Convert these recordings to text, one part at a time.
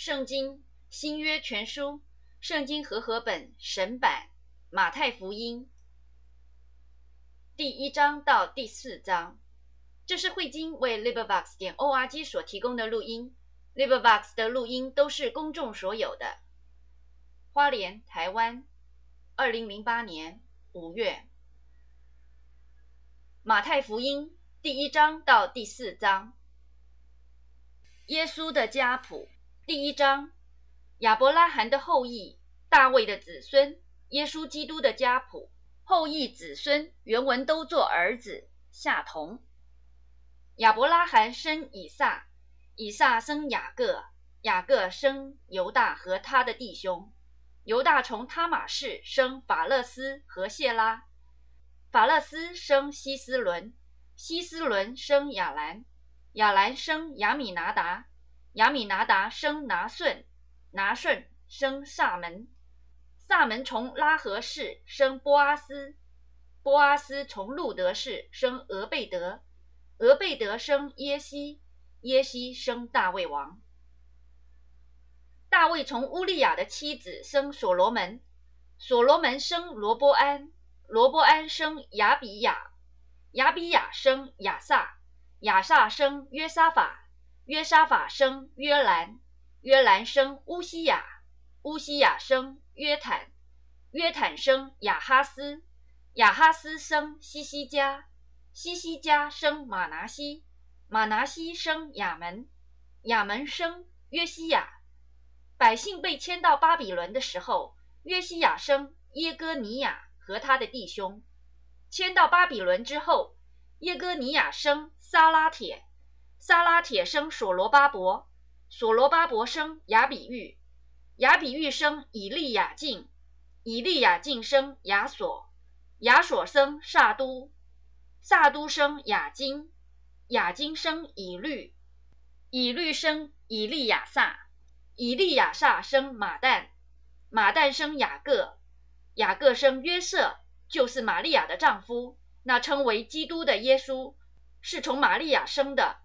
圣经新约全书、圣经和合本神版、马太福音第一章到第四章。这是慧经为 LibriVox 点 org 所提供的录音。LibriVox 的录音都是公众所有的。花莲，台湾，二零零八年五月。马太福音第一章到第四章。耶稣的家谱第一章：亚伯拉罕的后裔，大卫的子孙，耶稣基督的家谱。后裔子孙原文都做儿子，下同。亚伯拉罕生以撒，以撒生雅各，雅各生犹大和他的弟兄。犹大从他马氏生法勒斯和谢拉，法勒斯生希斯伦，希斯伦生亚兰，亚兰生亚米拿达，亚米拿达生拿顺，拿顺生萨门，萨门从拉合氏生波阿斯，波阿斯从路德氏生俄贝德。俄贝德生耶西，耶西生大卫王。大卫从乌利亚的妻子生所罗门，所罗门生罗波安，罗波安生亚比亚，亚比亚生亚萨，亚萨生约沙法，约沙法生约兰，约兰生乌西雅，乌西雅生约坦，约坦生亚哈斯，亚哈斯生西西加。西西家生马拿西，马拿西生亚门，亚门生约西亚。百姓被迁到巴比伦的时候，约西亚生耶哥尼亚和他的弟兄。迁到巴比伦之后，耶哥尼亚生撒拉铁，撒拉铁生所罗巴伯，所罗巴伯生雅比玉，雅比玉生以利亚敬，以利亚敬生亚索，亚索生撒都。萨都生雅金，雅金生以律，以律生以利亚撒，以利亚撒生马旦，马旦生雅各，雅各生约瑟，就是玛利亚的丈夫。那称为基督的耶稣是从玛利亚生的。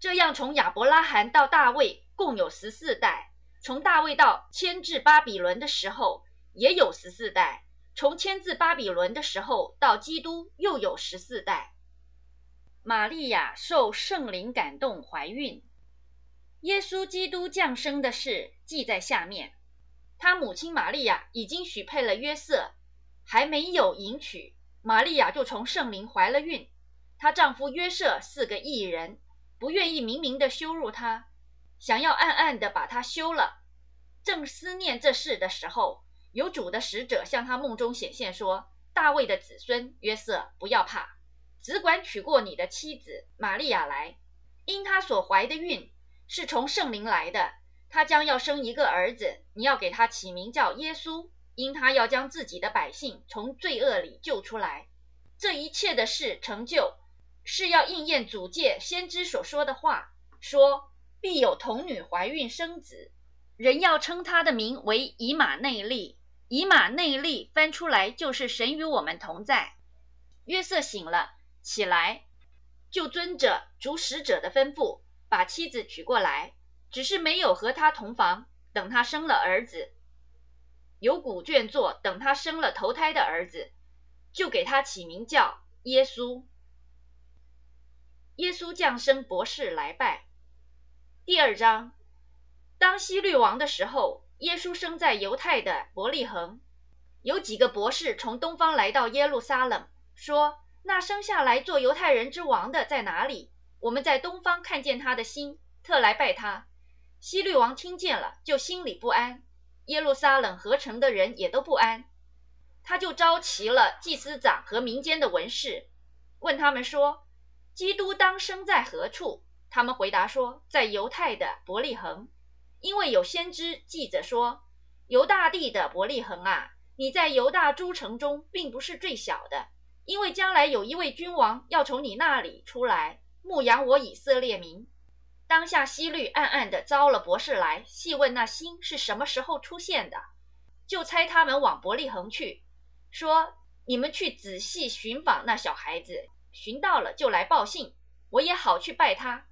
这样，从亚伯拉罕到大卫共有十四代，从大卫到迁至巴比伦的时候也有十四代。从迁自巴比伦的时候到基督又有十四代。玛利亚受圣灵感动怀孕，耶稣基督降生的事记在下面。他母亲玛利亚已经许配了约瑟，还没有迎娶，玛利亚就从圣灵怀了孕。她丈夫约瑟是个异人，不愿意明明的羞辱他，想要暗暗的把他休了。正思念这事的时候。有主的使者向他梦中显现，说：“大卫的子孙约瑟，不要怕，只管娶过你的妻子玛利亚来，因他所怀的孕是从圣灵来的。他将要生一个儿子，你要给他起名叫耶稣，因他要将自己的百姓从罪恶里救出来。这一切的事成就，是要应验祖界先知所说的话，说必有童女怀孕生子，人要称他的名为以马内利。”以马内利翻出来就是神与我们同在。约瑟醒了起来，就遵着主使者的吩咐，把妻子娶过来，只是没有和他同房。等他生了儿子，有古卷作。等他生了头胎的儿子，就给他起名叫耶稣。耶稣降生，博士来拜。第二章，当希律王的时候。耶稣生在犹太的伯利恒，有几个博士从东方来到耶路撒冷，说：“那生下来做犹太人之王的在哪里？我们在东方看见他的心，特来拜他。”希律王听见了，就心里不安；耶路撒冷合成的人也都不安。他就召齐了祭司长和民间的文士，问他们说：“基督当生在何处？”他们回答说：“在犹太的伯利恒。”因为有先知记着说：“犹大地的伯利恒啊，你在犹大诸城中并不是最小的，因为将来有一位君王要从你那里出来牧养我以色列民。”当下希律暗暗地招了博士来，细问那星是什么时候出现的，就差他们往伯利恒去，说：“你们去仔细寻访那小孩子，寻到了就来报信，我也好去拜他。”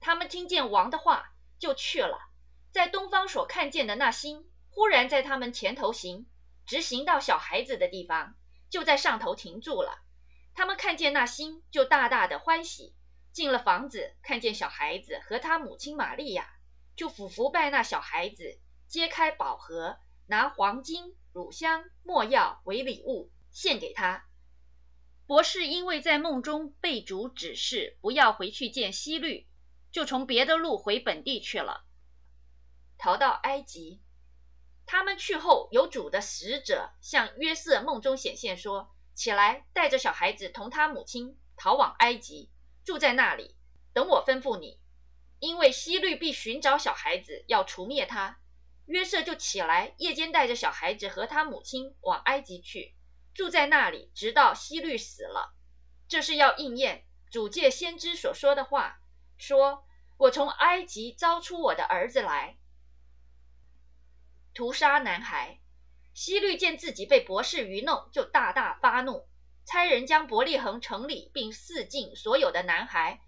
他们听见王的话，就去了。在东方所看见的那星，忽然在他们前头行，直行到小孩子的地方，就在上头停住了。他们看见那星，就大大的欢喜。进了房子，看见小孩子和他母亲玛利亚，就俯伏拜那小孩子，揭开宝盒，拿黄金、乳香、没药为礼物献给他。博士因为在梦中被主指示不要回去见希律，就从别的路回本地去了，逃到埃及。他们去后，有主的使者向约瑟梦中显现说：“起来，带着小孩子同他母亲逃往埃及。”住在那里，等我吩咐你。因为希律必寻找小孩子，要除灭他。约瑟就起来，夜间带着小孩子和他母亲往埃及去，住在那里，直到希律死了。这是要应验主借先知所说的话，说：“我从埃及招出我的儿子来，屠杀男孩。”希律见自己被博士愚弄，就大大发怒。差人将伯利恒城里并四境所有的男孩，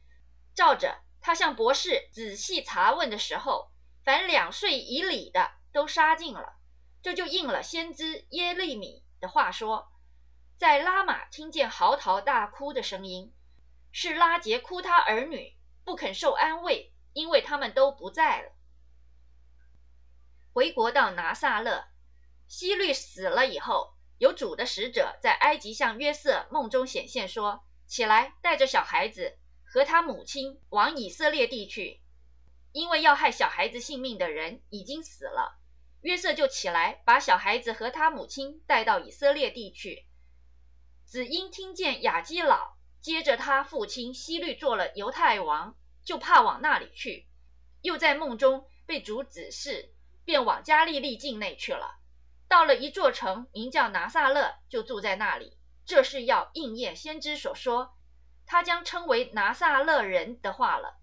照着他向博士仔细查问的时候，凡两岁以里的都杀尽了。这就应了先知耶利米的话说，在拉玛听见嚎啕大哭的声音，是拉杰哭他儿女不肯受安慰，因为他们都不在了。回国到拿撒勒，希律死了以后。有主的使者在埃及向约瑟梦中显现，说：“起来，带着小孩子和他母亲往以色列地去，因为要害小孩子性命的人已经死了。”约瑟就起来，把小孩子和他母亲带到以色列地去。子因听见雅基老接着他父亲希律做了犹太王，就怕往那里去，又在梦中被主指示，便往加利利境内去了。到了一座城，名叫拿撒勒，就住在那里。这是要应验先知所说，他将称为拿撒勒人的话了。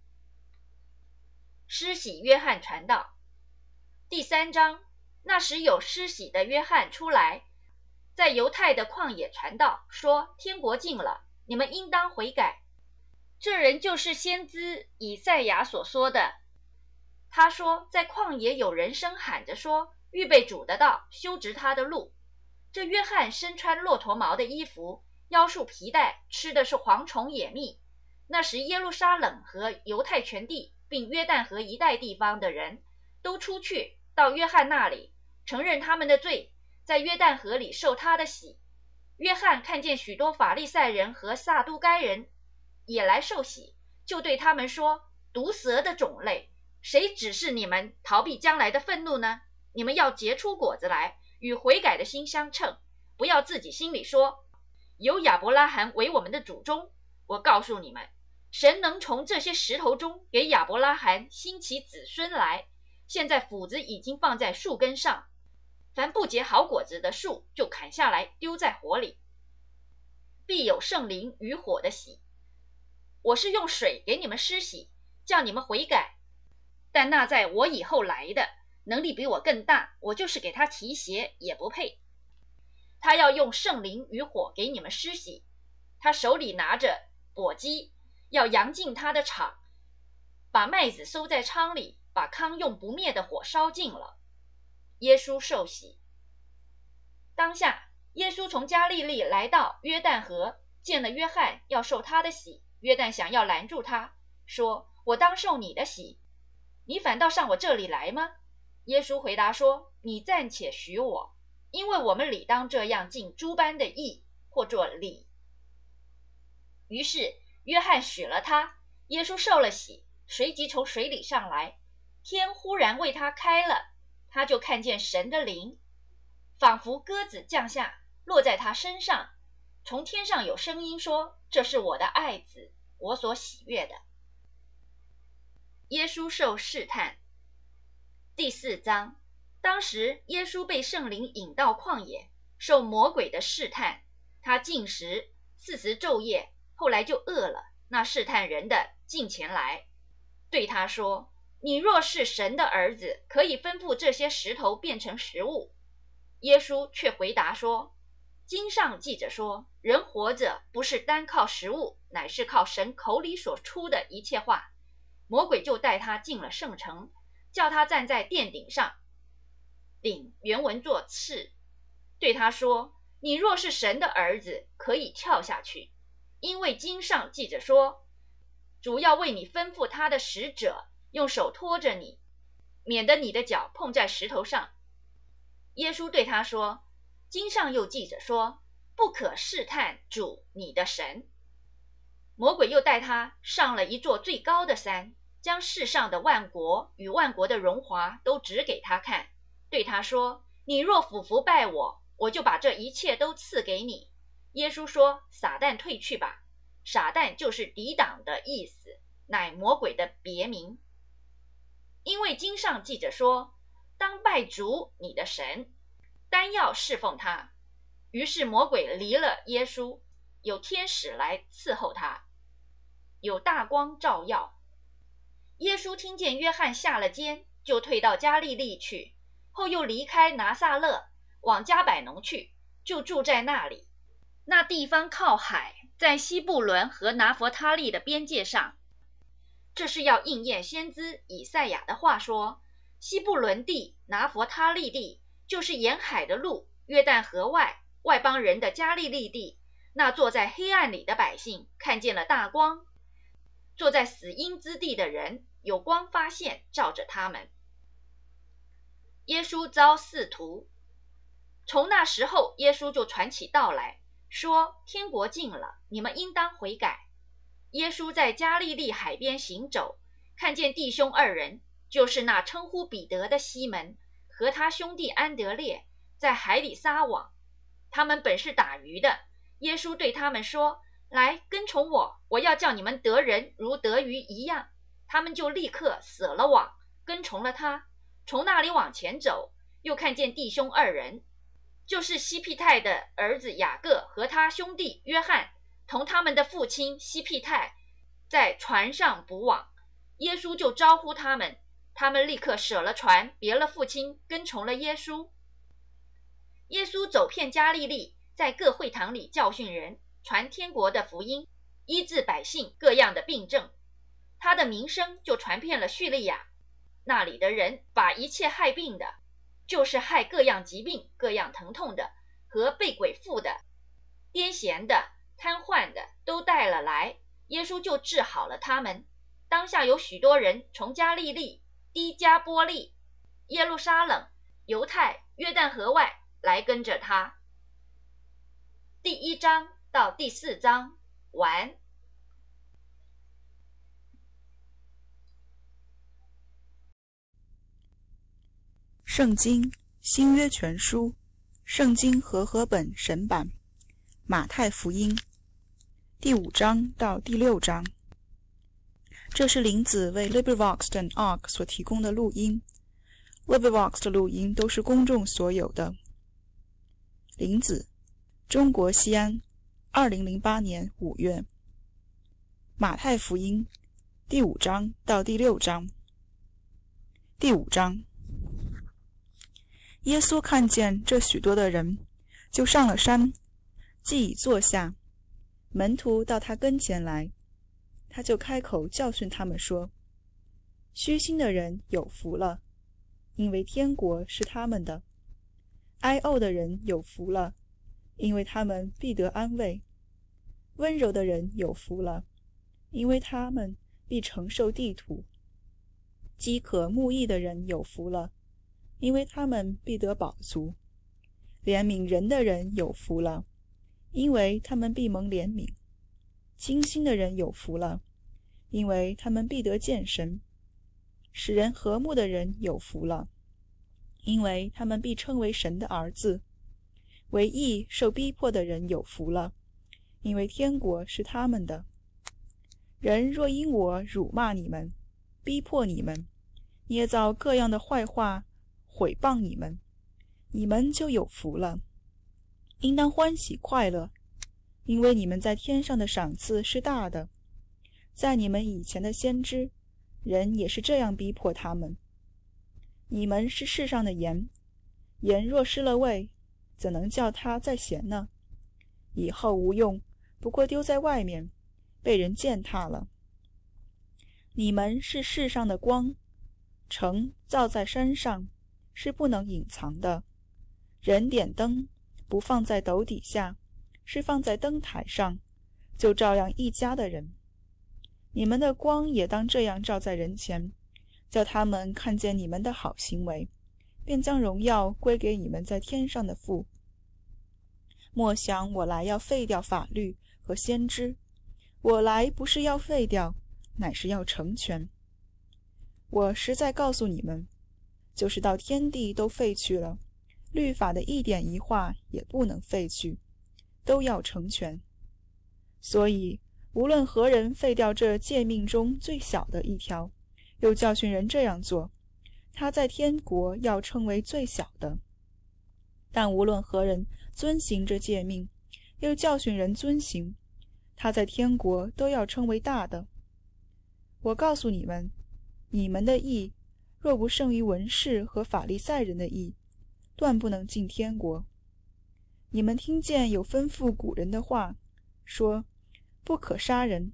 施洗约翰传道，第三章。那时有施洗的约翰出来，在犹太的旷野传道，说：天国近了，你们应当悔改。这人就是先知以赛亚所说的。他说，在旷野有人声喊着说。预备主的道，修直他的路。这约翰身穿骆驼毛的衣服，腰束皮带，吃的是蝗虫野蜜。那时耶路撒冷和犹太全地，并约旦河一带地方的人都出去到约翰那里，承认他们的罪，在约旦河里受他的洗。约翰看见许多法利赛人和撒都该人也来受洗，就对他们说：“毒蛇的种类，谁指示你们逃避将来的愤怒呢？”你们要结出果子来，与悔改的心相称，不要自己心里说有亚伯拉罕为我们的祖宗。我告诉你们，神能从这些石头中给亚伯拉罕兴起子孙来。现在斧子已经放在树根上，凡不结好果子的树就砍下来丢在火里，必有圣灵与火的洗。我是用水给你们施洗，叫你们悔改，但那在我以后来的。能力比我更大，我就是给他提鞋也不配。他要用圣灵与火给你们施洗，他手里拿着簸箕，要扬进他的场，把麦子收在仓里，把糠用不灭的火烧尽了。耶稣受洗。当下，耶稣从加利利来到约旦河，见了约翰，要受他的洗。约旦想要拦住他，说：“我当受你的洗，你反倒上我这里来吗？”耶稣回答说：“你暂且许我，因为我们理当这样尽诸般的义，或作礼。”于是约翰许了他，耶稣受了洗，随即从水里上来，天忽然为他开了，他就看见神的灵，仿佛鸽子降下，落在他身上。从天上有声音说：“这是我的爱子，我所喜悦的。”耶稣受试探。第四章，当时耶稣被圣灵引到旷野，受魔鬼的试探。他进食四十昼夜，后来就饿了。那试探人的近前来，对他说：“你若是神的儿子，可以吩咐这些石头变成食物。”耶稣却回答说：“经上记着说，人活着不是单靠食物，乃是靠神口里所出的一切话。”魔鬼就带他进了圣城。叫他站在殿顶上，顶原文作翅，对他说：“你若是神的儿子，可以跳下去，因为经上记着说，主要为你吩咐他的使者用手托着你，免得你的脚碰在石头上。”耶稣对他说：“经上又记着说，不可试探主你的神。”魔鬼又带他上了一座最高的山，将世上的万国与万国的荣华都指给他看，对他说：“你若俯伏拜我，我就把这一切都赐给你。”耶稣说：“撒旦退去吧！撒旦就是抵挡的意思，乃魔鬼的别名。因为经上记着说：当拜主你的神，单要侍奉他。于是魔鬼离了耶稣，有天使来伺候他。”有大光照耀，耶稣听见约翰下了监，就退到加利利去，后又离开拿撒勒，往加百农去，就住在那里。那地方靠海，在西布伦和拿佛他利的边界上。这是要应验先知以赛亚的话说：西布伦地、拿佛他利地，就是沿海的路，约旦河外外邦人的加利利地。那坐在黑暗里的百姓，看见了大光。坐在死荫之地的人，有光发现，照着他们。耶稣遭四徒，从那时候，耶稣就传起道来说：“天国近了，你们应当悔改。”耶稣在加利利海边行走，看见弟兄二人，就是那称呼彼得的西门和他兄弟安德烈，在海里撒网。他们本是打鱼的。耶稣对他们说。来跟从我，我要叫你们得人如得鱼一样。他们就立刻舍了网，跟从了他。从那里往前走，又看见弟兄二人，就是西庇太的儿子雅各和他兄弟约翰，同他们的父亲西庇太，在船上捕网。耶稣就招呼他们，他们立刻舍了船，别了父亲，跟从了耶稣。耶稣走遍加利利，在各会堂里教训人。传天国的福音，医治百姓各样的病症，他的名声就传遍了叙利亚。那里的人把一切害病的，就是害各样疾病、各样疼痛的，和被鬼附的、癫痫的、瘫痪的，都带了来，耶稣就治好了他们。当下有许多人从加利利、低加波利、耶路撒冷、犹太、约旦河外来跟着他。第一章。到第四章完。圣经新约全书，圣经和合本神版，马太福音第五章到第六章。这是林子为 LibriVox 等 Ark 所提供的录音。LibriVox 的录音都是公众所有的。林子，中国西安。二零零八年五月，《马太福音》第五章到第六章。第五章，耶稣看见这许多的人，就上了山，既已坐下，门徒到他跟前来，他就开口教训他们说：“虚心的人有福了，因为天国是他们的；哀怄的人有福了，因为他们必得安慰。”温柔的人有福了，因为他们必承受地土；饥渴慕义的人有福了，因为他们必得饱足；怜悯人的人有福了，因为他们必蒙怜悯；清心的人有福了，因为他们必得见神；使人和睦的人有福了，因为他们必称为神的儿子；为义受逼迫的人有福了。因为天国是他们的。人若因我辱骂你们、逼迫你们、捏造各样的坏话、毁谤你们，你们就有福了，应当欢喜快乐，因为你们在天上的赏赐是大的。在你们以前的先知，人也是这样逼迫他们。你们是世上的盐，盐若失了味，怎能叫它再咸呢？以后无用。不过丢在外面，被人践踏了。你们是世上的光，城造在山上，是不能隐藏的；人点灯，不放在斗底下，是放在灯台上，就照样一家的人。你们的光也当这样照在人前，叫他们看见你们的好行为，便将荣耀归给你们在天上的父。莫想我来要废掉法律和先知，我来不是要废掉，乃是要成全。我实在告诉你们，就是到天地都废去了，律法的一点一画也不能废去，都要成全。所以，无论何人废掉这诫命中最小的一条，又教训人这样做，他在天国要称为最小的；但无论何人遵行这诫命，又教训人遵行，他在天国都要称为大的。我告诉你们。你们的义，若不胜于文士和法利赛人的义，断不能进天国。你们听见有吩咐古人的话，说不可杀人，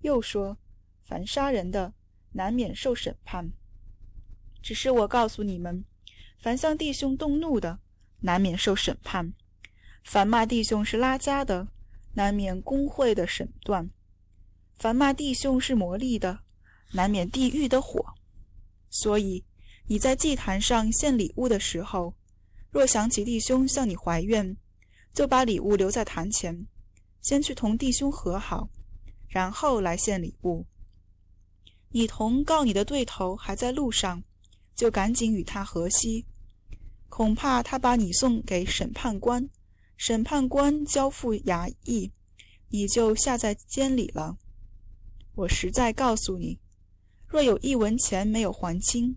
又说凡杀人的，难免受审判。只是我告诉你们，凡向弟兄动怒的，难免受审判；凡骂弟兄是拉加的，难免公会的审断；凡骂弟兄是魔力的，难免地狱的火，所以你在祭坛上献礼物的时候，若想起弟兄向你怀怨，就把礼物留在坛前，先去同弟兄和好，然后来献礼物。你同告你的对头还在路上，就赶紧与他和稀，恐怕他把你送给审判官，审判官交付衙役，你就下在监里了。我实在告诉你。若有一文钱没有还清，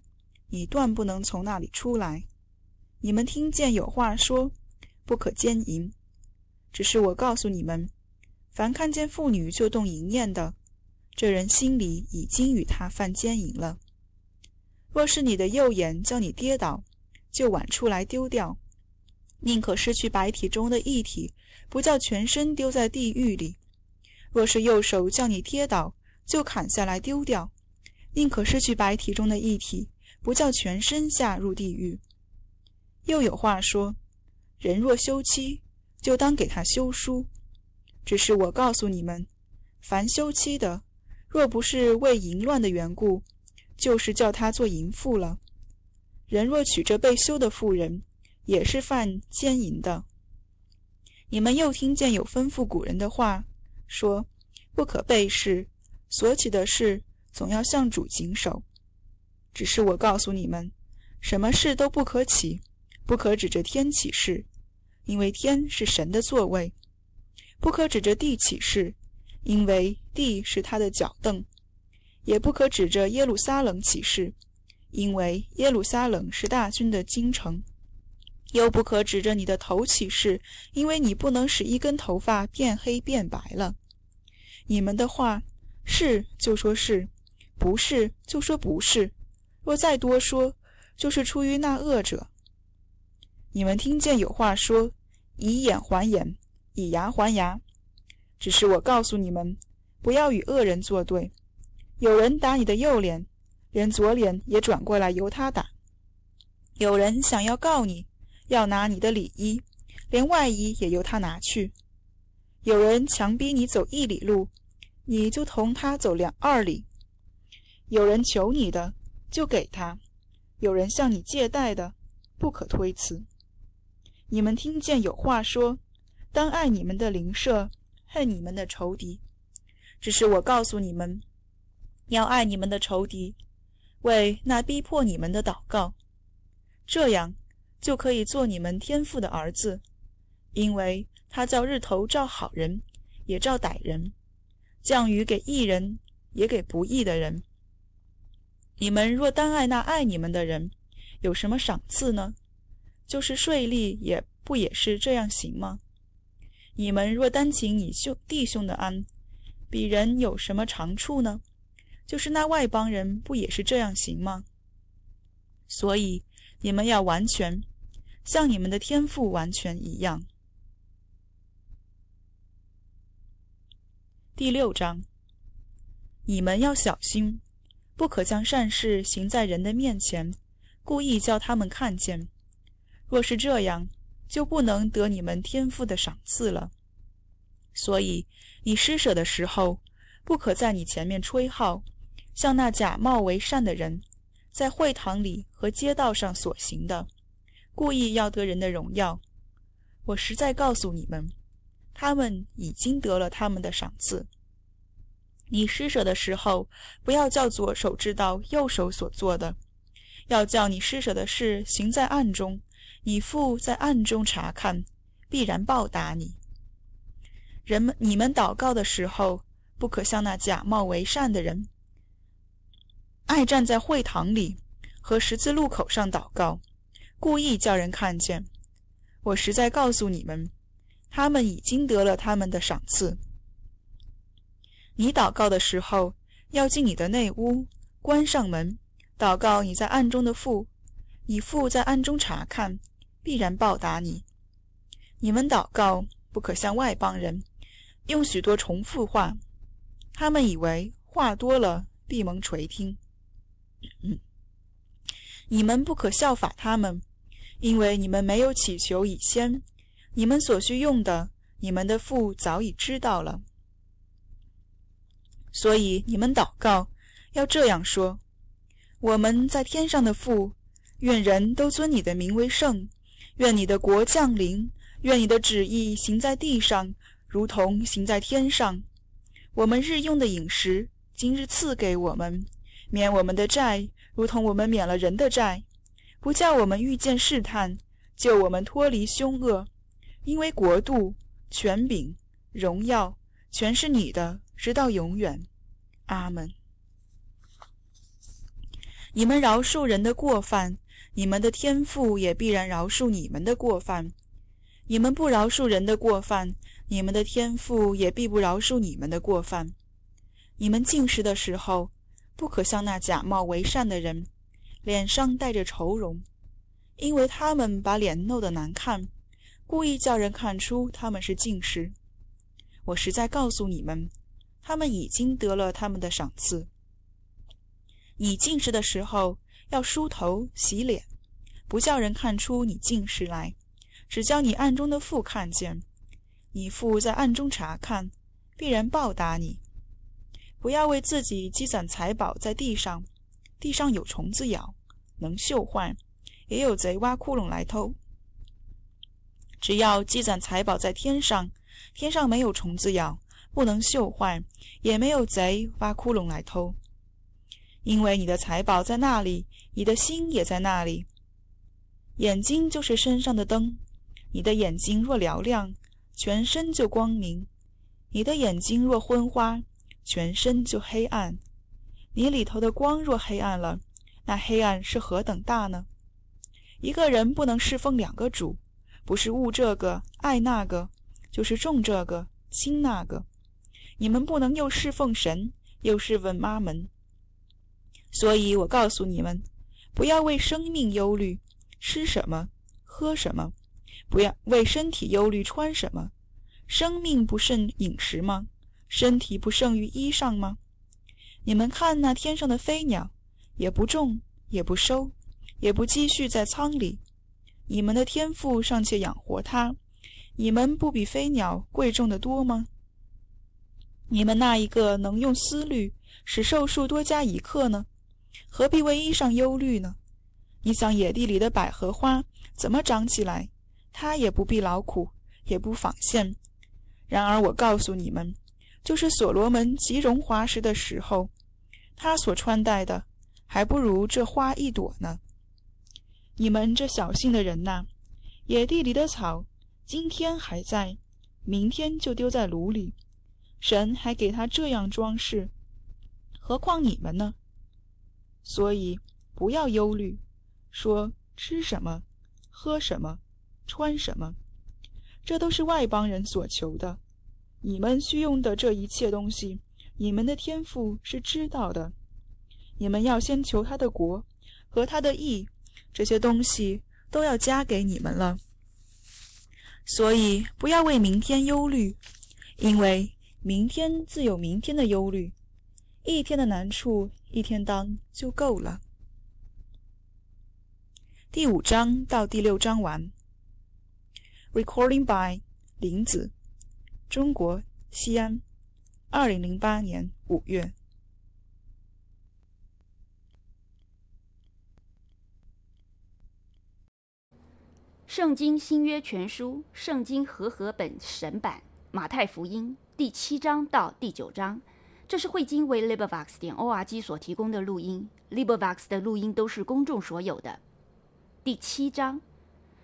你断不能从那里出来。你们听见有话说，不可奸淫。只是我告诉你们，凡看见妇女就动淫念的，这人心里已经与他犯奸淫了。若是你的右眼叫你跌倒，就挽出来丢掉，宁可失去白体中的一体，不叫全身丢在地狱里。若是右手叫你跌倒，就砍下来丢掉。宁可失去白体中的一体，不叫全身下入地狱。又有话说：人若休妻，就当给他休书。只是我告诉你们，凡休妻的，若不是为淫乱的缘故，就是叫他做淫妇了。人若娶这被休的妇人，也是犯奸淫的。你们又听见有吩咐古人的话，说：不可背誓，所起的事。总要向主谨守。只是我告诉你们，什么事都不可起，不可指着天起誓，因为天是神的座位；不可指着地起誓，因为地是他的脚凳；也不可指着耶路撒冷起誓，因为耶路撒冷是大军的京城；又不可指着你的头起誓，因为你不能使一根头发变黑变白了。你们的话是就说是。不是，就说不是；若再多说，就是出于那恶者。你们听见有话说：“以眼还眼，以牙还牙。”只是我告诉你们，不要与恶人作对。有人打你的右脸，连左脸也转过来由他打；有人想要告你，要拿你的里衣，连外衣也由他拿去；有人强逼你走一里路，你就同他走两二里。有人求你的，就给他；有人向你借贷的，不可推辞。你们听见有话说：“当爱你们的邻舍，恨你们的仇敌。”只是我告诉你们，要爱你们的仇敌，为那逼迫你们的祷告，这样就可以做你们天父的儿子，因为他叫日头照好人，也照歹人；降雨给义人，也给不义的人。你们若单爱那爱你们的人，有什么赏赐呢？就是税吏也不也是这样行吗？你们若单请你兄弟兄的安，比人有什么长处呢？就是那外邦人不也是这样行吗？所以你们要完全，像你们的天赋完全一样。第六章，你们要小心。不可将善事行在人的面前，故意叫他们看见。若是这样，就不能得你们天父的赏赐了。所以，你施舍的时候，不可在你前面吹号，像那假冒为善的人，在会堂里和街道上所行的，故意要得人的荣耀。我实在告诉你们，他们已经得了他们的赏赐。你施舍的时候，不要叫左手知道右手所做的，要叫你施舍的事行在暗中，你父在暗中查看，必然报答你。人们，你们祷告的时候，不可像那假冒为善的人，爱站在会堂里和十字路口上祷告，故意叫人看见。我实在告诉你们，他们已经得了他们的赏赐。你祷告的时候，要进你的内屋，关上门，祷告你在暗中的父，你父在暗中查看，必然报答你。你们祷告，不可像外邦人。用许多重复话，他们以为话多了必蒙垂听。你们不可效法他们，因为你们没有祈求以先，你们所需用的，你们的父早已知道了。所以你们祷告要这样说：我们在天上的父，愿人都尊你的名为圣，愿你的国降临，愿你的旨意行在地上。如同行在天上，我们日用的饮食，今日赐给我们，免我们的债，如同我们免了人的债，不叫我们遇见试探，救我们脱离凶恶。因为国度、权柄、荣耀，全是你的，直到永远。阿门。你们饶恕人的过犯，你们的天父也必然饶恕你们的过犯。你们不饶恕人的过犯。你们的天父也必不饶恕你们的过犯。你们进食的时候，不可像那假冒为善的人，脸上带着愁容，因为他们把脸弄得难看，故意叫人看出他们是进食。我实在告诉你们，他们已经得了他们的赏赐。你进食的时候，要梳头洗脸，不叫人看出你进食来，只叫你暗中的父看见。你父在暗中查看，必然报答你。不要为自己积攒财宝在地上，地上有虫子咬，能锈坏；也有贼挖窟窿来偷。只要积攒财宝在天上，天上没有虫子咬，不能锈坏，也没有贼挖窟窿来偷。因为你的财宝在那里，你的心也在那里。眼睛就是身上的灯，你的眼睛若嘹亮。全身就光明，你的眼睛若昏花，全身就黑暗。你里头的光若黑暗了，那黑暗是何等大呢？一个人不能侍奉两个主，不是误这个爱那个，就是重这个轻那个。你们不能又侍奉神，又侍奉妈门。所以我告诉你们，不要为生命忧虑，吃什么，喝什么。不要为身体忧虑，穿什么？生命不胜饮食吗？身体不胜于衣裳吗？你们看那天上的飞鸟，也不种，也不收，也不积蓄在仓里，你们的天赋尚且养活它，你们不比飞鸟贵重的多吗？你们那一个能用思虑使寿数多加一刻呢？何必为衣裳忧虑呢？你想野地里的百合花怎么长起来？他也不必劳苦，也不纺线。然而我告诉你们，就是所罗门极荣华时的时候，他所穿戴的，还不如这花一朵呢。你们这小性的人呐，野地里的草，今天还在，明天就丢在炉里。神还给他这样装饰，何况你们呢？所以不要忧虑，说吃什么，喝什么。穿什么？这都是外邦人所求的。你们需用的这一切东西，你们的天赋是知道的。你们要先求他的国和他的义，这些东西都要加给你们了。所以不要为明天忧虑，因为明天自有明天的忧虑。一天的难处一天当就够了。第五章到第六章完。Recording by 林子，中国西安，二零零八年五月。圣经新约全书，圣经和合本神版，马太福音第七章到第九章。这是慧金为 LibriVox 点 org 所提供的录音，LibriVox 的录音都是公众所有的。第七章，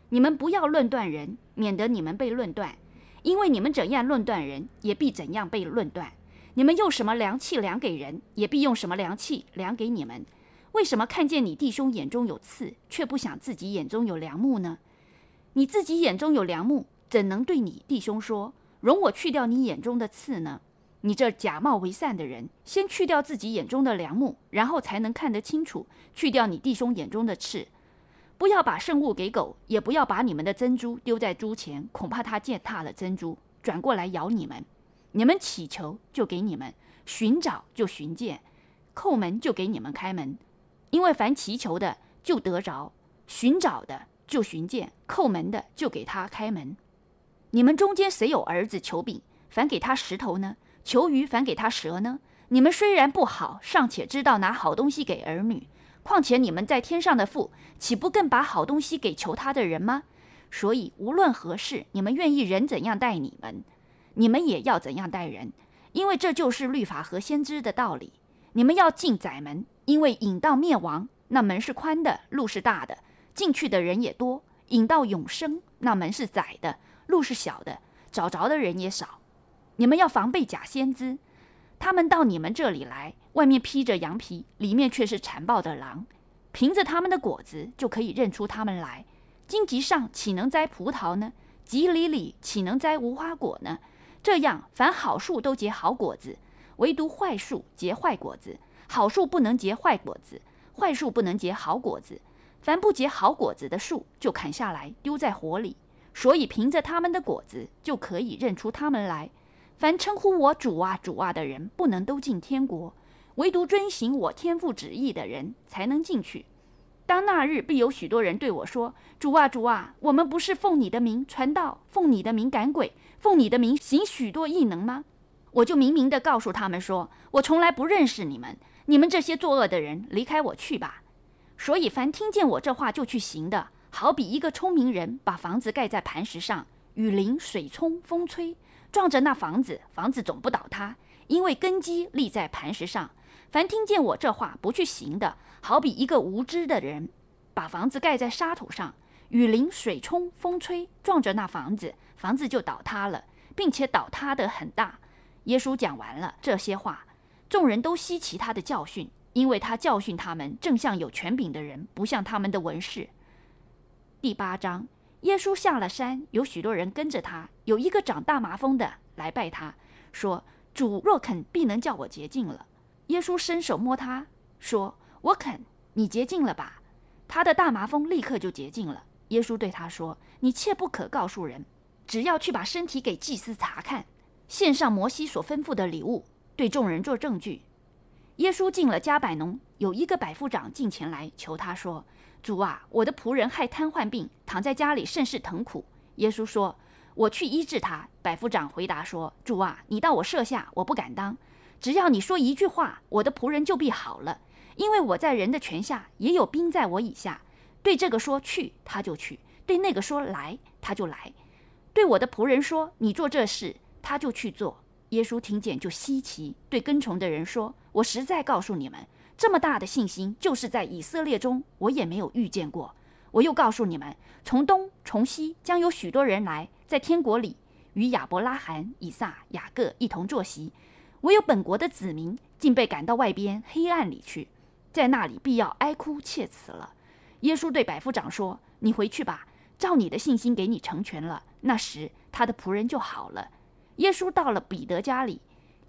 你们不要论断人，免得你们被论断，因为你们怎样论断人，也必怎样被论断。你们用什么量器量给人，也必用什么量器量给你们。为什么看见你弟兄眼中有刺，却不想自己眼中有梁木呢？你自己眼中有梁木，怎能对你弟兄说：“容我去掉你眼中的刺呢？”你这假冒为善的人，先去掉自己眼中的梁木，然后才能看得清楚，去掉你弟兄眼中的刺。不要把圣物给狗，也不要把你们的珍珠丢在猪前，恐怕它践踏了珍珠，转过来咬你们。你们祈求，就给你们；寻找，就寻见；叩门，就给你们开门。因为凡祈求的，就得着；寻找的，就寻见；叩门的，就给他开门。你们中间谁有儿子求饼，反给他石头呢？求鱼反给他蛇呢？你们虽然不好，尚且知道拿好东西给儿女，况且你们在天上的父，岂不更把好东西给求他的人吗？所以无论何事，你们愿意人怎样待你们，你们也要怎样待人，因为这就是律法和先知的道理。你们要进窄门，因为引到灭亡，那门是宽的，路是大的，进去的人也多；引到永生，那门是窄的，路是小的，找着的人也少。你们要防备假先知，他们到你们这里来，外面披着羊皮，里面却是残暴的狼。凭着他们的果子就可以认出他们来。荆棘上岂能摘葡萄呢？棘里里岂能摘无花果呢？这样，凡好树都结好果子，唯独坏树结坏果子。好树不能结坏果子，坏树不能结好果子。凡不结好果子的树，就砍下来丢在火里。所以，凭着他们的果子就可以认出他们来。凡称呼我主啊主啊的人，不能都进天国；唯独遵行我天父旨意的人，才能进去。当那日，必有许多人对我说：“主啊主啊，我们不是奉你的名传道，奉你的名赶鬼，奉你的名行许多异能吗？”我就明明的告诉他们说：“我从来不认识你们，你们这些作恶的人，离开我去吧。”所以，凡听见我这话就去行的，好比一个聪明人把房子盖在磐石上，雨淋、水冲、风吹。撞着那房子，房子总不倒塌，因为根基立在磐石上。凡听见我这话不去行的，好比一个无知的人，把房子盖在沙土上，雨淋、水冲、风吹，撞着那房子，房子就倒塌了，并且倒塌得很大。耶稣讲完了这些话，众人都稀奇他的教训，因为他教训他们，正像有权柄的人，不像他们的文士。第八章。耶稣下了山，有许多人跟着他。有一个长大麻风的来拜他，说：“主若肯，必能叫我洁净了。”耶稣伸手摸他，说：“我肯，你洁净了吧。”他的大麻风立刻就洁净了。耶稣对他说：“你切不可告诉人，只要去把身体给祭司查看，献上摩西所吩咐的礼物，对众人做证据。”耶稣进了加百农，有一个百夫长进前来求他说。主啊，我的仆人害瘫痪病，躺在家里甚是疼苦。耶稣说：“我去医治他。”百夫长回答说：“主啊，你到我舍下，我不敢当。只要你说一句话，我的仆人就必好了。因为我在人的权下，也有兵在我以下。对这个说去，他就去；对那个说来，他就来。对我的仆人说你做这事，他就去做。”耶稣听见就稀奇，对跟从的人说：“我实在告诉你们。”这么大的信心，就是在以色列中，我也没有遇见过。我又告诉你们，从东从西将有许多人来，在天国里与亚伯拉罕、以撒、雅各一同坐席。唯有本国的子民，竟被赶到外边黑暗里去，在那里必要哀哭切齿了。耶稣对百夫长说：“你回去吧，照你的信心给你成全了。”那时他的仆人就好了。耶稣到了彼得家里，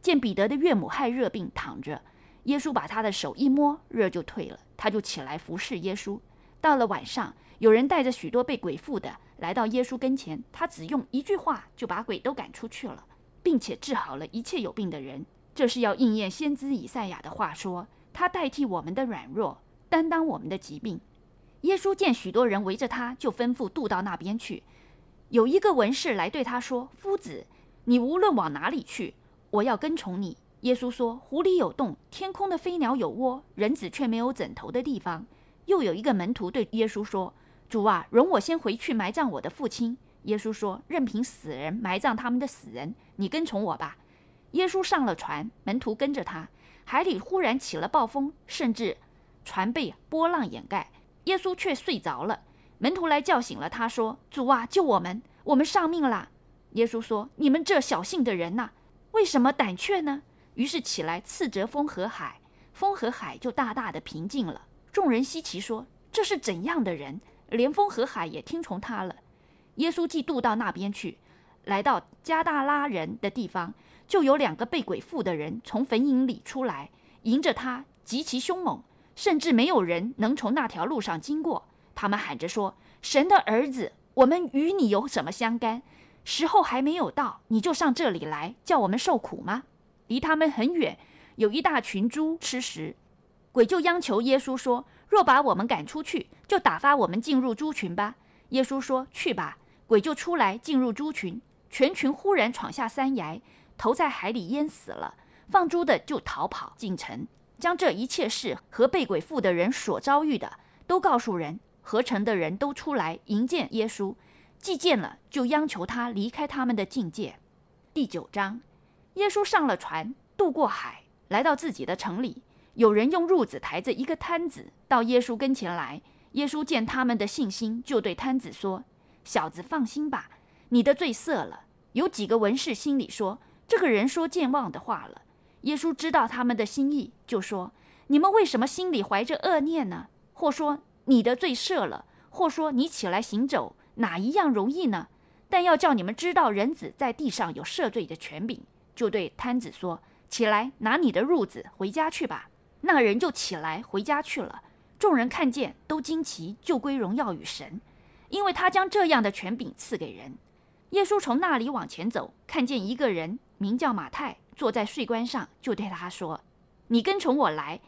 见彼得的岳母害热病躺着。耶稣把他的手一摸，热就退了，他就起来服侍耶稣。到了晚上，有人带着许多被鬼附的来到耶稣跟前，他只用一句话就把鬼都赶出去了，并且治好了一切有病的人。这是要应验先知以赛亚的话，说他代替我们的软弱，担当我们的疾病。耶稣见许多人围着他，就吩咐渡到那边去。有一个文士来对他说：“夫子，你无论往哪里去，我要跟从你。”耶稣说：“湖里有洞，天空的飞鸟有窝，人子却没有枕头的地方。”又有一个门徒对耶稣说：“主啊，容我先回去埋葬我的父亲。”耶稣说：“任凭死人埋葬他们的死人，你跟从我吧。”耶稣上了船，门徒跟着他。海里忽然起了暴风，甚至船被波浪掩盖。耶稣却睡着了。门徒来叫醒了他，说：“主啊，救我们！我们丧命了。”耶稣说：“你们这小信的人呐，为什么胆怯呢？”于是起来斥责风和海，风和海就大大的平静了。众人稀奇说：“这是怎样的人？连风和海也听从他了。”耶稣既渡到那边去，来到加大拉人的地方，就有两个被鬼附的人从坟茔里出来，迎着他，极其凶猛，甚至没有人能从那条路上经过。他们喊着说：“神的儿子，我们与你有什么相干？时候还没有到，你就上这里来，叫我们受苦吗？”离他们很远，有一大群猪吃食。鬼就央求耶稣说：“若把我们赶出去，就打发我们进入猪群吧。”耶稣说：“去吧。”鬼就出来进入猪群，全群忽然闯下山崖，投在海里淹死了。放猪的就逃跑进城，将这一切事和被鬼附的人所遭遇的都告诉人。合成的人都出来迎见耶稣，既见了，就央求他离开他们的境界。第九章，耶稣上了船，渡过海，来到自己的城里。有人用褥子抬着一个摊子到耶稣跟前来。耶稣见他们的信心，就对摊子说：“小子，放心吧，你的罪赦了。”有几个文士心里说：“这个人说健忘的话了。”耶稣知道他们的心意，就说：“你们为什么心里怀着恶念呢？或说你的罪赦了，或说你起来行走，哪一样容易呢？但要叫你们知道，人子在地上有赦罪的权柄。”就对摊子说：“起来，拿你的褥子回家去吧。”那人就起来回家去了。众人看见，都惊奇，就归荣耀与神，因为他将这样的权柄赐给人。耶稣从那里往前走，看见一个人名叫马太，坐在税关上，就对他说：“你跟从我来。”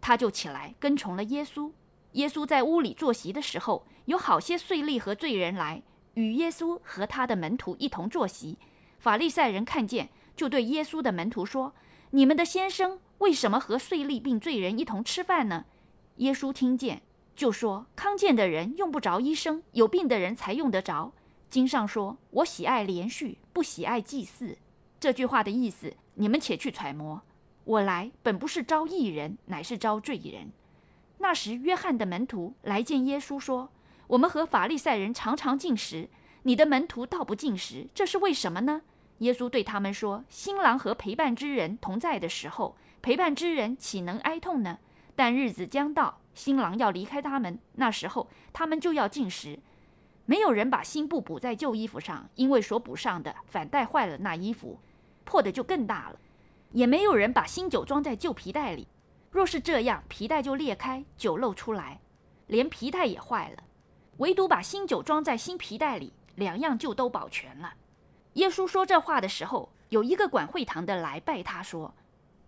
他就起来跟从了耶稣。耶稣在屋里坐席的时候，有好些税吏和罪人来与耶稣和他的门徒一同坐席。法利赛人看见，就对耶稣的门徒说：“你们的先生。”为什么和税吏并罪人一同吃饭呢？耶稣听见，就说：“康健的人用不着医生，有病的人才用得着。”经上说：“我喜爱连续，不喜爱祭祀。”这句话的意思，你们且去揣摩。我来本不是招义人，乃是招罪人。那时，约翰的门徒来见耶稣，说：“我们和法利赛人常常进食，你的门徒倒不进食，这是为什么呢？”耶稣对他们说：“新郎和陪伴之人同在的时候。”陪伴之人岂能哀痛呢？但日子将到，新郎要离开他们，那时候他们就要进食。没有人把新布补在旧衣服上，因为所补上的反带坏了那衣服，破的就更大了。也没有人把新酒装在旧皮袋里，若是这样，皮袋就裂开，酒漏出来，连皮袋也坏了。唯独把新酒装在新皮袋里，两样就都保全了。耶稣说这话的时候，有一个管会堂的来拜他说。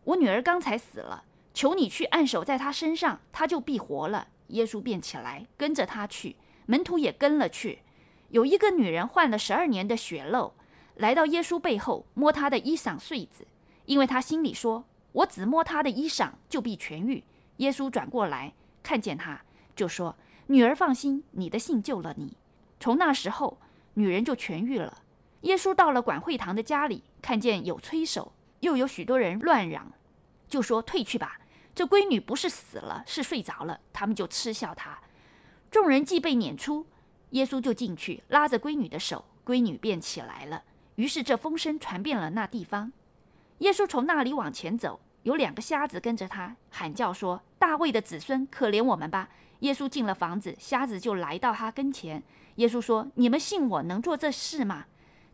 我女儿刚才死了，求你去按手在她身上，她就必活了。耶稣便起来跟着他去，门徒也跟了去。有一个女人患了十二年的血漏，来到耶稣背后摸他的衣裳穗子，因为她心里说：“我只摸他的衣裳，就必痊愈。”耶稣转过来看见她，就说：“女儿放心，你的信救了你。”从那时候，女人就痊愈了。耶稣到了管会堂的家里，看见有催手。又有许多人乱嚷，就说退去吧。这闺女不是死了，是睡着了。他们就嗤笑他。众人既被撵出，耶稣就进去拉着闺女的手，闺女便起来了。于是这风声传遍了那地方。耶稣从那里往前走，有两个瞎子跟着他，喊叫说：“大卫的子孙，可怜我们吧！”耶稣进了房子，瞎子就来到他跟前。耶稣说：“你们信我能做这事吗？”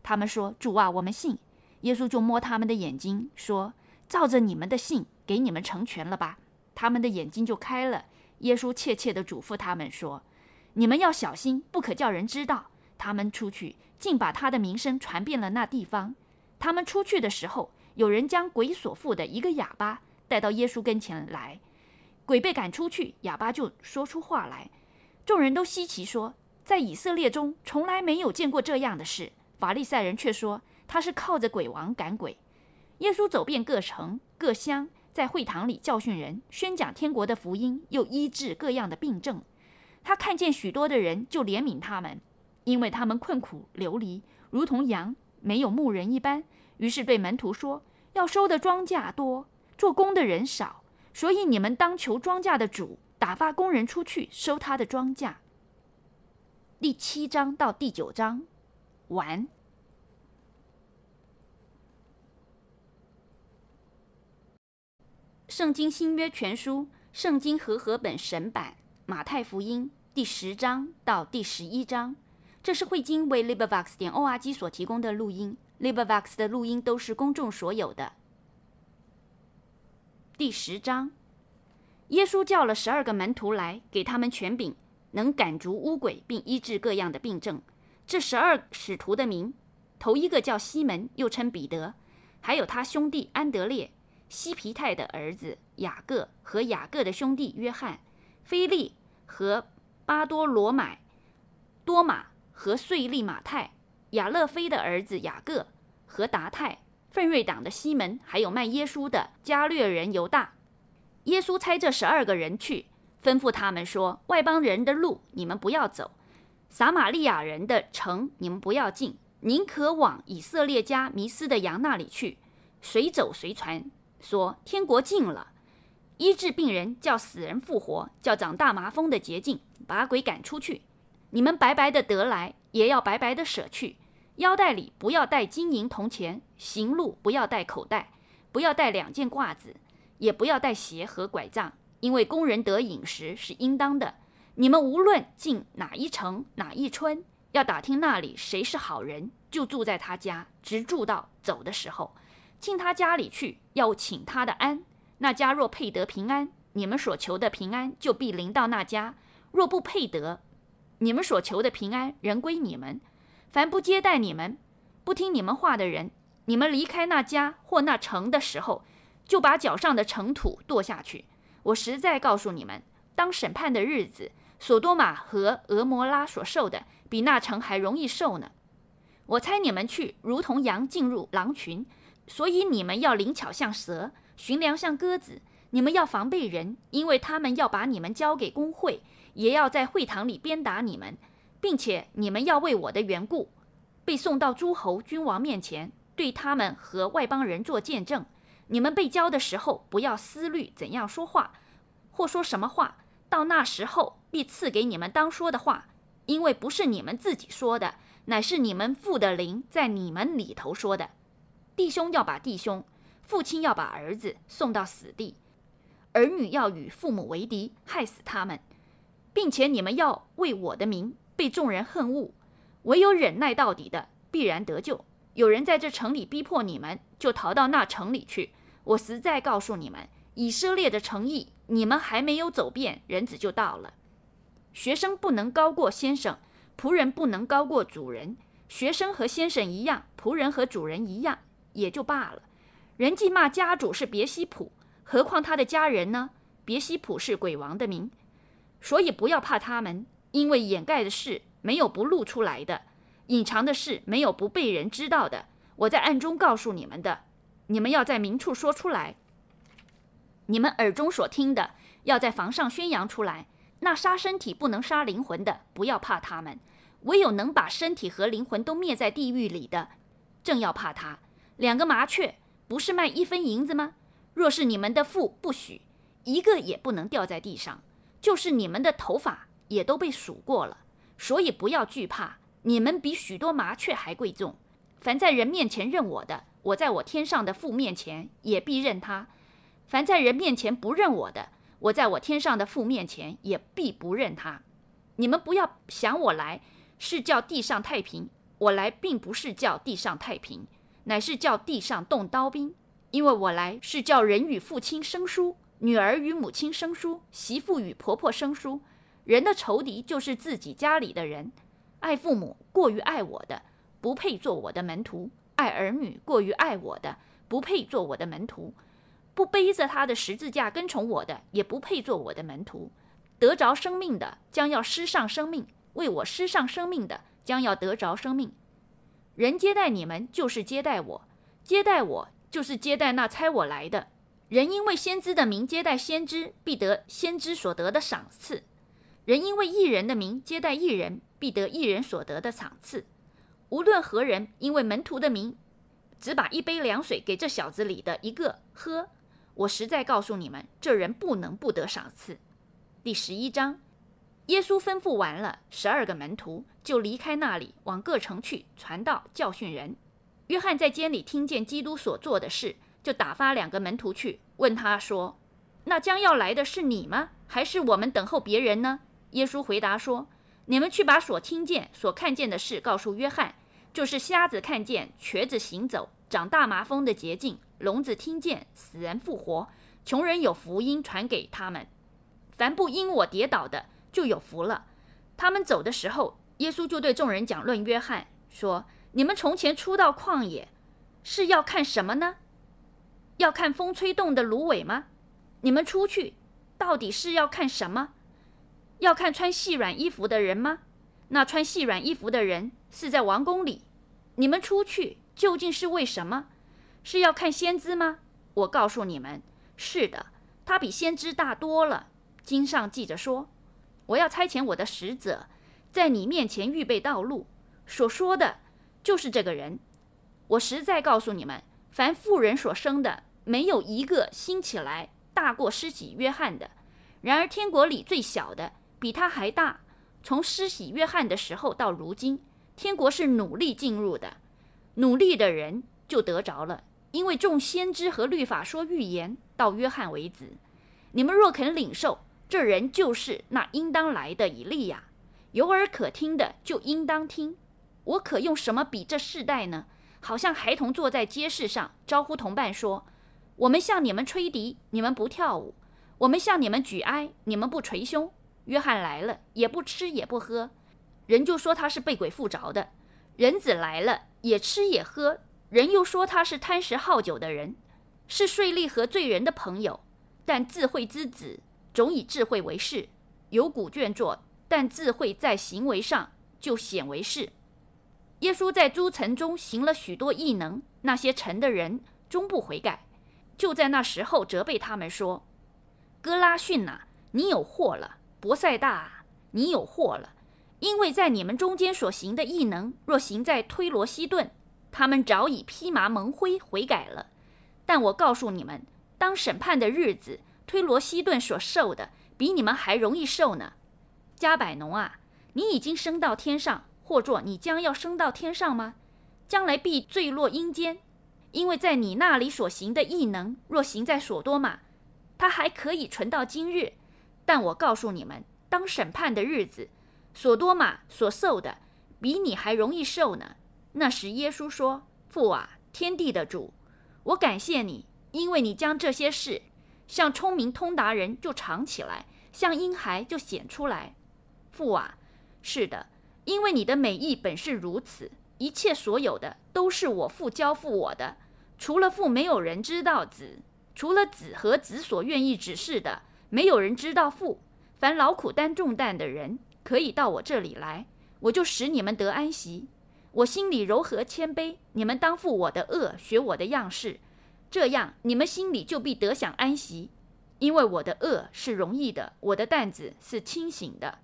他们说：“主啊，我们信。”耶稣就摸他们的眼睛，说：“照着你们的信，给你们成全了吧。”他们的眼睛就开了。耶稣切切地嘱咐他们说：“你们要小心，不可叫人知道。”他们出去，竟把他的名声传遍了那地方。他们出去的时候，有人将鬼所附的一个哑巴带到耶稣跟前来，鬼被赶出去，哑巴就说出话来。众人都稀奇，说在以色列中从来没有见过这样的事。法利赛人却说他是靠着鬼王赶鬼。耶稣走遍各城各乡，在会堂里教训人，宣讲天国的福音，又医治各样的病症。他看见许多的人，就怜悯他们，因为他们困苦流离，如同羊没有牧人一般。于是对门徒说：“要收的庄稼多，做工的人少，所以你们当求庄稼的主打发工人出去收他的庄稼。”第七章到第九章完。圣经新约全书，圣经和合本神版，马太福音第十章到第十一章。这是慧经为 LibriVox 点 org 所提供的录音。LibriVox 的录音都是公众所有的。第十章，耶稣叫了十二个门徒来，给他们权柄，能赶逐污鬼，并医治各样的病症。这十二使徒的名，头一个叫西门，又称彼得，还有他兄弟安德烈、西皮泰的儿子雅各和雅各的兄弟约翰、菲利和巴多罗买、多马和碎利马太。亚勒菲的儿子雅各和达泰，奋锐党的西门，还有卖耶稣的加略人犹大。耶稣差这十二个人去，吩咐他们说：“外邦人的路你们不要走，撒玛利亚人的城你们不要进，宁可往以色列家迷失的羊那里去。随走随传，说天国近了，医治病人，叫死人复活，叫长大麻风的洁净，把鬼赶出去。你们白白的得来，也要白白的舍去。”腰带里不要带金银铜钱，行路不要带口袋，不要带两件褂子，也不要带鞋和拐杖，因为工人得饮食是应当的。你们无论进哪一城哪一村，要打听那里谁是好人，就住在他家，直住到走的时候，进他家里去，要请他的安。那家若配得平安，你们所求的平安就必临到那家；若不配得，你们所求的平安仍归你们。凡不接待你们、不听你们话的人，你们离开那家或那城的时候，就把脚上的尘土跺下去。我实在告诉你们，当审判的日子，索多玛和俄摩拉所受的，比那城还容易受呢。我猜你们去，如同羊进入狼群，所以你们要灵巧像蛇，寻良像鸽子。你们要防备人，因为他们要把你们交给工会，也要在会堂里鞭打你们。并且你们要为我的缘故，被送到诸侯君王面前，对他们和外邦人做见证。你们被交的时候，不要思虑怎样说话，或说什么话。到那时候，必赐给你们当说的话，因为不是你们自己说的，乃是你们父的灵在你们里头说的。弟兄要把弟兄，父亲要把儿子送到死地，儿女要与父母为敌，害死他们，并且你们要为我的名。被众人恨恶，唯有忍耐到底的必然得救。有人在这城里逼迫你们，就逃到那城里去。我实在告诉你们，以色列的诚意，你们还没有走遍，人子就到了。学生不能高过先生，仆人不能高过主人。学生和先生一样，仆人和主人一样，也就罢了。人既骂家主是别西卜，何况他的家人呢？别西卜是鬼王的名，所以不要怕他们。因为掩盖的事没有不露出来的，隐藏的事没有不被人知道的。我在暗中告诉你们的，你们要在明处说出来；你们耳中所听的，要在房上宣扬出来。那杀身体不能杀灵魂的，不要怕他们；唯有能把身体和灵魂都灭在地狱里的，正要怕他。两个麻雀不是卖一分银子吗？若是你们的父不许，一个也不能掉在地上。就是你们的头发。也都被数过了，所以不要惧怕。你们比许多麻雀还贵重。凡在人面前认我的，我在我天上的父面前也必认他；凡在人面前不认我的，我在我天上的父面前也必不认他。你们不要想我来是叫地上太平，我来并不是叫地上太平，乃是叫地上动刀兵。因为我来是叫人与父亲生疏，女儿与母亲生疏，媳妇与婆婆生疏。人的仇敌就是自己家里的人，爱父母过于爱我的，不配做我的门徒；爱儿女过于爱我的，不配做我的门徒；不背着他的十字架跟从我的，也不配做我的门徒。得着生命的，将要失上生命；为我失上生命的，将要得着生命。人接待你们，就是接待我；接待我，就是接待那差我来的。人因为先知的名接待先知，必得先知所得的赏赐；人因为异人的名接待异人，必得异人所得的赏赐。无论何人，因为门徒的名，只把一杯凉水给这小子里的一个喝，我实在告诉你们，这人不能不得赏赐。第十一章，耶稣吩咐完了十二个门徒，就离开那里，往各城去传道、教训人。约翰在监里听见基督所做的事。就打发两个门徒去问他说：“那将要来的是你吗？还是我们等候别人呢？”耶稣回答说：“你们去把所听见、所看见的事告诉约翰，就是瞎子看见、瘸子行走、长大麻风的捷径、聋子听见、死人复活、穷人有福音传给他们。凡不因我跌倒的，就有福了。”他们走的时候，耶稣就对众人讲论约翰说：“你们从前出到旷野，是要看什么呢？”要看风吹动的芦苇吗？你们出去，到底是要看什么？要看穿细软衣服的人吗？那穿细软衣服的人是在王宫里。你们出去究竟是为什么？是要看先知吗？我告诉你们，是的，他比先知大多了。经上记着说：“我要差遣我的使者，在你面前预备道路。”所说的就是这个人。我实在告诉你们，凡妇人所生的。没有一个兴起来大过施洗约翰的。然而天国里最小的比他还大。从施洗约翰的时候到如今，天国是努力进入的，努力的人就得着了。因为众先知和律法说预言到约翰为止。你们若肯领受，这人就是那应当来的以利亚。有耳可听的就应当听。我可用什么比这世代呢？好像孩童坐在街市上，招呼同伴说。我们向你们吹笛，你们不跳舞；我们向你们举哀，你们不捶胸。约翰来了，也不吃也不喝，人就说他是被鬼附着的；人子来了，也吃也喝，人又说他是贪食好酒的人，是税吏和罪人的朋友。但智慧之子总以智慧为事，有古卷作，但智慧在行为上就显为是。耶稣在诸城中行了许多异能，那些城的人终不悔改。就在那时候，责备他们说：“哥拉逊呐，你有祸了；博塞大，你有祸了。因为在你们中间所行的异能，若行在推罗西顿，他们早已披麻蒙灰悔改了。但我告诉你们，当审判的日子，推罗西顿所受的，比你们还容易受呢。加百农啊，你已经升到天上，或作你将要升到天上吗？将来必坠落阴间。”因为在你那里所行的异能，若行在所多玛，他还可以存到今日。但我告诉你们，当审判的日子，所多玛所受的，比你还容易受呢。那时耶稣说：“父啊，天地的主，我感谢你，因为你将这些事像聪明通达人就藏起来，像婴孩就显出来。父啊，是的，因为你的美意本是如此。”一切所有的都是我父交付我的，除了父，没有人知道子；除了子和子所愿意指示的，没有人知道父。凡劳苦担重担的人，可以到我这里来，我就使你们得安息。我心里柔和谦卑，你们当负我的恶，学我的样式，这样你们心里就必得享安息。因为我的恶是容易的，我的担子是清醒的。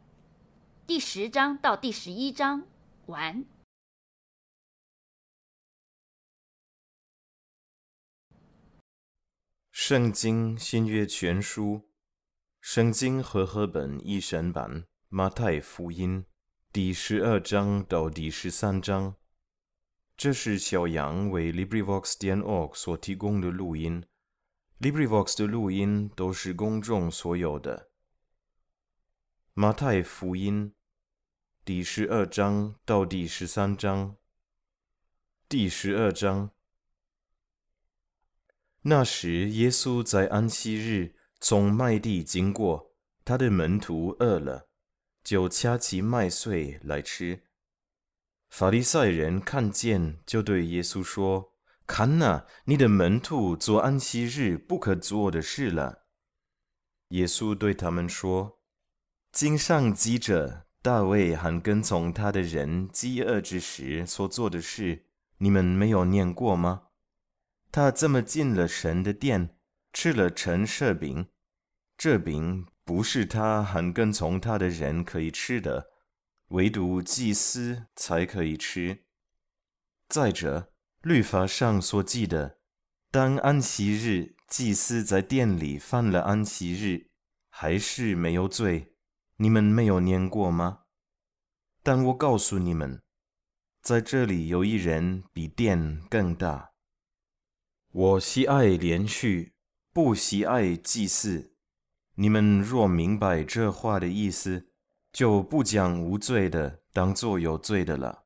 第十章到第十一章完。圣经新约全书，圣经和合本一神版，马太福音第十二章到第十三章。这是小杨为 LibriVox 点 org 所提供的录音。LibriVox 的录音都是公众所有的。马太福音第十二章到第十三章。第十二章。那时，耶稣在安息日从麦地经过，他的门徒饿了，就掐起麦穗来吃。法利赛人看见，就对耶稣说：“看哪，你的门徒做安息日不可做的事了。耶稣对他们说：“经上记着大卫还跟从他的人饥饿之时所做的事，你们没有念过吗？他这么进了神的殿，吃了陈设饼，这饼不是他和跟从他的人可以吃的，唯独祭司才可以吃。再者。”律法上所记的，当安息日，祭司在店里犯了安息日，还是没有罪？你们没有念过吗？但我告诉你们，在这里有一人比殿更大。我喜爱连续，不喜爱祭祀。你们若明白这话的意思，就不将无罪的当作有罪的了，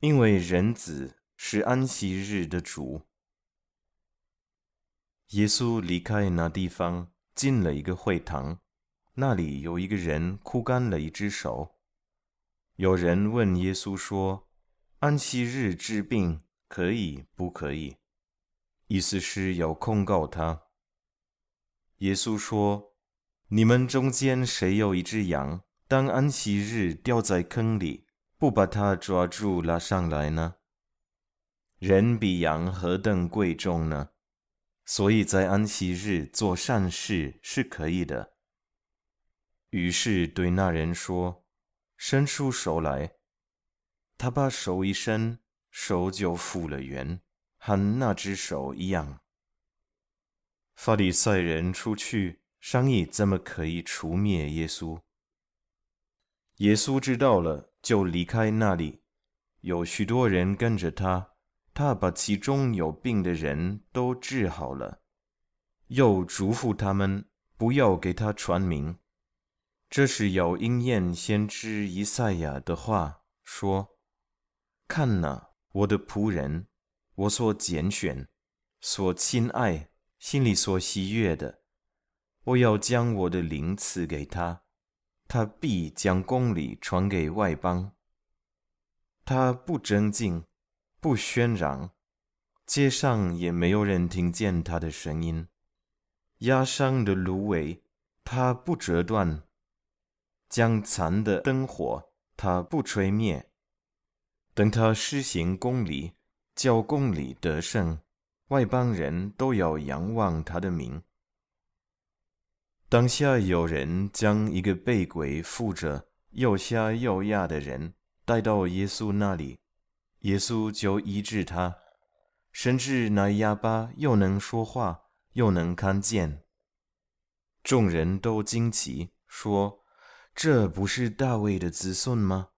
因为人子。是安息日的主。耶稣离开那地方，进了一个会堂，那里有一个人枯干了一只手。有人问耶稣说：“安息日治病可以不可以？”意思是要控告他。耶稣说：“你们中间谁有一只羊，当安息日掉在坑里，不把它抓住拉上来呢？”人比羊何等贵重呢？所以在安息日做善事是可以的。于是对那人说：“伸出手来。”他把手一伸，手就复了原，和那只手一样。法利赛人出去商议怎么可以除灭耶稣。耶稣知道了，就离开那里，有许多人跟着他。他把其中有病的人都治好了，又嘱咐他们不要给他传名。这是有应验先知以赛亚的话，说：“看哪，我的仆人，我所拣选、所亲爱、心里所喜悦的，我要将我的灵赐给他，他必将公理传给外邦。他不争竞。”不喧嚷，街上也没有人听见他的声音。压伤的芦苇，他不折断；将残的灯火，他不吹灭。等他施行公理，叫公理得胜，外邦人都要仰望他的名。当下有人将一个被鬼附着、又瞎又哑的人带到耶稣那里。耶稣就医治他，甚至那哑巴又能说话，又能看见。众人都惊奇，说：“这不是大卫的子孙吗？”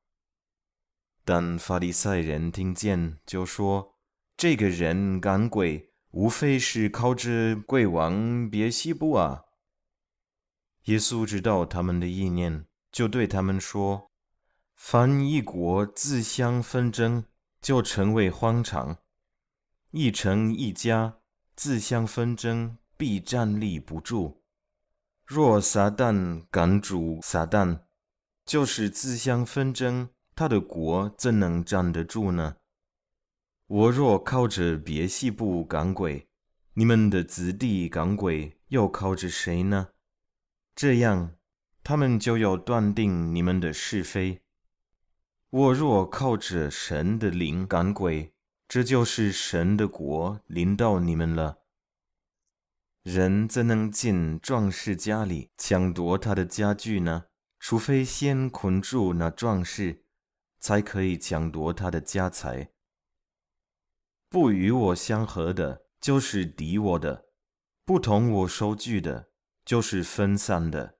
但法利赛人听见，就说：“这个人赶鬼，无非是靠着鬼王别西卜啊。”耶稣知道他们的意念，就对他们说：“凡一国自相纷争。”就成为荒场，一城一家自相纷争，必站立不住。若撒旦赶主撒旦，就是自相纷争，他的国怎能站得住呢？我若靠着别系部赶鬼，你们的子弟赶鬼又靠着谁呢？这样，他们就要断定你们的是非。我若靠着神的灵赶鬼，这就是神的国临到你们了。人怎能进壮士家里抢夺他的家具呢？除非先捆住那壮士，才可以抢夺他的家财。不与我相合的，就是敌我的；不同我收据的，就是分散的。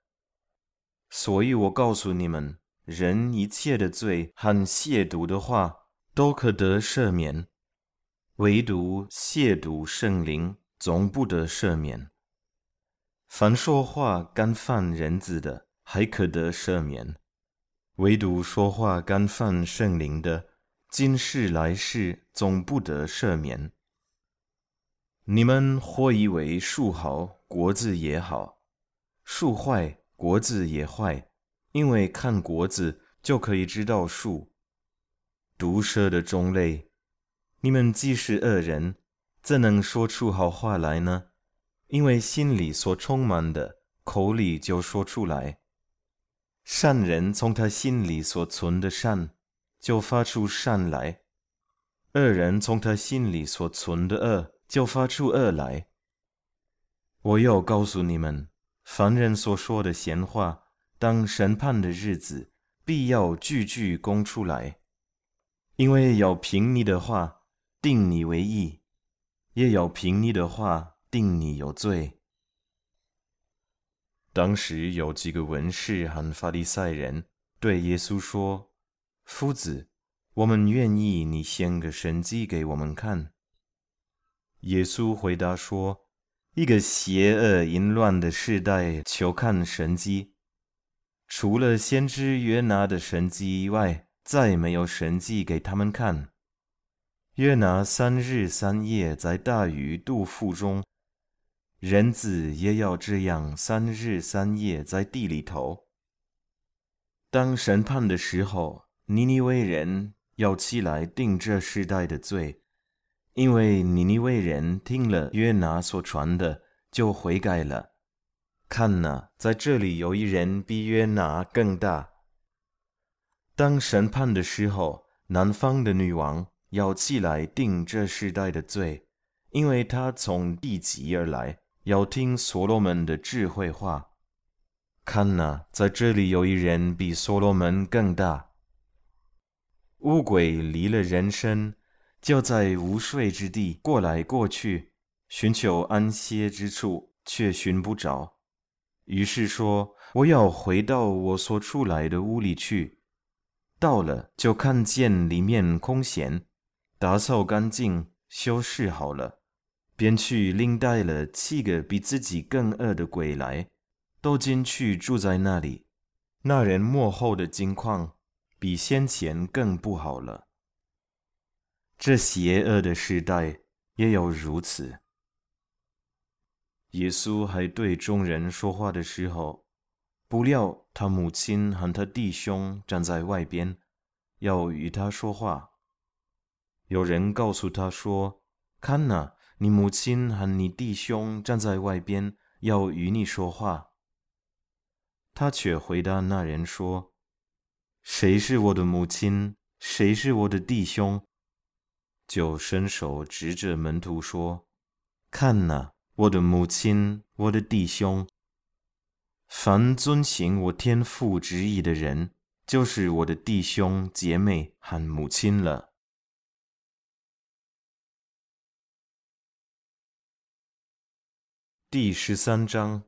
所以我告诉你们。人一切的罪和亵渎的话都可得赦免，唯独亵渎圣灵总不得赦免。凡说话干犯人子的，还可得赦免；唯独说话干犯圣灵的，今世来世总不得赦免。你们或以为树好，国子也好；树坏，国子也坏。因为看果子就可以知道树。毒蛇的种类，你们既是恶人，怎能说出好话来呢？因为心里所充满的，口里就说出来。善人从他心里所存的善，就发出善来；恶人从他心里所存的恶，就发出恶来。我要告诉你们，凡人所说的闲话，当审判的日子，必要句句供出来，因为要凭你的话定你为义，也要凭你的话定你有罪。当时有几个文士和法利赛人对耶稣说：“夫子，我们愿意你显个神迹给我们看。”耶稣回答说：“一个邪恶淫乱的时代，求看神迹，除了先知约拿的神迹以外，再没有神迹给他们看。约拿三日三夜在大鱼肚腹中。”人子也要这样三日三夜在地里头。当审判的时候，尼尼微人要起来定这世代的罪，因为尼尼微人听了约拿所传的，就悔改了。看呐，在这里有一人比约拿更大。当审判的时候，南方的女王要起来定这世代的罪，因为她从地极而来。要听所罗门的智慧话。看呐，在这里有一人比所罗门更大。乌鬼离了人身，就在无睡之地过来过去，寻求安歇之处，却寻不着。于是说：“我要回到我所出来的屋里去。”到了，就看见里面空闲，打扫干净，修饰好了。便去另带了七个比自己更恶的鬼来，都进去住在那里。那人幕后的境况比先前更不好了。这邪恶的时代也有如此。耶稣还对众人说话的时候，不料他母亲和他弟兄站在外边，要与他说话。有人告诉他说：“看哪！”你母亲和你弟兄站在外边，要与你说话。他却回答那人说：“谁是我的母亲？谁是我的弟兄？”就伸手指着门徒说：“看哪，我的母亲，我的弟兄。凡遵行我天父旨意的人，就是我的弟兄姐妹和母亲了。”第十三章。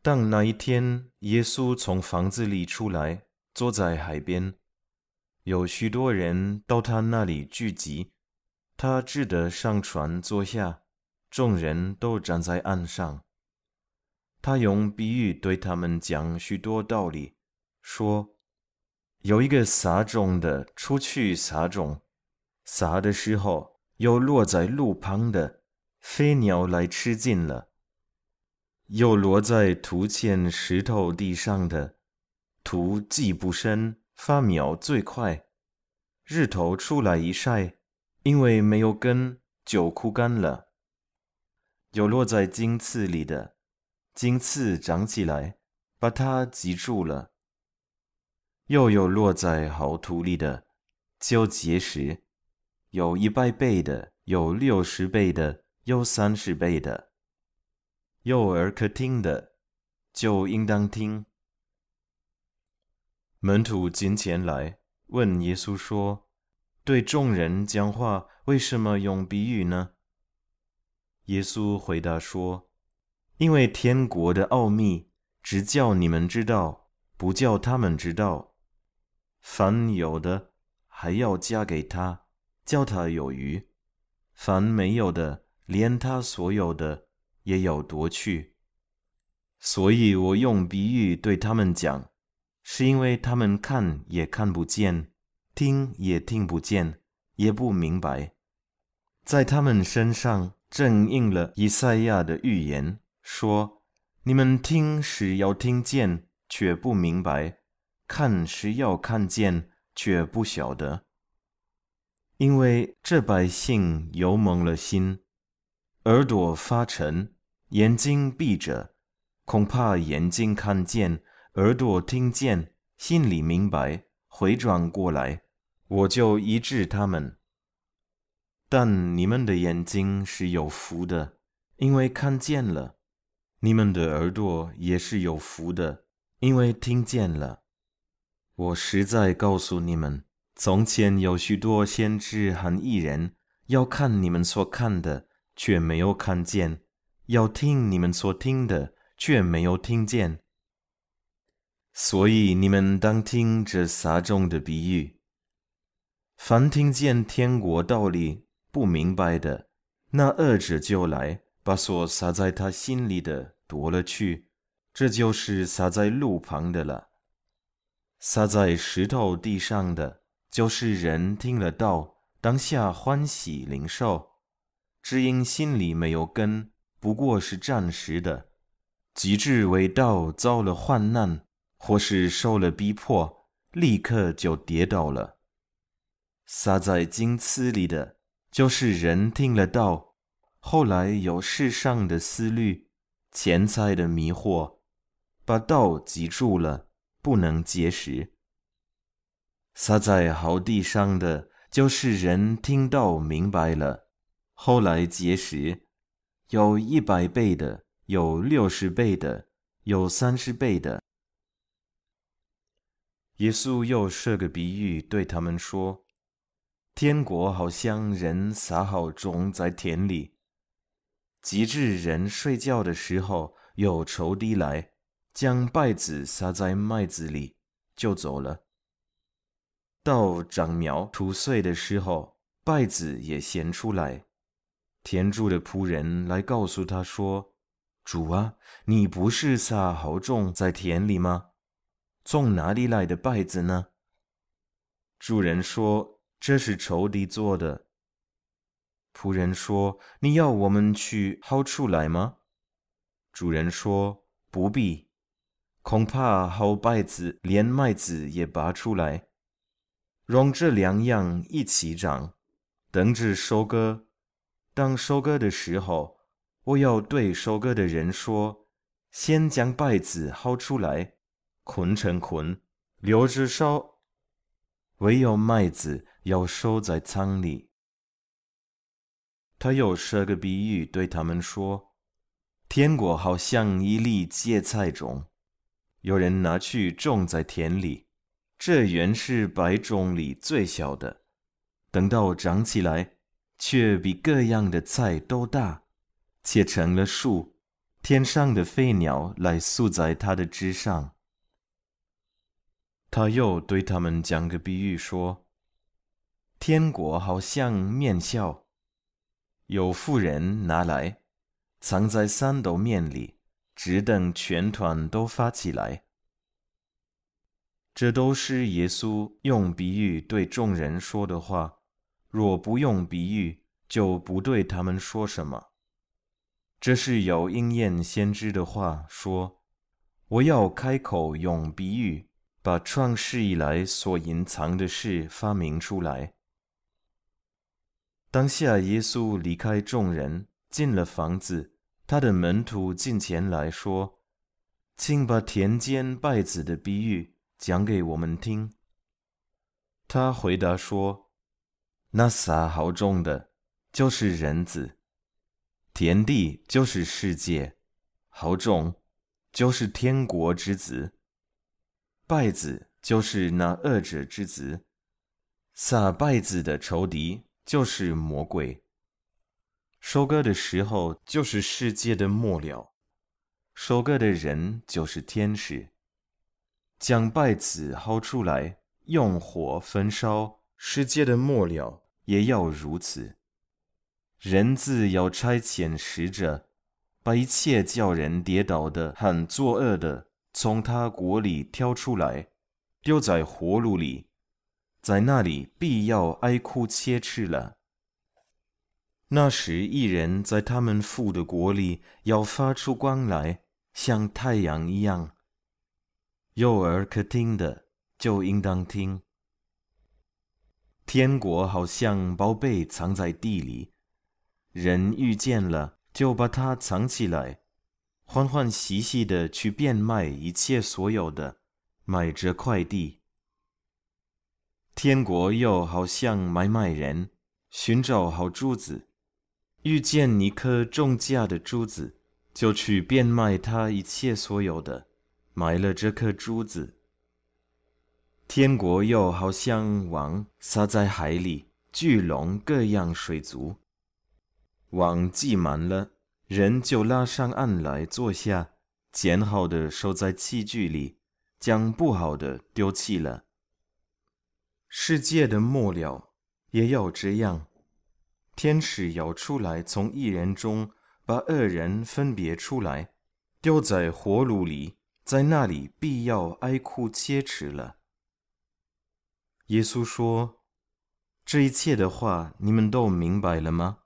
当那一天，耶稣从房子里出来，坐在海边，有许多人到他那里聚集，他只得上船坐下，众人都站在岸上。他用比喻对他们讲许多道理，说：有一个撒种的出去撒种，撒的时候，有落在路旁的。飞鸟来吃尽了，又落在土前石头地上的土既不深，发苗最快。日头出来一晒，因为没有根，就枯干了。有落在荆刺里的，荆刺长起来，把它挤住了。又有落在好土里的，就结实，有一百倍的，有六十倍的。有三十倍的，有耳可听的，就应当听。门徒进前来问耶稣说：“对众人讲话，为什么用比喻呢？”耶稣回答说：“因为天国的奥秘，只叫你们知道，不叫他们知道。凡有的，还要加给他，叫他有余；凡没有的，连他所有的也要夺去，所以我用比喻对他们讲，是因为他们看也看不见，听也听不见，也不明白。在他们身上正应了以赛亚的预言，说：你们听时要听见，却不明白；看时要看见，却不晓得。因为这百姓油蒙了心，耳朵发沉，眼睛闭着，恐怕眼睛看见，耳朵听见，心里明白，回转过来，我就医治他们。但你们的眼睛是有福的，因为看见了；你们的耳朵也是有福的，因为听见了。我实在告诉你们，从前有许多先知和艺人，要看你们所看的，却没有看见；要听你们所听的，却没有听见。所以你们当听这撒种的比喻：凡听见天国道理不明白的，那恶者就来，把所撒在他心里的夺了去，这就是撒在路旁的了。撒在石头地上的，就是人听了道，当下欢喜灵受，只因心里没有根，不过是暂时的；及至为道遭了患难，或是受了逼迫，立刻就跌倒了。撒在金刺里的，就是人听了道，后来有世上的思虑、钱财的迷惑，把道挤住了。不能结实。撒在好地上的，就是人听到明白了，后来结实，有一百倍的，有六十倍的，有三十倍的。耶稣又设个比喻对他们说：“天国好像人撒好种在田里，及至人睡觉的时候，有仇敌来。”将稗子撒在麦子里，就走了。到长苗吐穗的时候，稗子也显出来。田主的仆人来告诉他说：“主啊，你不是撒好种在田里吗？从哪里来的稗子呢？”主人说：“这是仇敌做的。”仆人说：“你要我们去薅出来吗？”主人说：“不必。”恐怕好稗子连麦子也拔出来，容这两样一起长，等着收割。当收割的时候，我要对收割的人说：先将稗子薅出来，捆成捆，留着烧；唯有麦子要收在仓里。他又设个比喻对他们说：天国好像一粒芥菜种。有人拿去种在田里，这原是百种里最小的。等到长起来，却比各样的菜都大，且成了树，天上的飞鸟来宿在它的枝上。他又对他们讲个比喻说：天国好像面笑，有妇人拿来，藏在三斗面里。只等全团都发起来，这都是耶稣用比喻对众人说的话。若不用比喻，就不对他们说什么。这是有应验先知的话说：“我要开口用比喻，把创世以来所隐藏的事发明出来。”当下，耶稣离开众人，进了房子。他的门徒进前来说：“请把田间稗子的比喻讲给我们听。”他回答说：“那撒好种的，就是人子；田地就是世界，好种就是天国之子；败子就是那恶者之子；撒败子的仇敌就是魔鬼。”收割的时候就是世界的末了，收割的人就是天使。将败子薅出来，用火焚烧，世界的末了也要如此。人字要差遣使者，把一切叫人跌倒的和作恶的，从他国里挑出来，丢在火炉里，在那里必要哀哭切齿了。那时，一人在他们父的国里要发出光来，像太阳一样。幼儿可听的，就应当听。天国好像宝贝藏在地里，人遇见了就把它藏起来，欢欢喜喜的去变卖一切所有的，买这块地。天国又好像买卖人寻找好珠子，遇见一颗重价的珠子，就去变卖他一切所有的，买了这颗珠子。天国又好像网撒在海里，巨龙各样水族，网系满了，人就拉上岸来坐下，捡好的收在器具里，将不好的丢弃了。世界的末了也有这样，天使要出来，从一人中把恶人分别出来，丢在火炉里，在那里必要哀哭切齿了。耶稣说：“这一切的话，你们都明白了吗？”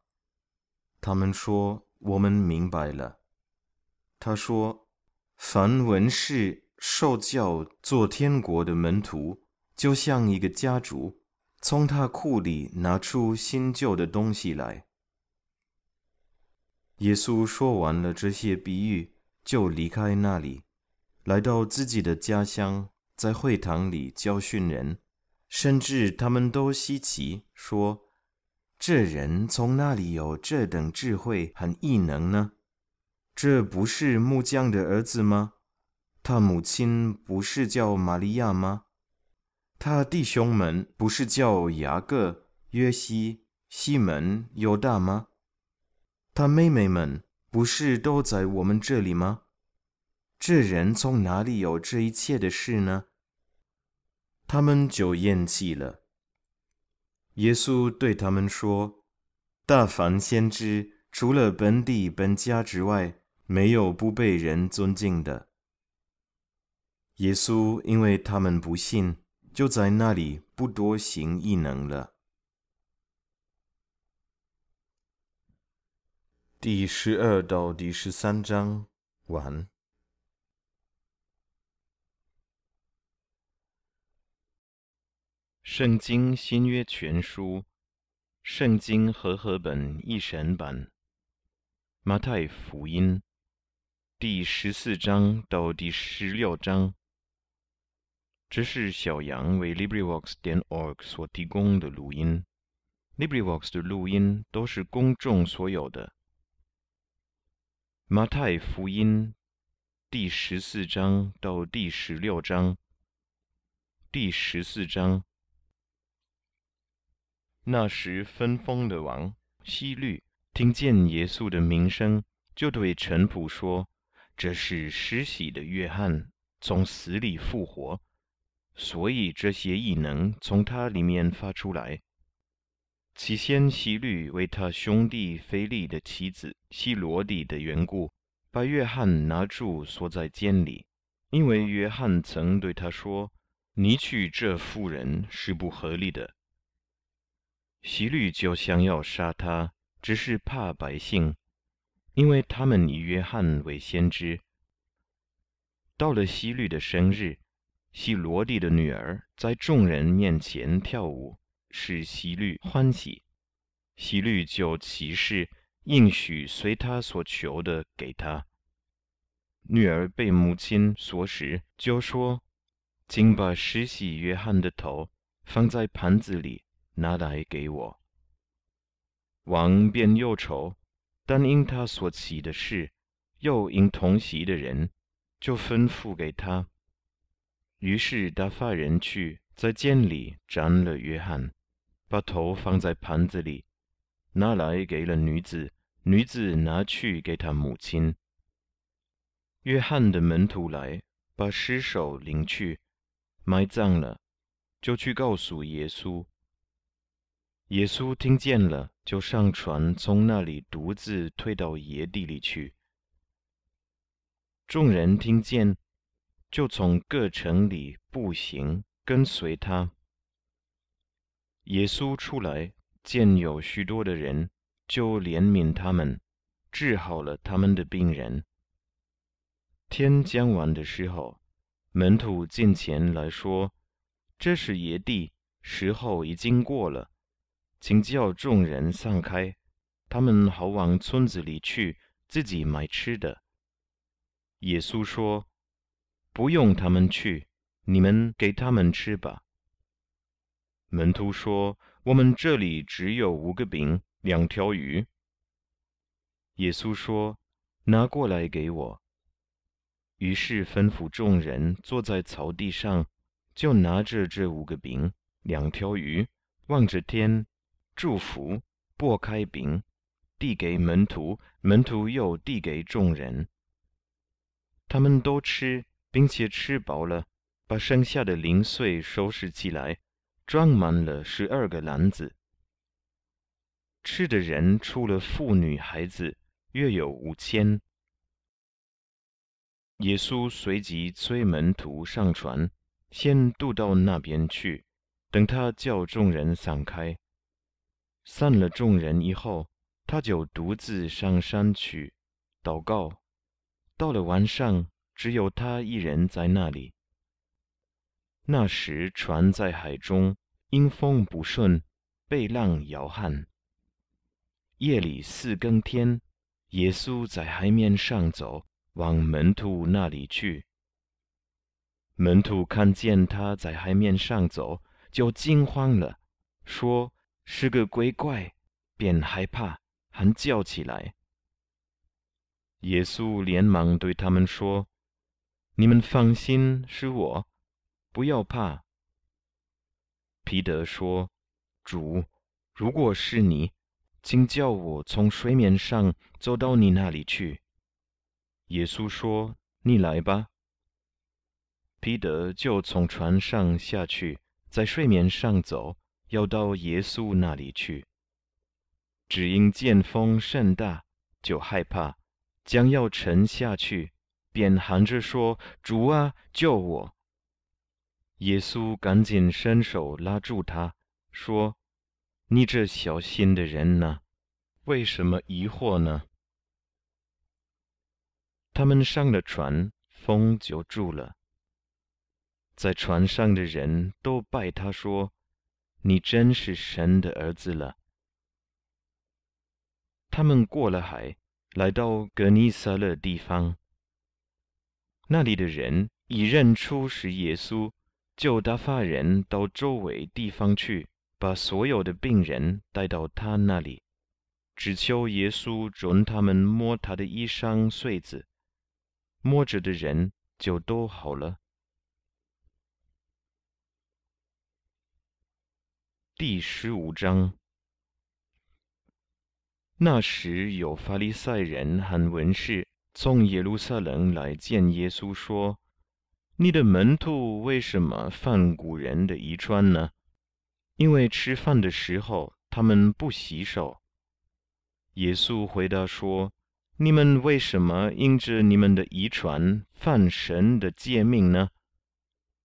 他们说：“我们明白了。”他说：“凡文士受教做天国的门徒。”就像一个家主从他库里拿出新旧的东西来。耶稣说完了这些比喻，就离开那里，来到自己的家乡，在会堂里教训人，甚至他们都稀奇，说：“这人从哪里有这等智慧和异能呢？这不是木匠的儿子吗？他母亲不是叫玛利亚吗？”他弟兄们不是叫雅各、约西、西门、犹大吗？他妹妹们不是都在我们这里吗？这人从哪里有这一切的事呢？他们就咽气了。耶稣对他们说：“大凡先知，除了本地本家之外，没有不被人尊敬的。”耶稣因为他们不信。就在那里不多行异能了。第十二到第十三章完。圣经新约全书，圣经和合本一神版，马太福音第十四章到第十六章。这是小杨为 LibriVox 点 org 所提供的录音。LibriVox 的录音都是公众所有的。马太福音第十四章到第十六章。第十四章。那时分封的王希律听见耶稣的名声，就对臣仆说：“这是施洗的约翰从死里复活。”所以这些异能从他里面发出来。起先希律为他兄弟腓力的妻子希罗底的缘故，把约翰拿住锁在监里，因为约翰曾对他说：“你娶这妇人是不合理的。”希律就想要杀他，只是怕百姓，因为他们以约翰为先知。到了希律的生日。希罗底的女儿在众人面前跳舞，使希律欢喜。希律就起誓应许随他所求的给他。女儿被母亲所使，就说：“请把施洗约翰的头放在盘子里，拿来给我。”王便忧愁，但因他所起的事，又因同席的人，就吩咐给他。于是打发人去，在监里斩了约翰，把头放在盘子里，拿来给了女子，女子拿去给他母亲。约翰的门徒来，把尸首领去，埋葬了，就去告诉耶稣。耶稣听见了，就上船，从那里独自退到野地里去。众人听见。就从各城里步行跟随他。耶稣出来见有许多的人，就怜悯他们，治好了他们的病人。天将晚的时候，门徒进前来说：“这是野地，时候已经过了，请叫众人散开，他们好往村子里去，自己买吃的。”耶稣说：“不用他们去，你们给他们吃吧。”门徒说：“我们这里只有五个饼，两条鱼。”耶稣说：“拿过来给我。”于是吩咐众人坐在草地上。就拿着这五个饼、两条鱼，望着天，祝福，拨开饼，递给门徒，门徒又递给众人。他们都吃，并且吃饱了，把剩下的零碎收拾起来，装满了十二个篮子。吃的人除了妇女孩子，约有五千。耶稣随即催门徒上船。先渡到那边去，等他叫众人散开。散了众人以后，他就独自上山去祷告。到了晚上，只有他一人在那里。那时船在海中，因风不顺，被浪摇撼。夜里四更天，耶稣在海面上走，往门徒那里去。门徒看见他在海面上走，就惊慌了，说是个鬼怪，便害怕，喊叫起来。耶稣连忙对他们说：“你们放心，是我，不要怕。”彼得说：“主，如果是你，请叫我从水面上走到你那里去。”耶稣说：“你来吧。”彼得就从船上下去，在水面上走，要到耶稣那里去。只因见风甚大，就害怕，将要沉下去，便喊着说：“主啊，救我！”耶稣赶紧伸手拉住他，说：“你这小心的人呢？为什么疑惑呢？”他们上了船，风就住了。在船上的人都拜他说：“你真是神的儿子了。”他们过了海，来到格尼撒勒地方。那里的人已认出是耶稣，就打发人到周围地方去，把所有的病人带到他那里，只求耶稣准他们摸他的衣裳穗子，摸着的人就都好了。第十五章。那时有法利赛人和文士从耶路撒冷来见耶稣，说：“你的门徒为什么犯古人的遗传呢？因为吃饭的时候他们不洗手。”耶稣回答说：“你们为什么因着你们的遗传犯神的诫命呢？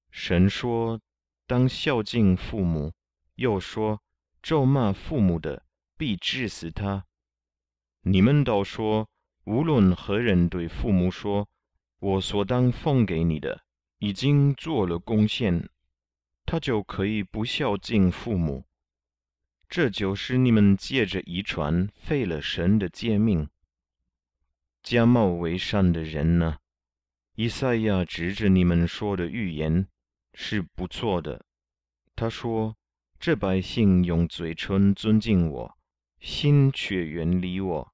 神说：当孝敬父母。”又说：“咒骂父母的，必治死他。”你们倒说：“无论何人对父母说，我所当奉给你的，已经做了贡献，他就可以不孝敬父母。这就是你们借着遗传废了神的诫命。假冒为善的人呢？以赛亚指着你们说的预言是不错的。他说。这百姓用嘴唇尊敬我，心却远离我。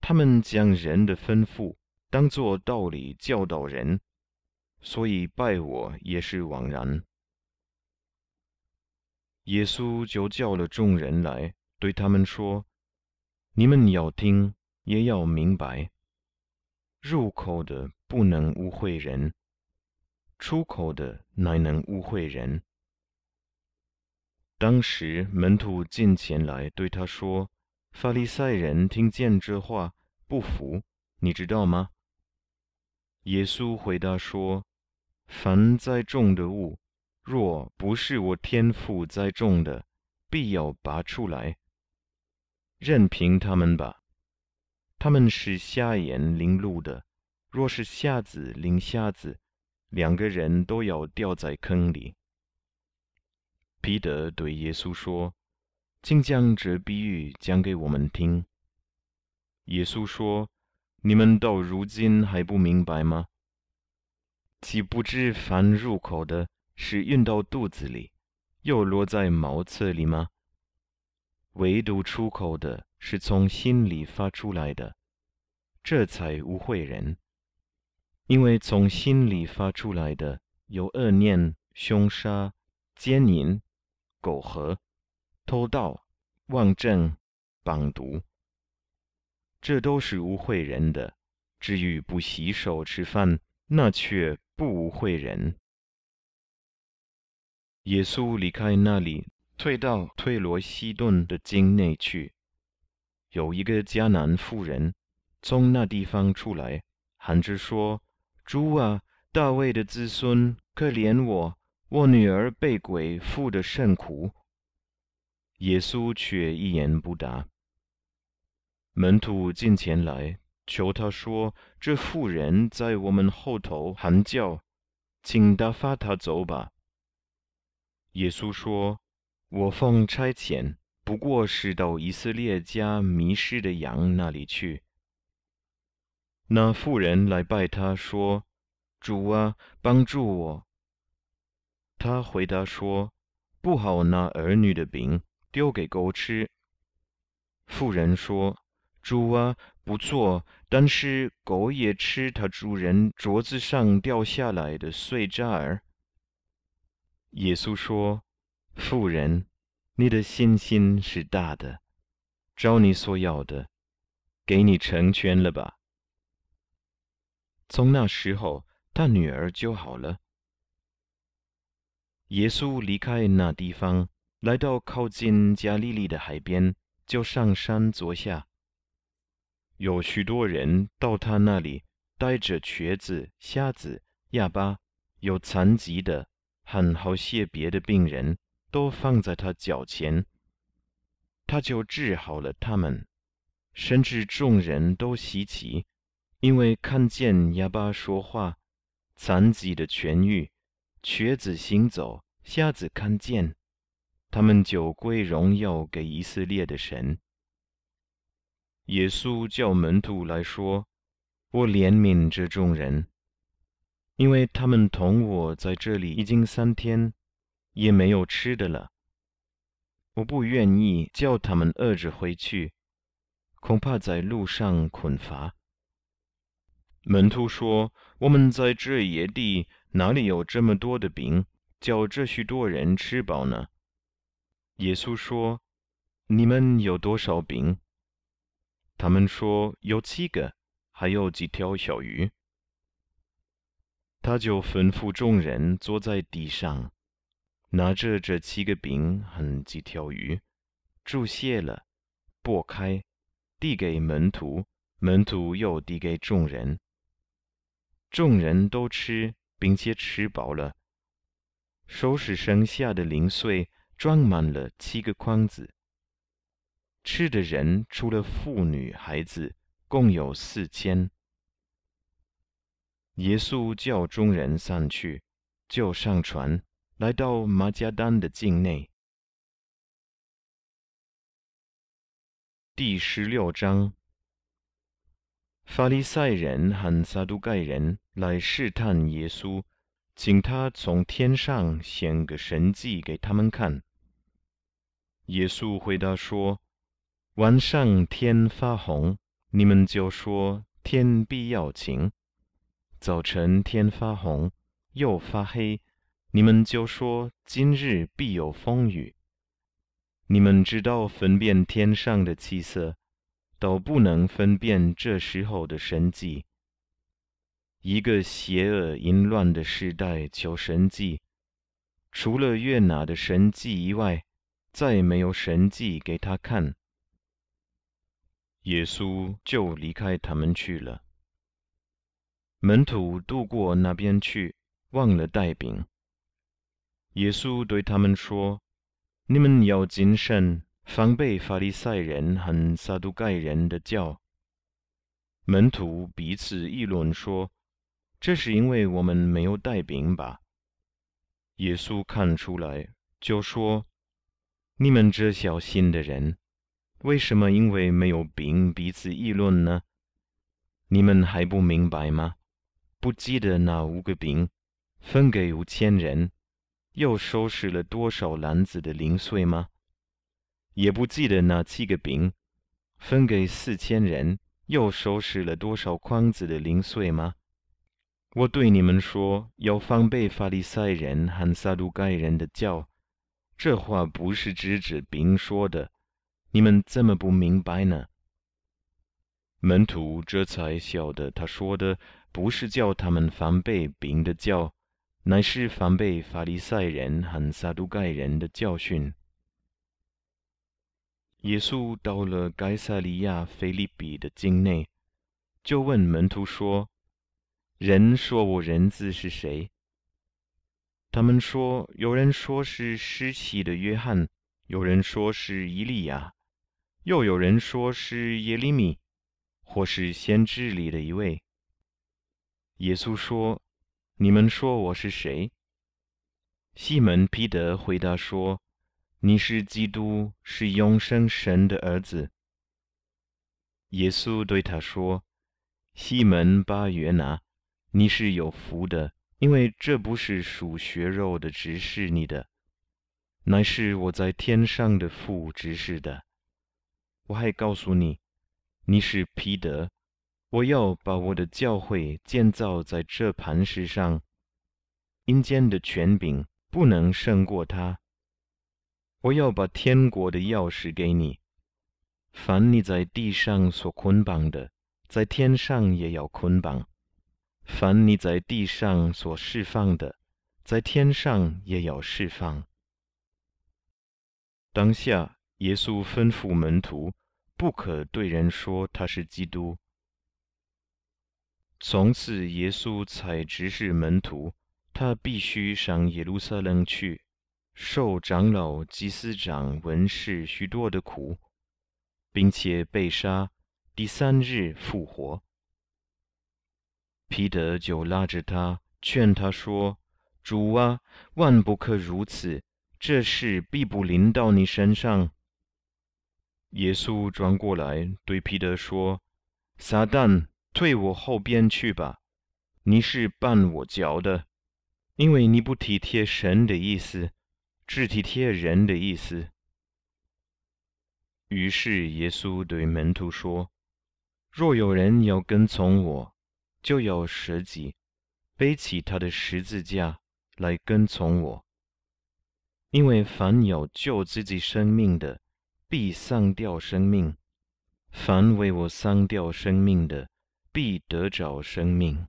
他们将人的吩咐当作道理教导人，所以拜我也是枉然。耶稣就叫了众人来，对他们说：“你们要听，也要明白。入口的不能污秽人，出口的乃能污秽人。”当时门徒进前来对他说：“法利赛人听见这话不服，你知道吗？”耶稣回答说：“凡栽种的物，若不是我天父栽种的，必要拔出来。任凭他们吧。他们是瞎眼领路的，若是瞎子领瞎子，两个人都要掉在坑里。”彼得对耶稣说：“请将这比喻讲给我们听。”耶稣说：“你们到如今还不明白吗？岂不知凡入口的，是运到肚子里，又落在茅厕里吗？唯独出口的，是从心里发出来的，这才污秽人。因为从心里发出来的，有恶念、凶杀、奸淫、苟合、偷盗、妄政、绑毒。”这都是污秽人的。至于不洗手吃饭，那却不污秽人。耶稣离开那里，退到推罗西顿的境内去。有一个迦南妇人从那地方出来，喊着说：“主啊，大卫的子孙，可怜我，我女儿被鬼附得甚苦。”耶稣却一言不答。门徒进前来，求他说：“这妇人在我们后头喊叫，请打发她走吧。”耶稣说：“我奉差遣，不过是到以色列家迷失的羊那里去。”那妇人来拜他说：“主啊，帮助我。”他回答说：“不好拿儿女的饼丢给狗吃。”妇人说。主啊，不错，但是狗也吃它主人桌子上掉下来的碎渣儿。耶稣说：“妇人，你的信心是大的，照你所要的，给你成全了吧。”从那时候，他女儿就好了。耶稣离开那地方，来到靠近加利利的海边，就上山坐下。有许多人到他那里，带着瘸子、瞎子、哑巴，有残疾的，和好些别的病人，都放在他脚前，他就治好了他们。甚至众人都稀奇，因为看见哑巴说话，残疾的痊愈，瘸子行走，瞎子看见，他们就归荣耀给以色列的神。耶稣叫门徒来说：“我怜悯这众人，因为他们同我在这里已经三天，也没有吃的了。我不愿意叫他们饿着回去，恐怕在路上困乏。”门徒说：“我们在这野地哪里有这么多的饼，叫这许多人吃饱呢？”耶稣说：“你们有多少饼？”他们说有七个，还有几条小鱼。他就吩咐众人坐在地上，拿着这七个饼和几条鱼，注谢了，剥开，递给门徒，门徒又递给众人。众人都吃，并且吃饱了，收拾剩下的零碎，装满了七个筐子。吃的人除了妇女孩子，共有四千。耶稣叫众人散去，就上船，来到马加丹的境内。第十六章，法利赛人和撒都盖人来试探耶稣，请他从天上显个神迹给他们看。耶稣回答说。晚上天发红，你们就说天必要晴；早晨天发红又发黑，你们就说今日必有风雨。你们知道分辨天上的气色，都不能分辨这时候的神迹。一个邪恶淫乱的时代求神迹，除了约拿的神迹以外，再没有神迹给他看。耶稣就离开他们去了。门徒渡过那边去，忘了带饼。耶稣对他们说：“你们要谨慎，防备法利赛人和撒都盖人的教。”门徒彼此议论说：“这是因为我们没有带饼吧？”耶稣看出来，就说：“你们这小心的人，为什么因为没有饼彼此议论呢？你们还不明白吗？不记得那五个饼分给五千人，又收拾了多少篮子的零碎吗？也不记得那七个饼分给四千人，又收拾了多少筐子的零碎吗？”我对你们说，要防备法利赛人和撒都盖人的教。这话不是指着饼说的，你们怎么不明白呢？门徒这才晓得，他说的不是叫他们防备饼的教，乃是防备法利赛人和撒都盖人的教训。耶稣到了该萨利亚菲利比的境内，就问门徒说。人说我人子是谁？他们说，有人说是失气的约翰，有人说是伊利亚，又有人说是耶利米，或是先知里的一位。耶稣说：“你们说我是谁？”西门彼得回答说：“你是基督，是永生神的儿子。”耶稣对他说：“西门巴约拿。”你是有福的，因为这不是属血肉的指示你的，乃是我在天上的父指示的。我还告诉你，你是彼得，我要把我的教会建造在这磐石上，阴间的权柄不能胜过他。我要把天国的钥匙给你，凡你在地上所捆绑的，在天上也要捆绑。凡你在地上所释放的，在天上也要释放。当下，耶稣吩咐门徒，不可对人说他是基督。从此，耶稣才指示门徒，他必须上耶路撒冷去，受长老、及司长、文士许多的苦，并且被杀，第三日复活。彼得就拉着他，劝他说：“主啊，万不可如此，这事必不临到你身上。”耶稣转过来对彼得说：“撒旦，退我后边去吧！你是绊我脚的，因为你不体贴神的意思，只体贴人的意思。”于是耶稣对门徒说：“若有人要跟从我，”就要舍己，背起他的十字架来跟从我。因为凡有救自己生命的，必丧掉生命；凡为我丧掉生命的，必得着生命。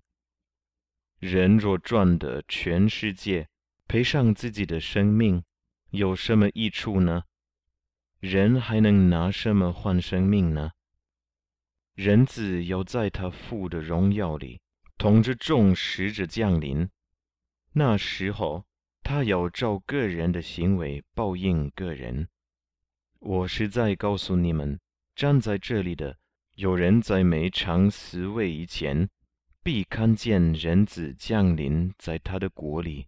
人若赚得全世界，赔上自己的生命，有什么益处呢？人还能拿什么换生命呢？人子要在他父的荣耀里，统着众使者降临。那时候，他要照个人的行为报应个人。我实在告诉你们，站在这里的有人在没尝死位以前，必看见人子降临在他的国里。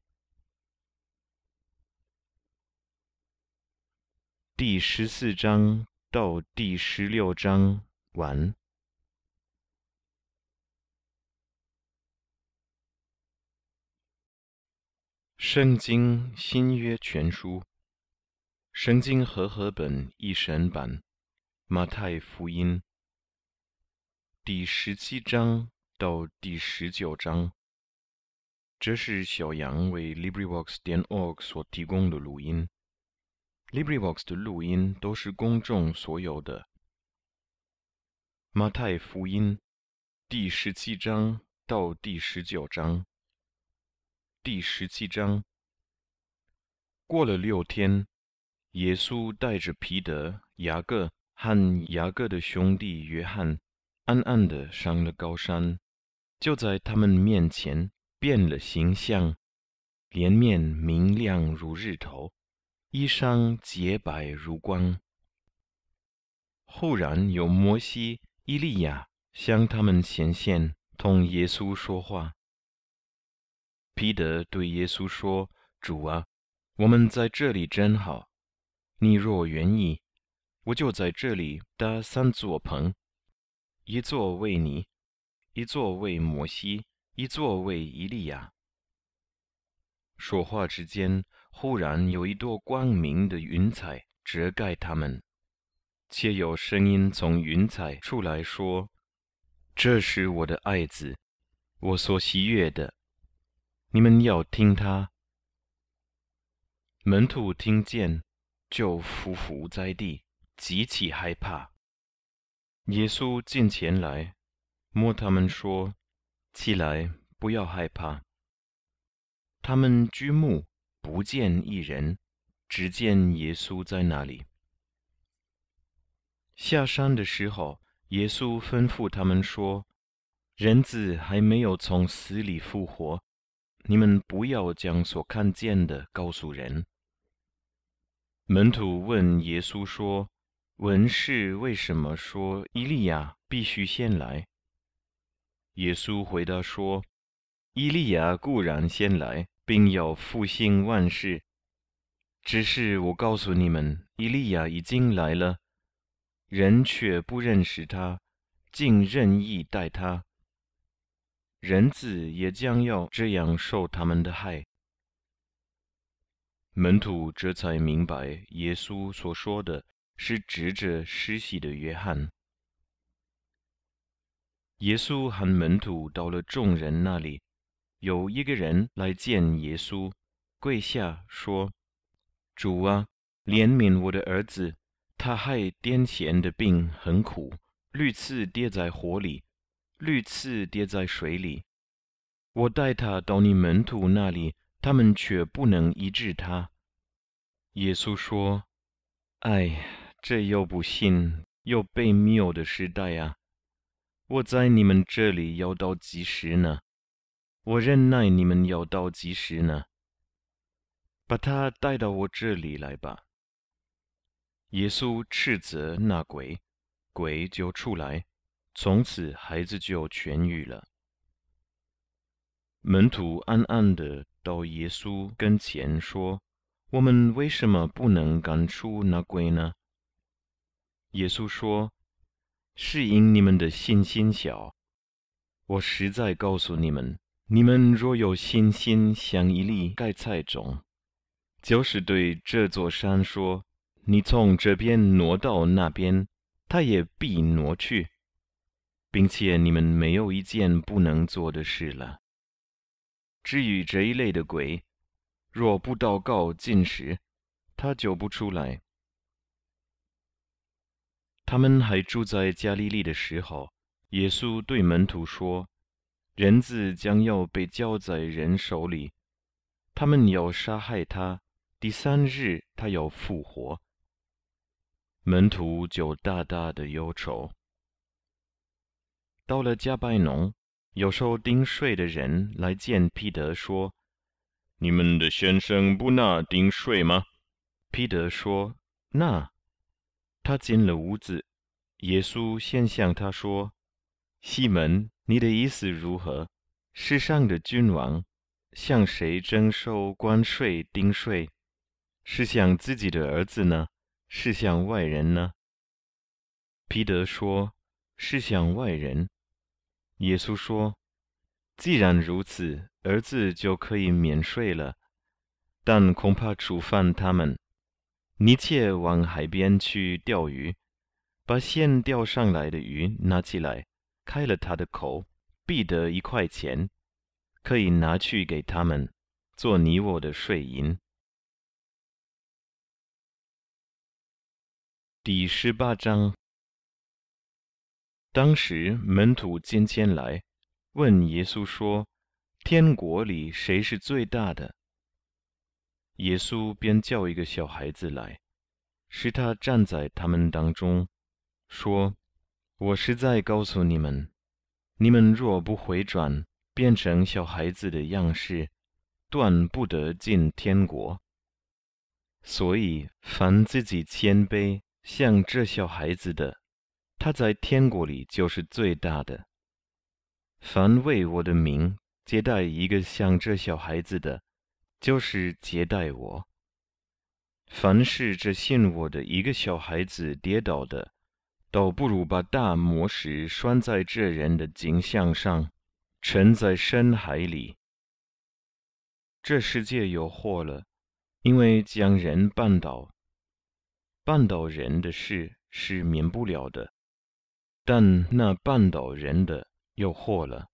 第十四章到第十六章完。圣经新约全书，圣经和合本一神版，马太福音第十七章到第十九章。这是小杨为 LibriVox 点 org 所提供的录音。LibriVox 的录音都是公众所有的。马太福音第十七章到第十九章。第十七章。过了六天，耶稣带着彼得、雅各和雅各的兄弟约翰，暗暗地上了高山，就在他们面前变了形象，脸面明亮如日头，衣裳洁白如光。忽然有摩西、伊利亚向他们显现，同耶稣说话。彼得对耶稣说：“主啊，我们在这里真好。你若愿意，我就在这里搭三座棚，一座为你，一座为摩西，一座为伊利亚。说话之间，忽然有一朵光明的云彩遮盖他们，且有声音从云彩出来说：“这是我的爱子，我所喜悦的，你们要听他。”门徒听见，就伏伏在地，极其害怕。耶稣近前来，摸他们说：“起来，不要害怕。”他们举目不见一人，只见耶稣在那里。下山的时候，耶稣吩咐他们说：“人子还没有从死里复活，你们不要将所看见的告诉人。”门徒问耶稣说：“文士为什么说伊利亚必须先来？”耶稣回答说：“伊利亚固然先来，并要复兴万事。只是我告诉你们，伊利亚已经来了，人却不认识他，竟任意待他。人子也将要这样受他们的害。”门徒这才明白，耶稣所说的是指着施洗的约翰。耶稣和门徒到了众人那里，有一个人来见耶稣，跪下说：“主啊，怜悯我的儿子，他害癫痫的病很苦，屡次跌在火里，屡次跌在水里。我带他到你门徒那里。”他们却不能医治他。耶稣说：“哎，这又不信又被谬的时代啊！我在你们这里要到几时呢？我忍耐你们要到几时呢？把他带到我这里来吧。”耶稣斥责那鬼，鬼就出来，从此孩子就痊愈了。门徒暗暗的。到耶稣跟前说：“我们为什么不能赶出那鬼呢？”耶稣说：“是因你们的信心小。我实在告诉你们，你们若有信心像一粒盖菜种，就是对这座山说：‘你从这边挪到那边’，它也必挪去，并且你们没有一件不能做的事了。”至于这一类的鬼，若不祷告进食，他就不出来。他们还住在加利利的时候，耶稣对门徒说：“人子将要被交在人手里，他们要杀害他，第三日他要复活。”门徒就大大的忧愁。到了加拜农。有收丁税的人来见彼得，说：“你们的先生不纳丁税吗？”彼得说：“纳。”他进了屋子，耶稣先向他说：“西门，你的意思如何？世上的君王向谁征收关税、丁税？是向自己的儿子呢，是向外人呢？”彼得说：“是向外人。”耶稣说：“既然如此，儿子就可以免税了。但恐怕触犯他们。你且往海边去钓鱼，把先钓上来的鱼拿起来，开了他的口，必得一块钱，可以拿去给他们，做你我的税银。”第十八章。当时门徒进前来，问耶稣说：“天国里谁是最大的？”耶稣便叫一个小孩子来，使他站在他们当中，说：“我实在告诉你们，你们若不回转，变成小孩子的样式，断不得进天国。所以，凡自己谦卑，像这小孩子的。”他在天国里就是最大的。凡为我的名接待一个像这小孩子的，就是接待我。凡是这信我的一个小孩子跌倒的，倒不如把大磨石拴在这人的颈项上，沉在深海里。这世界有祸了，因为将人绊倒。绊倒人的事是免不了的，但那绊倒人的有祸了。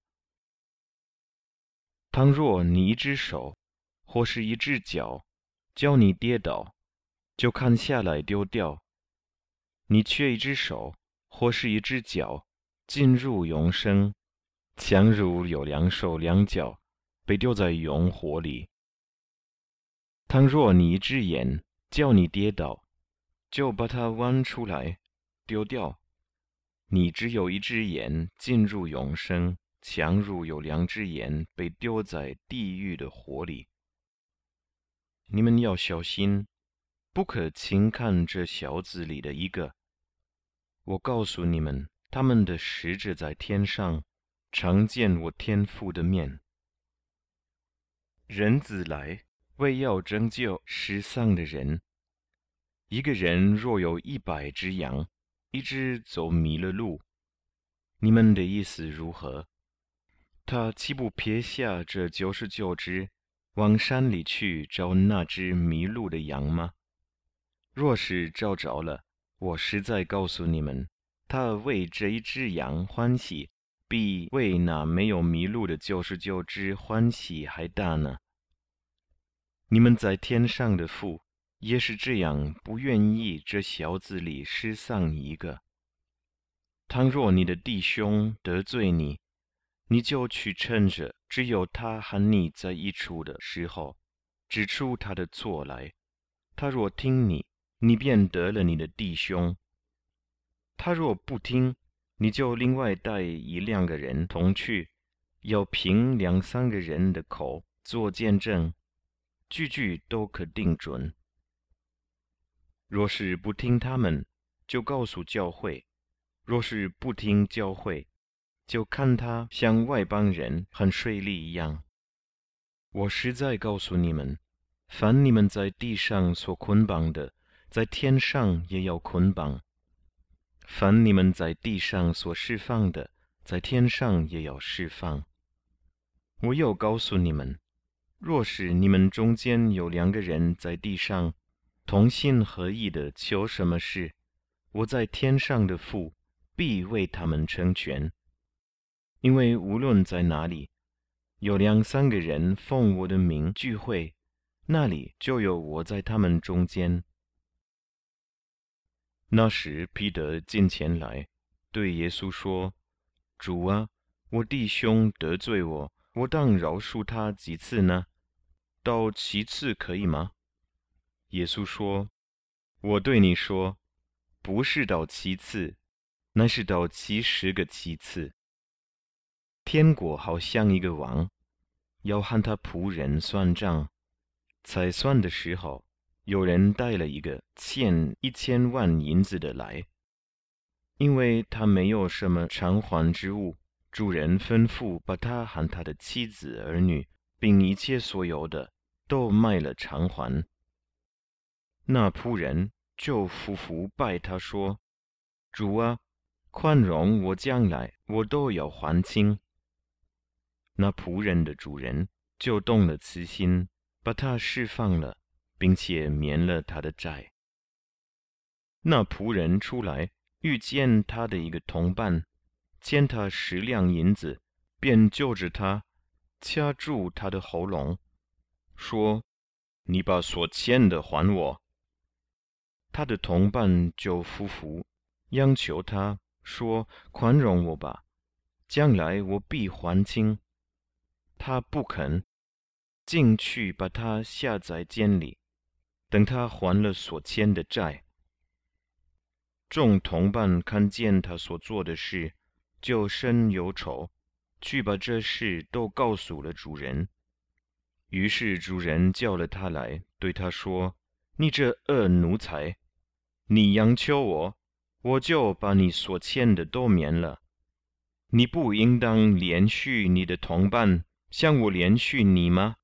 倘若你一只手或是一只脚叫你跌倒，就看下来丢掉。你缺一只手或是一只脚，进入永生，强如有两手两脚，被丢在永火里。倘若你一只眼叫你跌倒，就把它弯出来丢掉。你只有一只眼进入永生，强如有两只眼被丢在地狱的火里。你们要小心。不可轻看这小子里的一个。我告诉你们，他们的使者在天上，常见我天父的面。人子来，为要拯救失丧的人。一个人若有一百只羊，一只走迷了路，你们的意思如何？他岂不撇下这九十九只，往山里去找那只迷路的羊吗？若是照着了，我实在告诉你们，他为这一只羊欢喜，比为那没有迷路的九十九只欢喜还大呢。你们在天上的父也是这样，不愿意这小子里失丧一个。倘若你的弟兄得罪你，你就去趁着只有他和你在一处的时候，指出他的错来。他若听你，你便得了你的弟兄。他若不听，你就另外带一两个人同去，要凭两三个人的口做见证，句句都可定准。若是不听他们，就告诉教会；若是不听教会，就看他像外邦人很税利一样。我实在告诉你们，凡你们在地上所捆绑的，在天上也要捆绑。凡你们在地上所释放的，在天上也要释放。我又告诉你们：若是你们中间有两个人在地上同心合意的求什么事，我在天上的父必为他们成全。因为无论在哪里，有两三个人奉我的名聚会，那里就有我在他们中间。那时，彼得进前来，对耶稣说：“主啊，我弟兄得罪我，我当饶恕他几次呢？到七次可以吗？”耶稣说：“我对你说，不是到七次，乃是到七十个七次。天国好像一个王，要和他仆人算账，才算的时候。”有人带了一个欠一千万银子的来，因为他没有什么偿还之物，主人吩咐把他和他的妻子儿女，并一切所有的都卖了偿还。那仆人就夫妇拜他说：“主啊，宽容我将来，我都要还清。”那仆人的主人就动了慈心，把他释放了。并且免了他的债。那仆人出来遇见他的一个同伴，欠他十两银子，便救着他，掐住他的喉咙，说：“你把所欠的还我。”他的同伴就夫妇央求他说：“宽容我吧，将来我必还清。”他不肯，进去把他下在监里。等他还了所欠的债，众同伴看见他所做的事，就深忧愁，去把这事都告诉了主人。于是主人叫了他来，对他说：“你这恶奴才，你央求我，我就把你所欠的都免了。你不应当连续你的同伴，像我连续你吗？”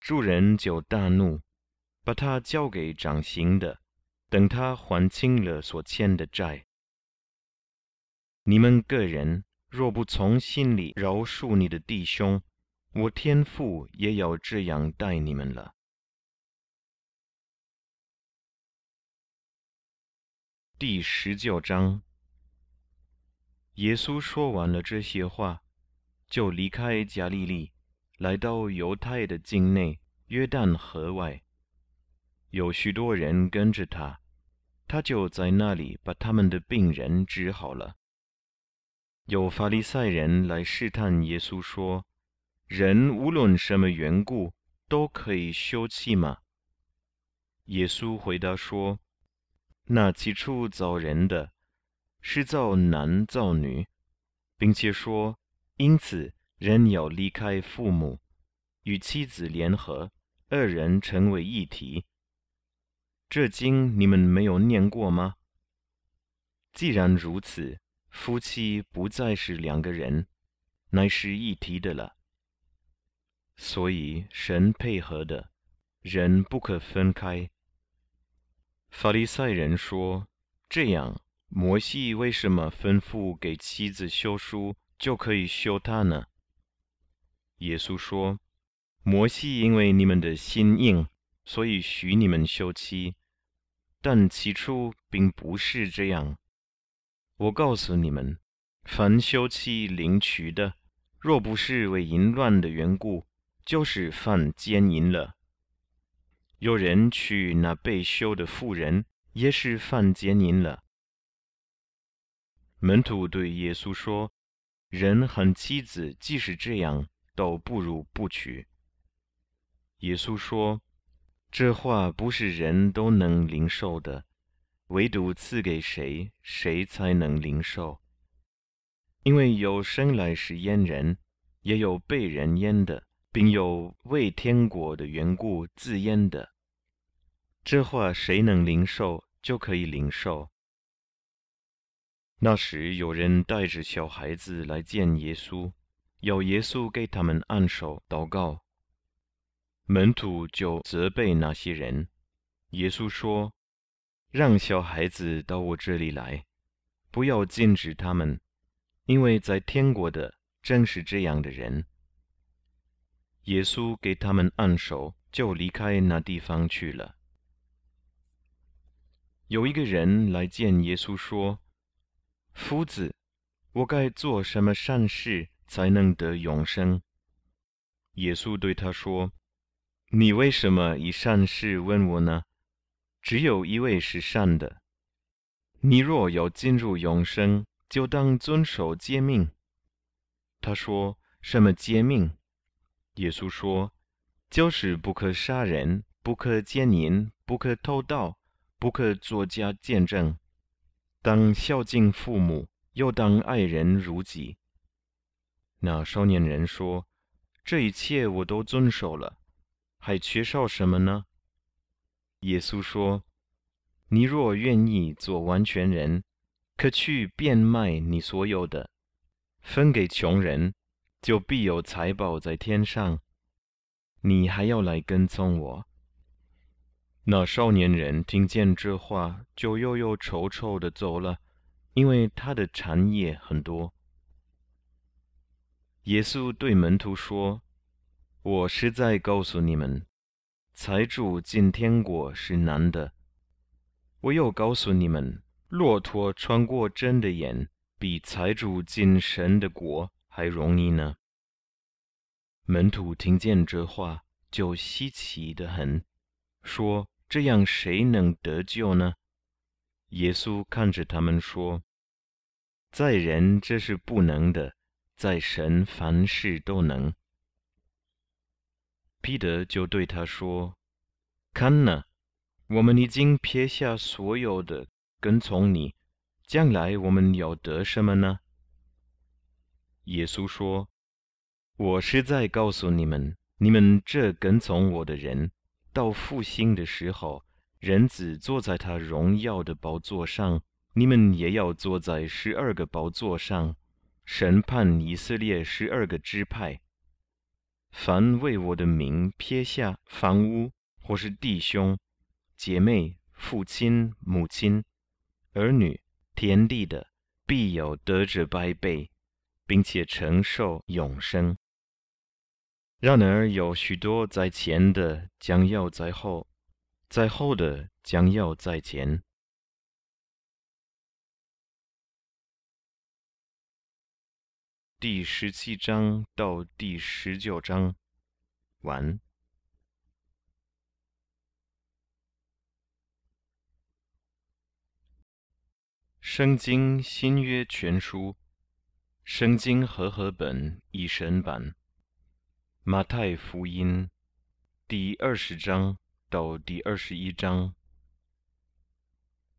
主人就大怒。把他交给掌刑的，等他还清了所欠的债。你们个人若不从心里饶恕你的弟兄，我天父也要这样待你们了。第十九章，耶稣说完了这些话，就离开加利利，来到犹太的境内约旦河外。有许多人跟着他，他就在那里把他们的病人治好了。有法利赛人来试探耶稣，说：“人无论什么缘故，都可以休妻吗？”耶稣回答说：“那起初造人的，是造男造女，并且说，因此人要离开父母，与妻子联合，二人成为一体。这经你们没有念过吗？既然如此。”夫妻不再是两个人，乃是一体的了。所以神配合的，人不可分开。法利赛人说：“这样，摩西为什么吩咐给妻子休书，就可以休她呢？”耶稣说：“摩西因为你们的心硬，所以许你们休妻，但起初并不是这样。”我告诉你们，凡休妻领娶的，若不是为淫乱的缘故，就是犯奸淫了。有人娶那被休的妇人，也是犯奸淫了。门徒对耶稣说：“人和妻子即使这样，都不如不娶。”耶稣说：“这话不是人都能领受的。”唯独赐给谁，谁才能领受。因为有生来是阉人，也有被人阉的，并有为天国的缘故自阉的。这话谁能领受，就可以领受。那时有人带着小孩子来见耶稣，要耶稣给他们按手祷告。门徒就责备那些人。耶稣说。让小孩子到我这里来，不要禁止他们，因为在天国的正是这样的人。耶稣给他们按手，就离开那地方去了。有一个人来见耶稣，说：“夫子，我该做什么善事才能得永生？”耶稣对他说：“你为什么以善事问我呢？”只有一位是善的。你若要进入永生，就当遵守诫命。他说：“什么诫命？”耶稣说：“就是不可杀人，不可奸淫，不可偷盗，不可作假见证，当孝敬父母，又当爱人如己。”那少年人说：“这一切我都遵守了，还缺少什么呢？”耶稣说：“你若愿意做完全人，可去变卖你所有的，分给穷人，就必有财宝在天上。你还要来跟从我。”那少年人听见这话，就忧忧愁愁的走了，因为他的产业很多。耶稣对门徒说：“我实在告诉你们。”财主进天国是难的。我又告诉你们，骆驼穿过针的眼，比财主进神的国还容易呢。门徒听见这话，就稀奇的很，说：“这样谁能得救呢？”耶稣看着他们说：“在人这是不能的，在神凡事都能。”彼得就对他说：“看呐，我们已经撇下所有的跟从你，将来我们要得什么呢？”耶稣说：“我是在告诉你们，你们这跟从我的人，到复兴的时候，人子坐在他荣耀的宝座上，你们也要坐在十二个宝座上，审判以色列十二个支派。”凡为我的名撇下房屋、或是弟兄、姐妹、父亲、母亲、儿女、田地的，必有得着百倍，并且承受永生。然而有许多在前的，将要在后；在后的，将要在前。第十七章到第十九章完。圣经新约全书，圣经和合本一神版，马太福音第二十章到第二十一章。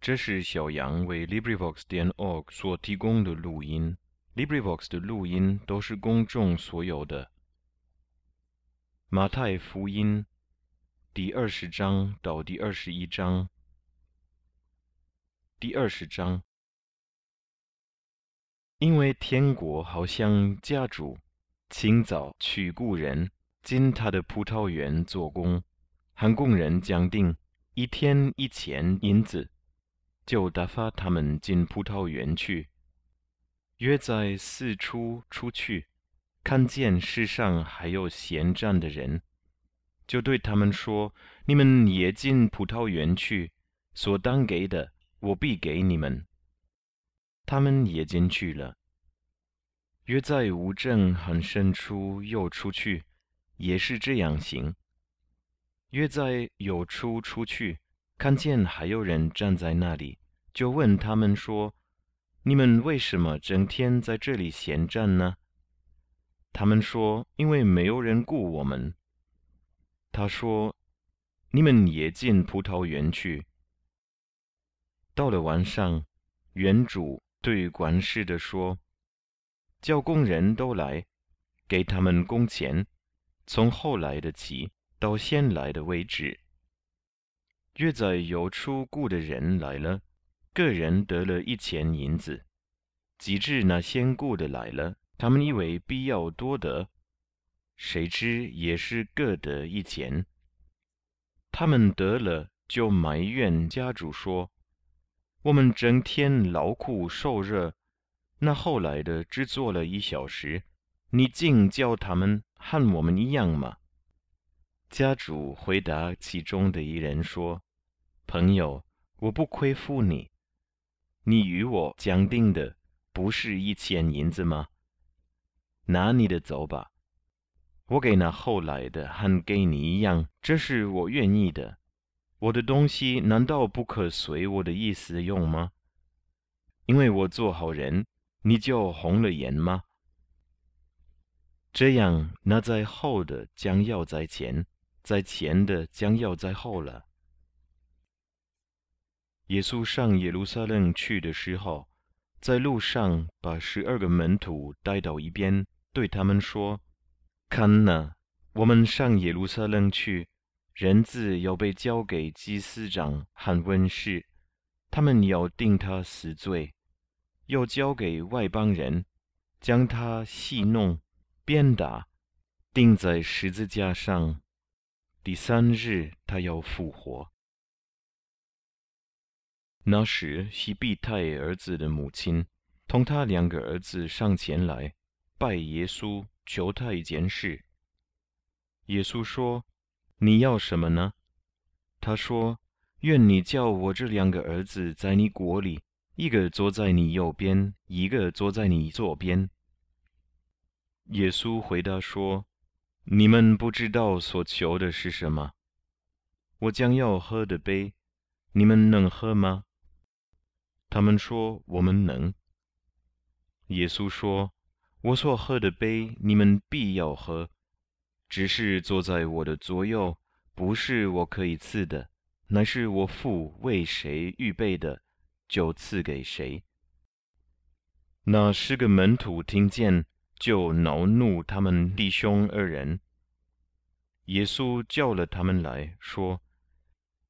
这是小杨为 LibriVox 点 org 所提供的录音。LibriVox 的录音都是公众所有的。马太福音第二十章到第二十一章。第二十章，因为天国好像家主清早去故人进他的葡萄园做工，和工人讲定一天一钱银子，就打发他们进葡萄园去。约在四处出去，看见世上还有闲站的人，就对他们说：“你们也进葡萄园去，所当给的，我必给你们。”他们也进去了。约在无证很深处又出去，也是这样行。约在有处出去，看见还有人站在那里，就问他们说。你们为什么整天在这里闲站呢？他们说：“因为没有人雇我们。”他说：“你们也进葡萄园去。”到了晚上，园主对管事的说：“叫工人都来，给他们工钱，从后来的起到先来的为止。”约在有出雇的人来了。个人得了一钱银子，及至那先雇的来了，他们以为必要多得，谁知也是各得一钱。他们得了，就埋怨家主说：“我们整天劳苦受热，那后来的只做了一小时，你竟叫他们和我们一样吗？”家主回答其中的一人说：“朋友，我不亏负你。”你与我讲定的不是一千银子吗？拿你的走吧，我给那后来的还给你一样，这是我愿意的。我的东西难道不可随我的意思用吗？因为我做好人，你就红了眼吗？这样，那在后的将要在前，在前的将要在后了。耶稣上耶路撒冷去的时候，在路上把十二个门徒带到一边，对他们说：“看呐，我们上耶路撒冷去，人子要被交给祭司长和文士，他们要定他死罪，又交给外邦人，将他戏弄、鞭打，钉在十字架上。第三日，他要复活。”那时，西庇太儿子的母亲同他两个儿子上前来拜耶稣，求他一件事。耶稣说：“你要什么呢？”他说：“愿你叫我这两个儿子在你国里，一个坐在你右边，一个坐在你左边。”耶稣回答说：“你们不知道所求的是什么。我将要喝的杯，你们能喝吗？”他们说：“我们能。”耶稣说：“我所喝的杯，你们必要喝；只是坐在我的左右，不是我可以赐的，乃是我父为谁预备的，就赐给谁。”那十个门徒听见，就恼怒他们弟兄二人。耶稣叫了他们来说：“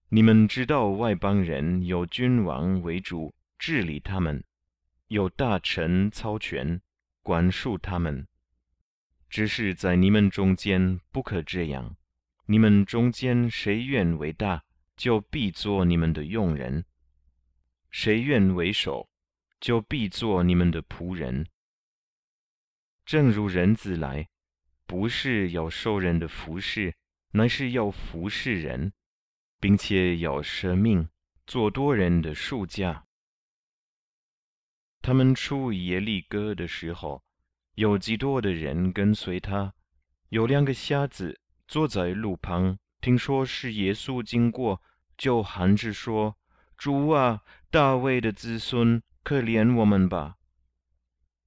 你们知道外邦人有君王为主。”治理他们，有大臣操权管束他们，只是在你们中间不可这样，你们中间谁愿为大，就必做你们的用人；谁愿为首，就必做你们的仆人。正如人子来，不是要受人的服侍，乃是要服侍人，并且要舍命，做多人的数价。他们出耶利哥的时候，有极多的人跟随他。有两个瞎子坐在路旁，听说是耶稣经过，就喊着说：“主啊，大卫的子孙，可怜我们吧！”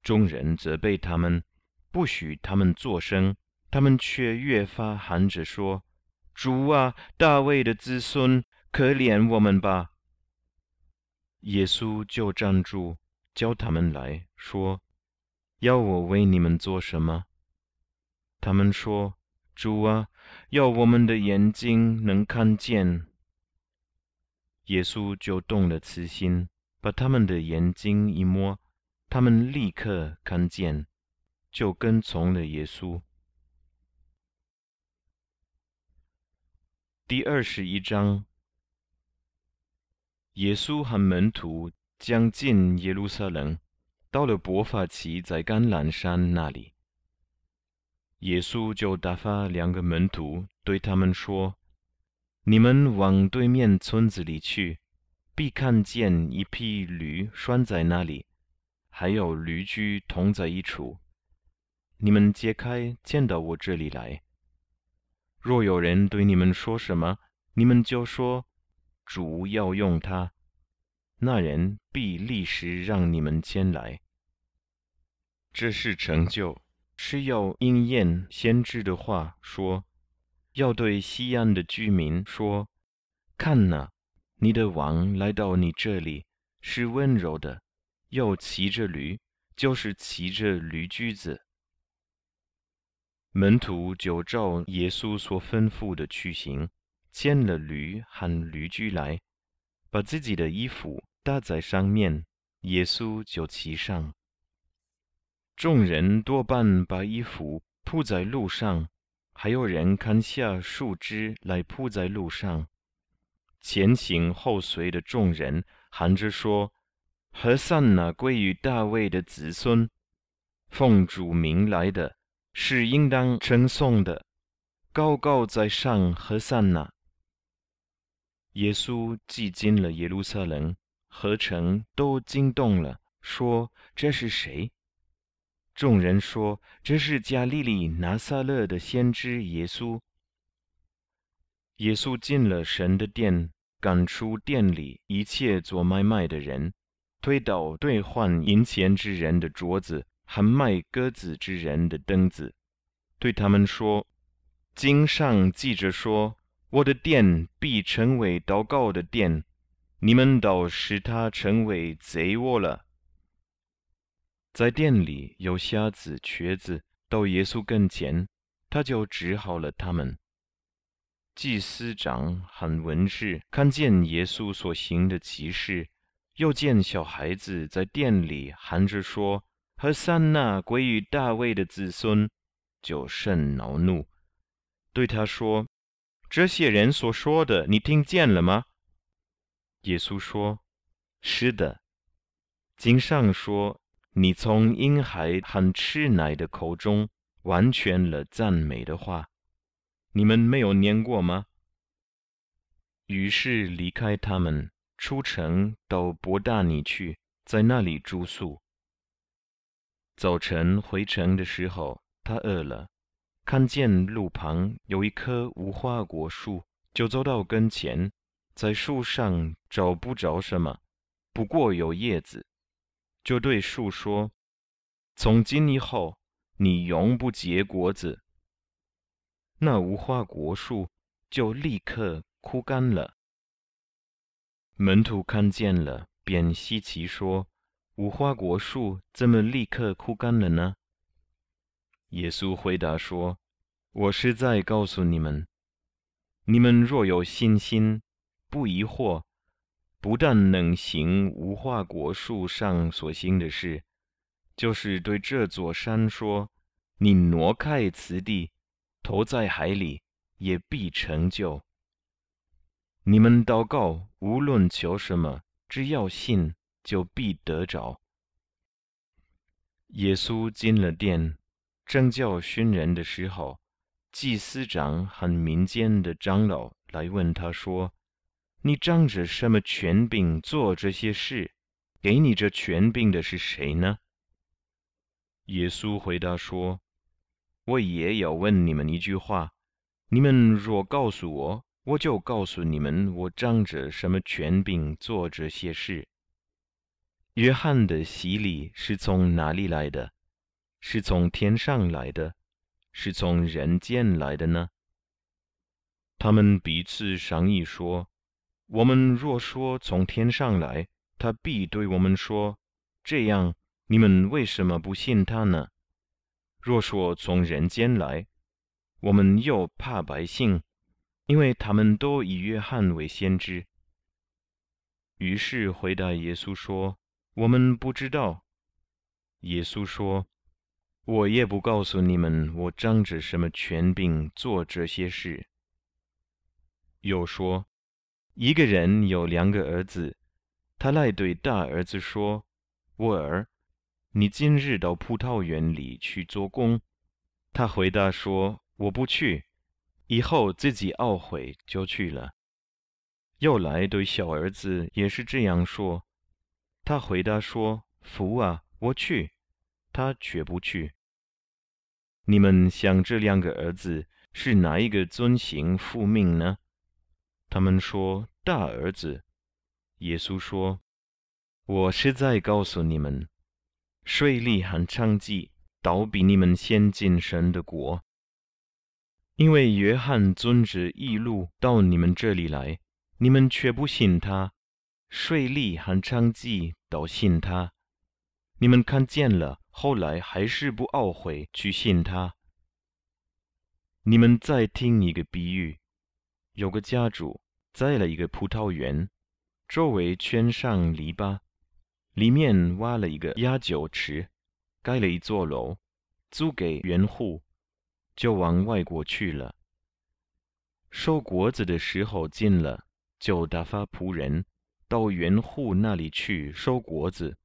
众人责备他们，不许他们作声，他们却越发喊着说：“主啊，大卫的子孙，可怜我们吧！”耶稣就站住。叫他们来说：“要我为你们做什么？”他们说：“主啊，要我们的眼睛能看见。”耶稣就动了慈心，把他们的眼睛一摸，他们立刻看见，就跟从了耶稣。第二十一章，耶稣和门徒。将近耶路撒冷，到了伯法奇在橄榄山那里，耶稣就打发两个门徒，对他们说：“你们往对面村子里去，必看见一匹驴拴在那里，还有驴驹同在一处。你们揭开，见到我这里来。若有人对你们说什么，你们就说：主要用它。”那人必立时让你们前来。这是成就，是要应验先知的话，说要对西安的居民说：看呐，你的王来到你这里，是温柔的，又骑着驴，就是骑着驴驹子。门徒就照耶稣所吩咐的去行，牵了驴和驴驹来，把自己的衣服。搭在上面，耶稣就骑上。众人多半把衣服铺在路上，还有人砍下树枝来铺在路上。前行后随的众人喊着说：“何散那归于大卫的子孙，奉主名来的，是应当称颂的。高高在上，何散那。”耶稣既进了耶路撒冷。何成都惊动了，说：“这是谁？”众人说：“这是加利利拿撒勒的先知耶稣。”耶稣进了神的殿，赶出店里一切做买卖的人，推倒兑换银钱之人的桌子，和卖鸽子之人的凳子，对他们说：“经上记着说，我的殿必成为祷告的殿。”你们倒使他成为贼窝了。在店里有瞎子、瘸子到耶稣跟前，他就治好了他们。祭司长和文士看见耶稣所行的奇事，又见小孩子在店里喊着说：“和三那归于大卫的子孙”，就甚恼怒，对他说：“这些人所说的，你听见了吗？”耶稣说：“是的，经上说，你从婴孩和吃奶的口中完全了赞美的话，你们没有念过吗？”于是离开他们，出城到伯大尼去，在那里住宿。早晨回城的时候，他饿了，看见路旁有一棵无花果树，就走到跟前。在树上找不着什么，不过有叶子，就对树说：“从今以后，你永不结果子。”那无花果树就立刻枯干了。门徒看见了，便稀奇说：“无花果树怎么立刻枯干了呢？”耶稣回答说：“我是在告诉你们，你们若有信心。”不疑惑，不但能行无花果树上所行的事，就是对这座山说：“你挪开此地，投在海里，也必成就。你们祷告，无论求什么，只要信，就必得着。耶稣进了殿，正教训人的时候，祭司长和民间的长老来问他说：“你仗着什么权柄做这些事？给你这权柄的是谁呢？”耶稣回答说：“我也要问你们一句话，你们若告诉我，我就告诉你们，我仗着什么权柄做这些事。”约翰的洗礼是从哪里来的？是从天上来的，是从人间来的呢？他们彼此商议说：“我们若说从天上来，他必对我们说：这样，你们为什么不信他呢？若说从人间来，我们又怕百姓，因为他们都以约翰为先知。”于是回答耶稣说。我们不知道，耶稣说：“我也不告诉你们，我仗着什么权柄做这些事。”又说：“一个人有两个儿子，他来对大儿子说：‘我儿，你今日到葡萄园里去做工。’他回答说：‘我不去。’以后自己懊悔，就去了。又来对小儿子也是这样说。”他回答说：“福啊，我去。”他却不去。你们想这两个儿子是哪一个遵行父命呢？他们说：“大儿子。”耶稣说：“我实在告诉你们，税吏和娼妓倒比你们先进神的国。因为约翰遵旨一路到你们这里来，你们却不信他。”税吏和娼妓都信他，你们看见了，后来还是不懊悔去信他。你们再听一个比喻：有个家主栽了一个葡萄园，周围圈上篱笆，里面挖了一个压酒池，盖了一座楼，租给园户，就往外国去了。收果子的时候近了，就打发仆人。到园户那里去收果子，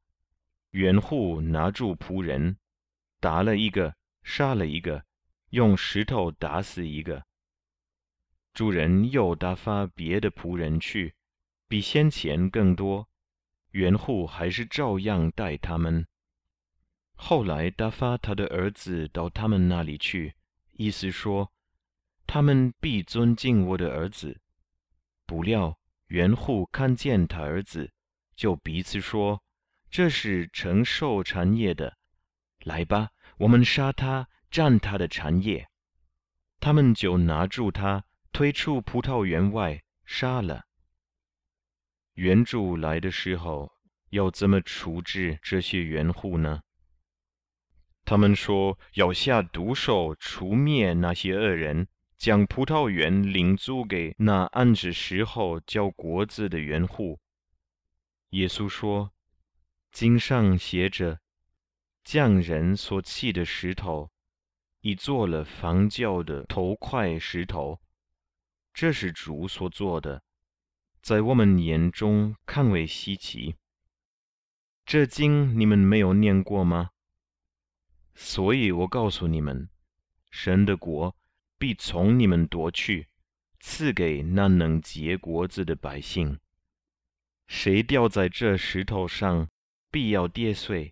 园户拿住仆人，打了一个，杀了一个，用石头打死一个。主人又打发别的仆人去，比先前更多，园户还是照样待他们。后来打发他的儿子到他们那里去，意思说，他们必尊敬我的儿子。不料。园户看见他儿子，就彼此说：“这是承受产业的，来吧，我们杀他，占他的产业。”他们就拿住他，推出葡萄园外，杀了。援助来的时候，要怎么处置这些园户呢？他们说要下毒手，除灭那些恶人。将葡萄园领租给那安置时候交国子的园户。耶稣说：“经上写着，匠人所砌的石头，已做了房教的头块石头。这是主所做的，在我们眼中看为稀奇。这经你们没有念过吗？所以我告诉你们，神的国。”必从你们夺去，赐给那能结果子的百姓。谁掉在这石头上，必要跌碎；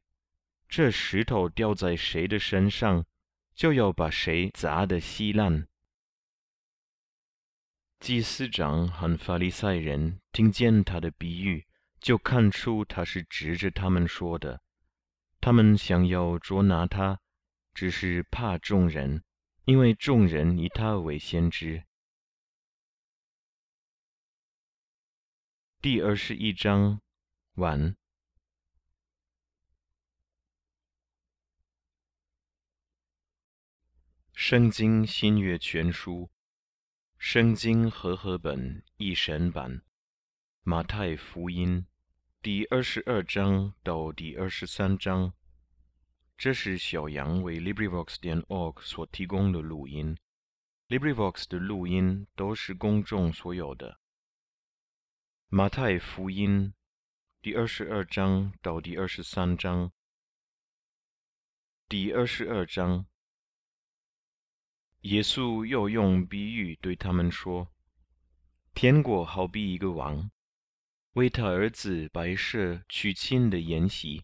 这石头掉在谁的身上，就要把谁砸得稀烂。祭司长和法利赛人听见他的比喻，就看出他是指着他们说的。他们想要捉拿他，只是怕众人。因为众人以他为先知。第二十一章完。圣经新约全书，圣经和合本一神版，马太福音第二十二章到第二十三章。这是小杨为 LibriVox 点 org 所提供的录音。LibriVox 的录音都是公众所有的。马太福音第二十二章到第二十三章。第二十二章，耶稣又用比喻对他们说：“天国好比一个王，为他儿子摆设娶亲的筵席，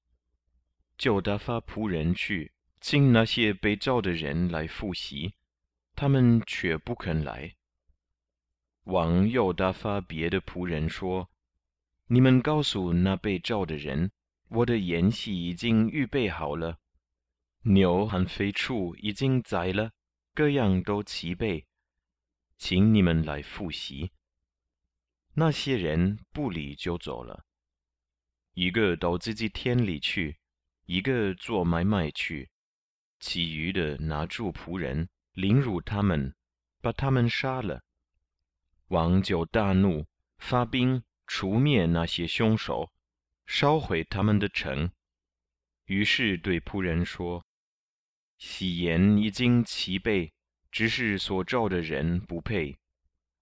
就打发仆人去请那些被召的人来赴席。”他们却不肯来。王又打发别的仆人说：“你们告诉那被召的人，我的筵席已经预备好了，牛和肥畜已经宰了，各样都齐备，请你们来复习。”那些人不理就走了，一个到自己田里去，一个做买卖去，其余的拿住仆人。凌辱他们，把他们杀了。王就大怒，发兵除灭那些凶手，烧毁他们的城。于是对仆人说：“喜筵已经齐备，只是所召的人不配，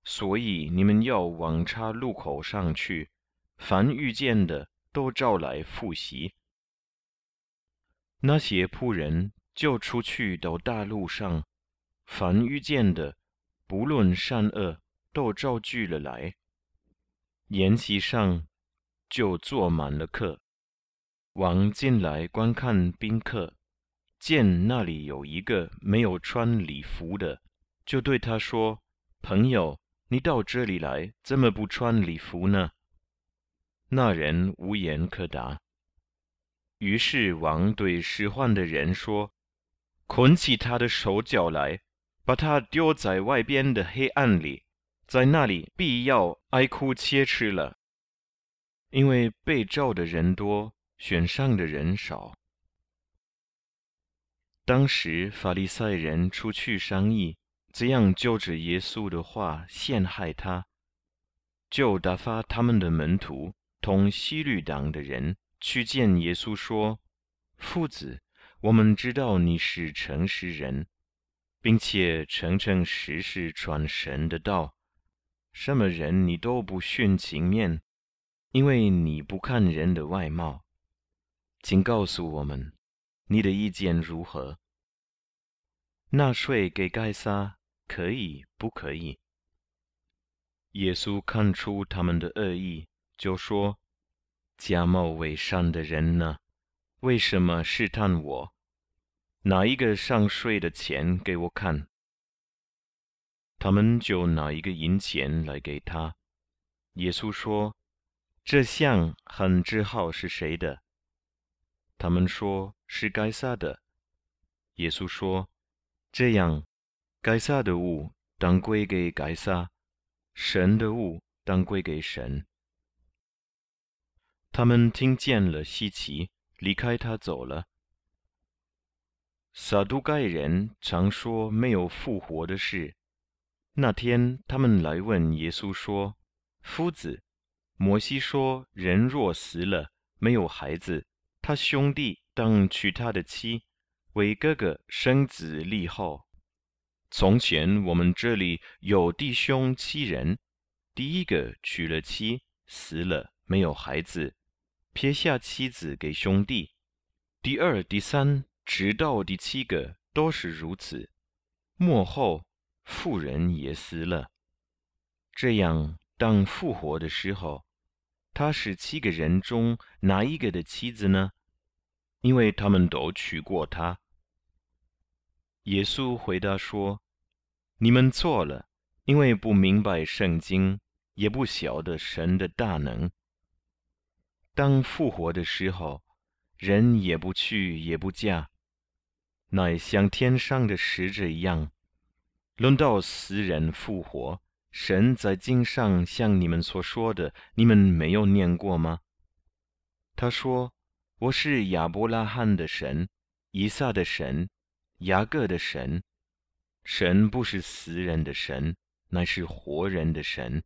所以你们要往岔路口上去，凡遇见的都召来复习。”那些仆人就出去到大路上。凡遇见的，不论善恶，都召聚了来。筵席上就坐满了客。王进来观看宾客，见那里有一个没有穿礼服的，就对他说：“朋友，你到这里来，怎么不穿礼服呢？”那人无言可答。于是王对使唤的人说：“捆起他的手脚来。”把他丢在外边的黑暗里，在那里必要哀哭切齿了，因为被召的人多，选上的人少。当时法利赛人出去商议，怎样就着耶稣的话陷害他，就打发他们的门徒同西律党的人去见耶稣，说：“父子，我们知道你是诚实人。”并且诚诚实实传神的道，什么人你都不徇情面，因为你不看人的外貌。请告诉我们，你的意见如何？纳税给该撒可以不可以？耶稣看出他们的恶意，就说：“假冒伪善的人呢？为什么试探我？”拿一个上税的钱给我看，他们就拿一个银钱来给他。耶稣说：“这像很之号是谁的？”他们说是该撒的。耶稣说：“这样，该撒的物当归给该撒，神的物当归给神。”他们听见了稀奇，离开他走了。撒都盖人常说没有复活的事。那天，他们来问耶稣说：“夫子，摩西说，人若死了没有孩子，他兄弟当娶他的妻，为哥哥生子立后。从前我们这里有弟兄七人，第一个娶了妻，死了没有孩子，撇下妻子给兄弟；第二、第三。”直到第七个都是如此，末后妇人也死了。这样，当复活的时候，他是七个人中哪一个的妻子呢？因为他们都娶过她。耶稣回答说：“你们错了，因为不明白圣经，也不晓得神的大能。当复活的时候，人也不去，也不嫁。”乃像天上的使者一样，轮到死人复活。神在经上像你们所说的，你们没有念过吗？他说：“我是亚伯拉罕的神，以撒的神，雅各的神。神不是死人的神，乃是活人的神。”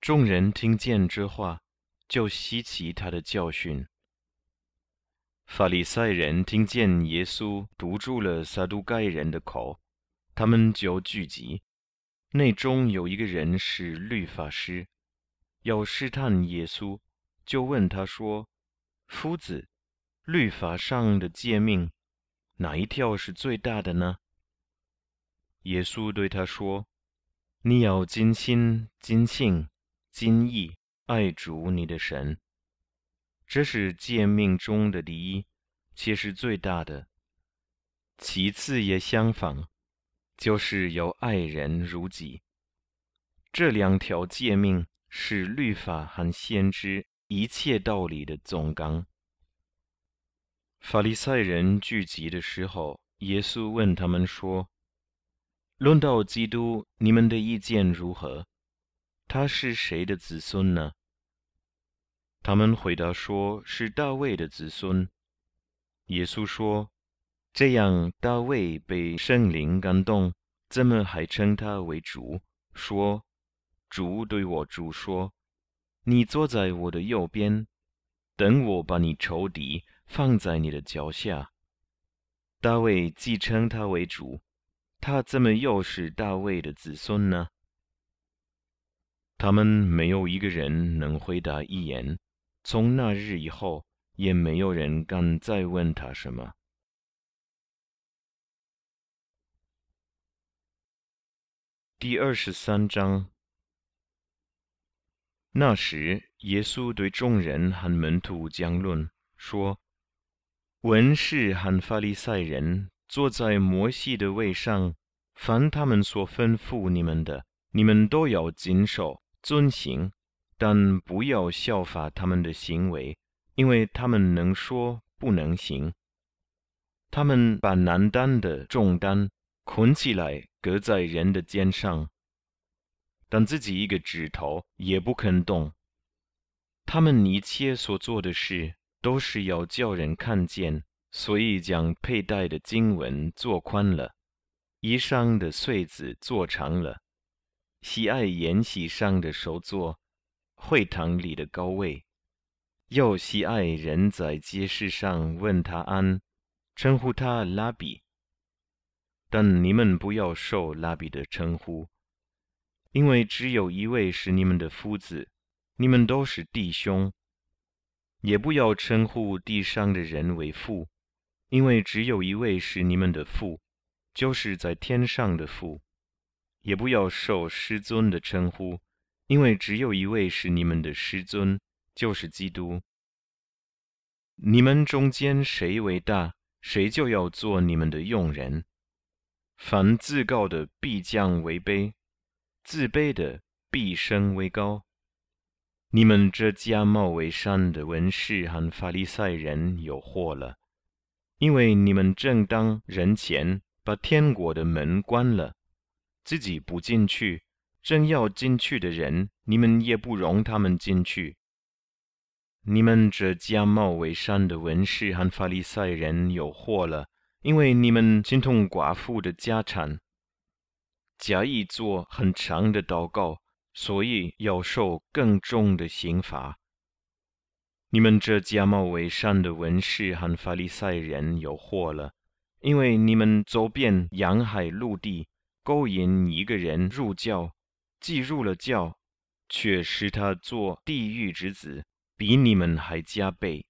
众人听见这话，就稀奇他的教训。法利赛人听见耶稣堵住了撒都该人的口，他们就聚集，内中有一个人是律法师，要试探耶稣，就问他说：“夫子，律法上的诫命，哪一条是最大的呢？”耶稣对他说：“你要尽心、尽性、尽意爱主你的神，这是诫命中的第一，且是最大的。其次也相仿。”就是由爱人如己。这两条诫命是律法和先知一切道理的总纲。法利赛人聚集的时候，耶稣问他们说：“论到基督，你们的意见如何？他是谁的子孙呢？”他们回答说：“是大卫的子孙。”耶稣说。这样，大卫被圣灵感动，怎么还称他为主？说：“主对我主说，你坐在我的右边，等我把你仇敌放在你的脚下。”大卫既称他为主，他怎么又是大卫的子孙呢？他们没有一个人能回答一言。从那日以后，也没有人敢再问他什么。第二十三章。那时，耶稣对众人和门徒讲论说：“文士和法利赛人坐在摩西的位上，凡他们所吩咐你们的，你们都要谨守遵行，但不要效法他们的行为，因为他们能说不能行。他们把难担的重担捆起来。”搁在人的肩上，但自己一个指头也不肯动。他们一切所做的事，都是要叫人看见，所以将佩戴的经文做宽了，衣裳的穗子做长了，喜爱筵席上的首座，会堂里的高位，又喜爱人在街市上问他安，称呼他拉比。但你们不要受拉比的称呼，因为只有一位是你们的夫子，你们都是弟兄。也不要称呼地上的人为父，因为只有一位是你们的父，就是在天上的父。也不要受师尊的称呼，因为只有一位是你们的师尊，就是基督。你们中间谁为大，谁就要做你们的用人。凡自高的必降为卑，自卑的必升为高。你们这假冒为善的文士和法利赛人有祸了，因为你们正当人前把天国的门关了，自己不进去，正要进去的人，你们也不容他们进去。你们这假冒为善的文士和法利赛人有祸了。因为你们精通寡妇的家产，假意做很长的祷告，所以要受更重的刑罚。你们这假冒伪善的文士和法利赛人有祸了，因为你们走遍洋海陆地，勾引一个人入教，既入了教，却使他做地狱之子，比你们还加倍。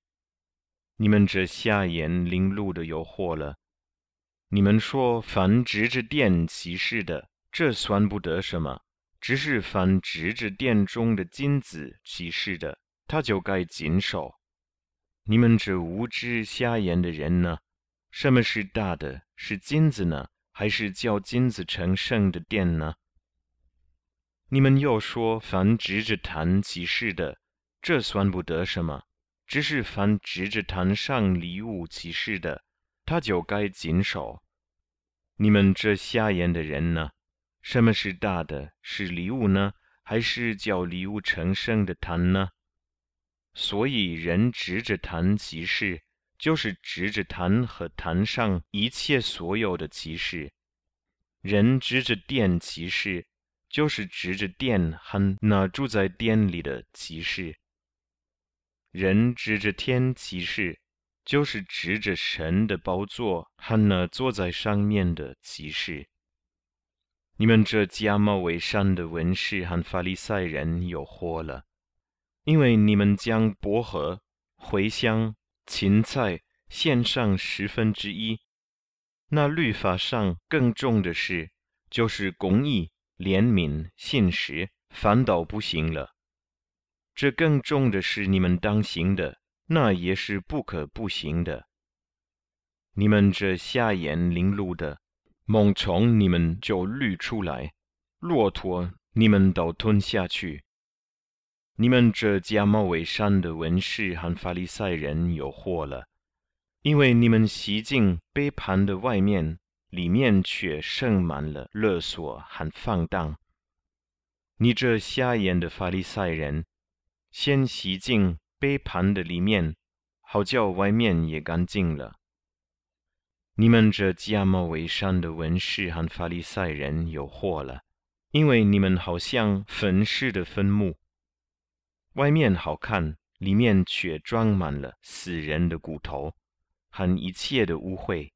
你们这瞎眼灵路的有祸了。你们说，凡指着殿起誓的，这算不得什么；只是凡指着殿中的金子起誓的，他就该谨守。你们这无知瞎眼的人呢？什么是大的？是金子呢，还是叫金子成圣的殿呢？你们又说，凡指着坛起誓的，这算不得什么；只是凡指着坛上礼物起誓的，他就该谨守。你们这瞎眼的人呢？什么是大的？是礼物呢，还是叫礼物成圣的坛呢？所以人执着坛其事，就是执着坛和坛上一切所有的骑士；人执着殿骑士，就是执着殿和那住在殿里的骑士；人执着天骑士。就是指着神的宝座和那坐在上面的骑士。你们这假冒伪善的文士和法利赛人有祸了，因为你们将薄荷、茴香、芹菜献上十分之一，那律法上更重的事，就是公义、怜悯、信实，反倒不行了。这更重的是你们当行的，那也是不可不行的。你们这瞎眼玲珑的。猛虫，你们就滤出来；骆驼，你们都吞下去。你们这假冒伪善的文士和法利赛人有祸了，因为你们洗净杯盘的外面，里面却盛满了勒索和放荡。你这瞎眼的法利赛人，先洗净杯盘的里面，好叫外面也干净了。你们这假冒伪善的文士和法利赛人有祸了，因为你们好像坟尸的坟墓，外面好看，里面却装满了死人的骨头和一切的污秽。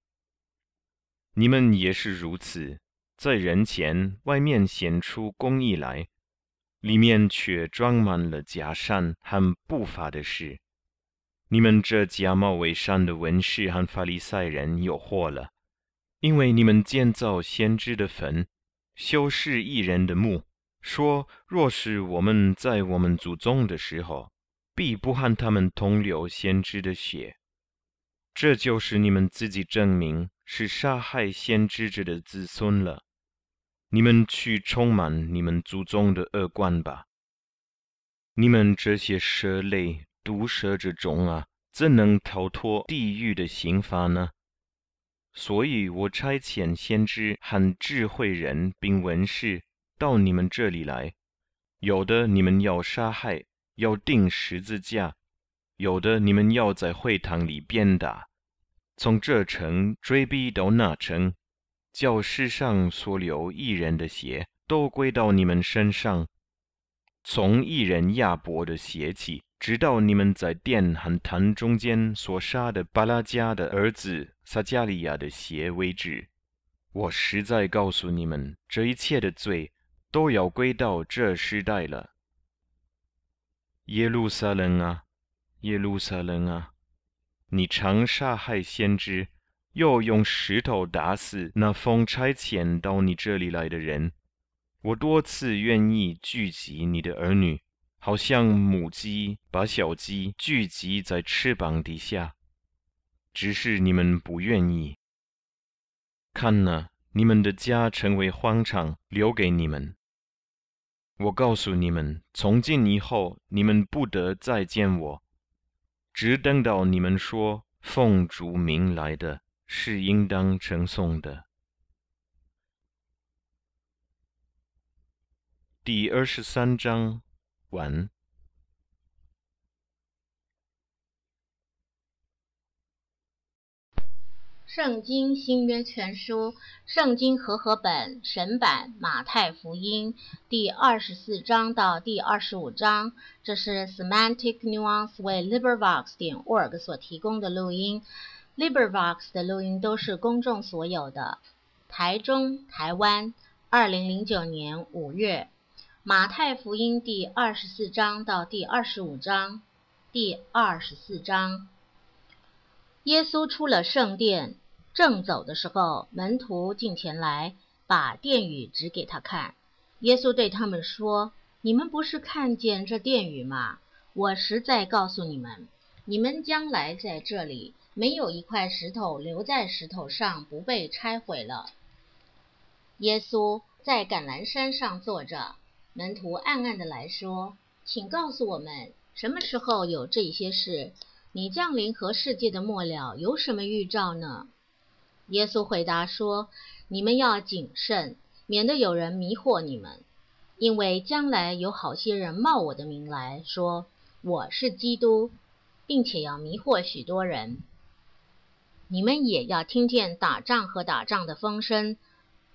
你们也是如此，在人前外面显出公义来，里面却装满了假善和不法的事。你们这假冒伪善的文士和法利赛人有祸了，因为你们建造先知的坟，修饰异人的墓，说若是我们在我们祖宗的时候，必不和他们同流先知的血。这就是你们自己证明是杀害先知者的子孙了。你们去充满你们祖宗的恶贯吧！你们这些蛇类。毒蛇之种啊，怎能逃脱地狱的刑罚呢？所以我差遣先知和智慧人并文士到你们这里来，有的你们要杀害，要钉十字架；有的你们要在会堂里鞭打，从这城追逼到那城，叫世上所流一人的血都归到你们身上，从一人亚伯的血起。直到你们在殿和坛中间所杀的巴拉加的儿子撒加利亚的血为止，我实在告诉你们，这一切的罪都要归到这时代了。耶路撒冷啊，耶路撒冷啊，你常杀害先知，又用石头打死那奉差遣到你这里来的人。我多次愿意聚集你的儿女。好像母鸡把小鸡聚集在翅膀底下，只是你们不愿意。看呐，你们的家成为荒场，留给你们。我告诉你们，从今以后，你们不得再见我，只等到你们说奉主名来的是应当称颂的。第二十三章。完。圣经新约全书，圣经和合本神版马太福音第二十四章到第二十五章，这是 Semantic Nuance 为 LibriVox 点 org 所提供的录音。LibriVox 的录音都是公众所有的。台中、台湾，二零零九年五月。马太福音第二十四章到第二十五章，第二十四章，耶稣出了圣殿，正走的时候，门徒进前来，把殿宇指给他看。耶稣对他们说：“你们不是看见这殿宇吗？我实在告诉你们，你们将来在这里，没有一块石头留在石头上不被拆毁了。”耶稣在橄榄山上坐着。门徒暗暗的来说：“请告诉我们，什么时候有这些事？你降临和世界的末了有什么预兆呢？”耶稣回答说：“你们要谨慎，免得有人迷惑你们，因为将来有好些人冒我的名来说我是基督，并且要迷惑许多人。你们也要听见打仗和打仗的风声，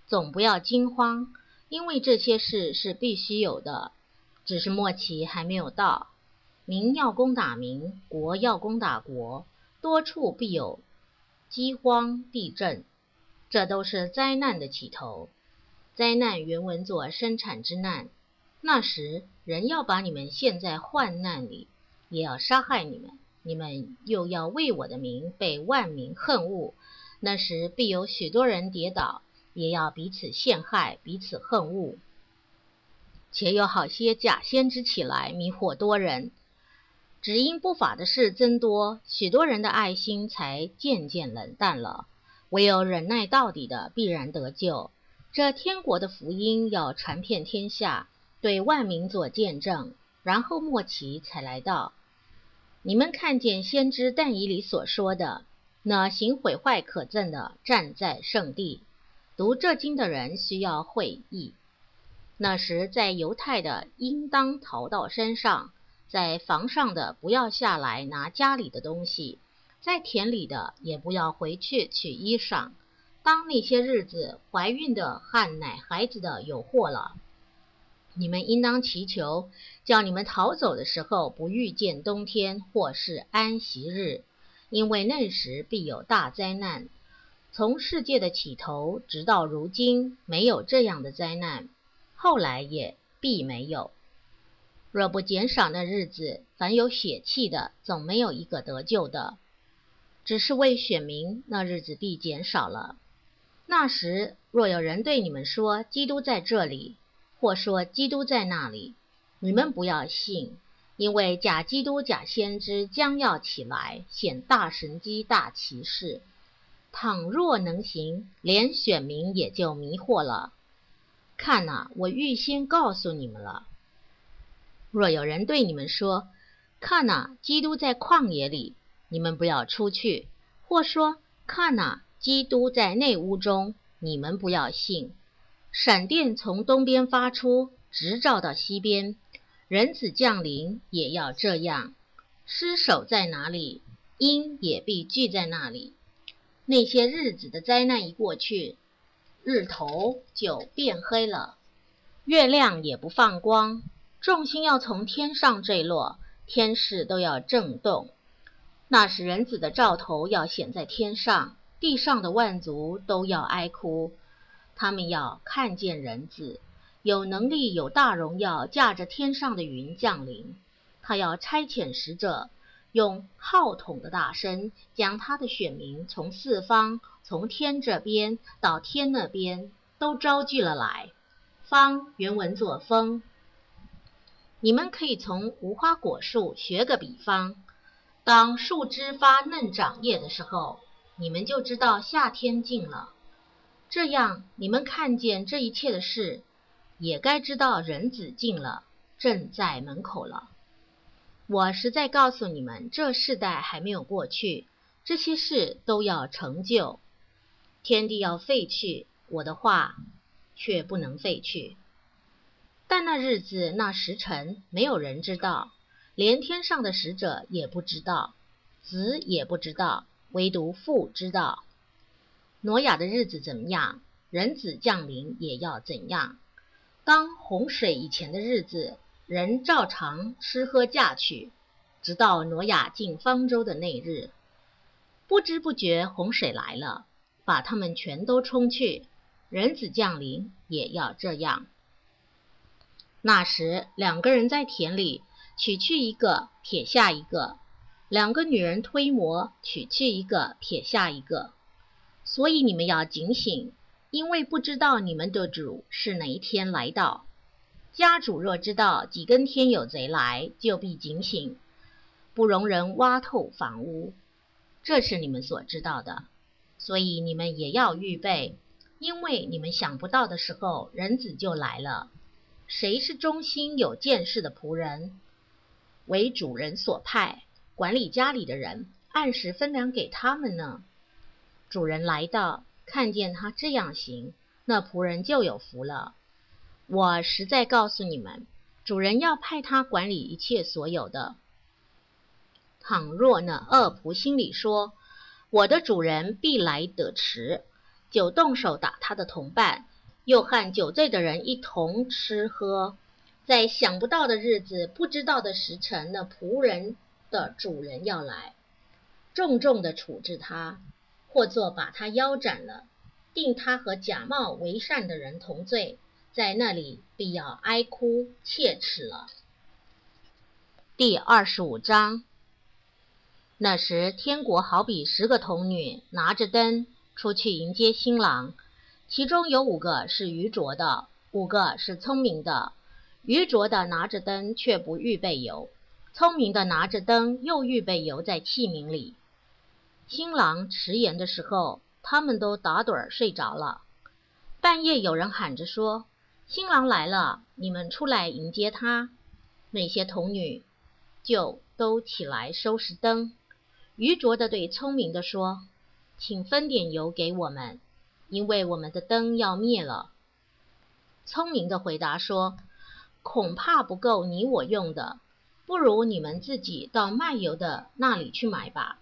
总不要惊慌。”因为这些事是必须有的，只是末期还没有到。民要攻打民，国要攻打国，多处必有饥荒、地震，这都是灾难的起头。灾难原文作生产之难。那时人要把你们陷在患难里，也要杀害你们，你们又要为我的名被万民恨恶。那时必有许多人跌倒，也要彼此陷害，彼此恨恶。且有好些假先知起来迷惑多人，只因不法的事增多，许多人的爱心才渐渐冷淡了。唯有忍耐到底的，必然得救。这天国的福音要传遍天下，对万民做见证，然后末期才来到。你们看见先知但以里所说的，那行毁坏可憎的站在圣地，读这经的人需要会意。那时，在犹太的应当逃到山上，在房上的不要下来拿家里的东西，在田里的也不要回去取衣裳。当那些日子，怀孕的和奶孩子的有祸了，你们应当祈求，叫你们逃走的时候不遇见冬天或是安息日，因为那时必有大灾难。从世界的起头直到如今，没有这样的灾难。后来也必没有。若不减少那日子，凡有血气的，总没有一个得救的。只是为选民，那日子必减少了。那时，若有人对你们说基督在这里，或说基督在那里，你们不要信，因为假基督、假先知将要起来，显大神机、大奇事。倘若能行，连选民也就迷惑了。看呐，我预先告诉你们了。若有人对你们说：“看呐，基督在旷野里”，你们不要出去；或说：“看呐，基督在内屋中”，你们不要信。闪电从东边发出，直照到西边；人子降临也要这样。尸首在哪里，鹰也必聚在那里。那些日子的灾难一过去。日头就变黑了，月亮也不放光，众星要从天上坠落，天势都要震动。那时人子的兆头要显在天上，地上的万族都要哀哭，他们要看见人子有能力、有大荣耀，驾着天上的云降临。他要差遣使者，用号筒的大声，将他的选民从四方。从天这边到天那边都招聚了来。方原文作风，你们可以从无花果树学个比方。当树枝发嫩长叶的时候，你们就知道夏天近了。这样，你们看见这一切的事，也该知道人子进了，正在门口了。我实在告诉你们，这世代还没有过去，这些事都要成就。天地要废去，我的话却不能废去。但那日子、那时辰，没有人知道，连天上的使者也不知道，子也不知道，唯独父知道。挪亚的日子怎么样，人子降临也要怎样。当洪水以前的日子，人照常吃喝嫁娶，直到挪亚进方舟的那日，不知不觉洪水来了。把他们全都冲去，人子降临也要这样。那时，两个人在田里取去一个，撇下一个；两个女人推磨，取去一个，撇下一个。所以你们要警醒，因为不知道你们的主是哪一天来到。家主若知道几更天有贼来，就必警醒，不容人挖透房屋。这是你们所知道的。所以你们也要预备，因为你们想不到的时候，人子就来了。谁是忠心有见识的仆人，为主人所派，管理家里的人，按时分粮给他们呢？主人来到，看见他这样行，那仆人就有福了。我实在告诉你们，主人要派他管理一切所有的。倘若那恶仆心里说，我的主人必来得迟，就动手打他的同伴，又和酒醉的人一同吃喝，在想不到的日子、不知道的时辰，那仆人的主人要来，重重的处置他，或作把他腰斩了，定他和假冒为善的人同罪，在那里必要哀哭切齿了。第二十五章。那时，天国好比十个童女拿着灯出去迎接新郎，其中有五个是愚拙的，五个是聪明的。愚拙的拿着灯却不预备油，聪明的拿着灯又预备油在器皿里。新郎迟延的时候，他们都打盹儿睡着了。半夜有人喊着说：“新郎来了，你们出来迎接他。”那些童女就都起来收拾灯。愚拙的对聪明的说：“请分点油给我们，因为我们的灯要灭了。”聪明的回答说：“恐怕不够你我用的，不如你们自己到卖油的那里去买吧。”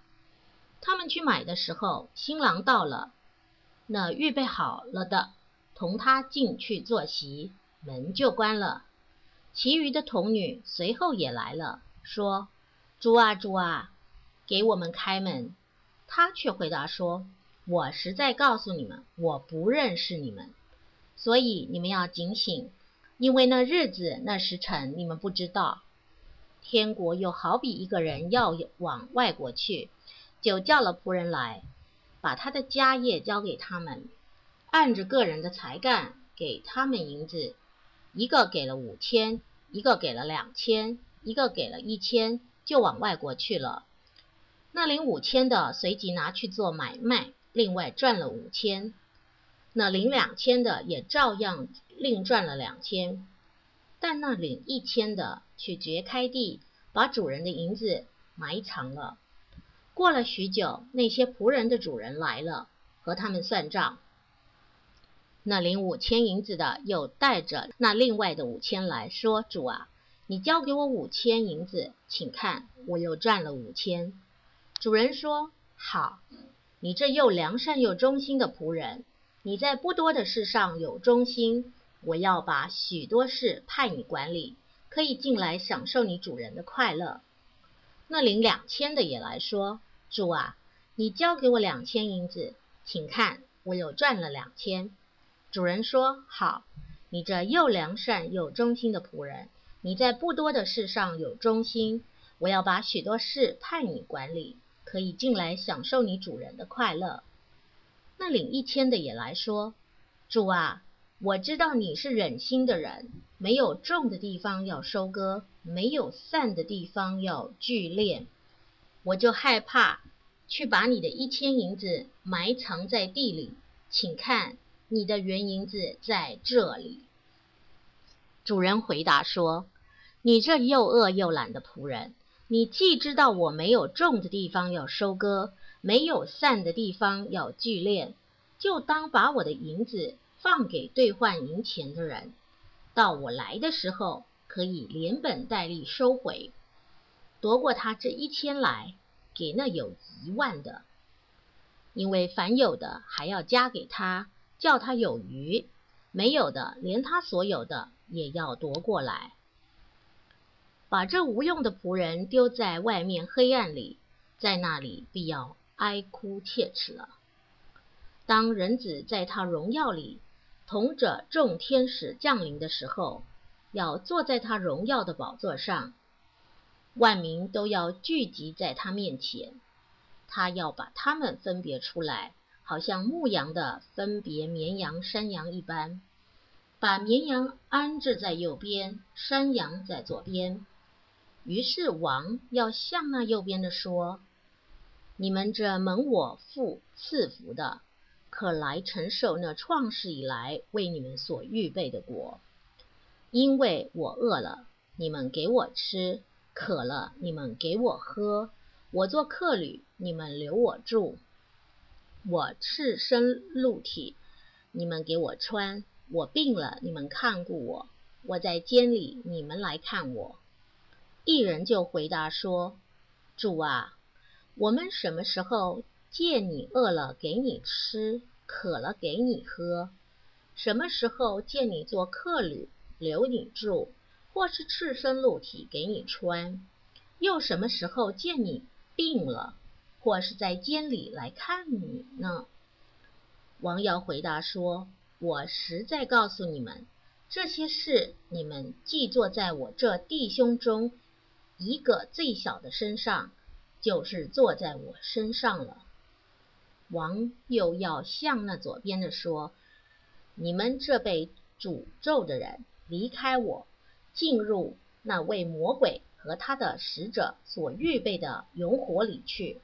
他们去买的时候，新郎到了，那预备好了的同他进去坐席，门就关了。其余的童女随后也来了，说：“主啊，主啊！”给我们开门，他却回答说：“我实在告诉你们，我不认识你们，所以你们要警醒，因为那日子、那时辰你们不知道。天国又好比一个人要往外国去，就叫了仆人来，把他的家业交给他们，按着个人的才干给他们银子，一个给了五千，一个给了两千，一个给了一千，就往外国去了。”那领五千的随即拿去做买卖，另外赚了五千；那领两千的也照样另赚了两千。但那领一千的却掘开地，把主人的银子埋藏了。过了许久，那些仆人的主人来了，和他们算账。那领五千银子的又带着那另外的五千来说：“主啊，你交给我五千银子，请看，我又赚了五千。”主人说：“好，你这又良善又忠心的仆人，你在不多的事上有忠心，我要把许多事派你管理，可以进来享受你主人的快乐。”那领两千的也来说：“主啊，你交给我两千银子，请看，我又赚了两千。”主人说：“好，你这又良善又忠心的仆人，你在不多的事上有忠心，我要把许多事派你管理。”可以进来享受你主人的快乐。那领一千的也来说：“主啊，我知道你是忍心的人，没有种的地方要收割，没有散的地方要聚敛。我就害怕去把你的一千银子埋藏在地里，请看你的原银子在这里。”主人回答说：“你这又饿又懒的仆人。”你既知道我没有种的地方要收割，没有散的地方要聚敛，就当把我的银子放给兑换银钱的人，到我来的时候可以连本带利收回，夺过他这一千来，给那有一万的，因为凡有的还要加给他，叫他有余；没有的，连他所有的也要夺过来。把这无用的仆人丢在外面黑暗里，在那里必要哀哭切齿了。当人子在他荣耀里同着众天使降临的时候，要坐在他荣耀的宝座上，万民都要聚集在他面前，他要把他们分别出来，好像牧羊的分别绵羊山羊一般，把绵羊安置在右边，山羊在左边。于是王要向那右边的说：“你们这蒙我父赐福的，可来承受那创世以来为你们所预备的国。因为我饿了，你们给我吃；渴了，你们给我喝；我做客旅，你们留我住；我赤身露体，你们给我穿；我病了，你们看顾我；我在监里，你们来看我。”一人就回答说：“主啊，我们什么时候见你饿了给你吃，渴了给你喝？什么时候见你做客旅留你住，或是赤身露体给你穿？又什么时候见你病了，或是在监里来看你呢？”王瑶回答说：“我实在告诉你们，这些事你们既做在我这弟兄中一个最小的身上，就是做在我身上了。”王又要向那左边的说：“你们这被诅咒的人，离开我，进入那位魔鬼和他的使者所预备的永火里去，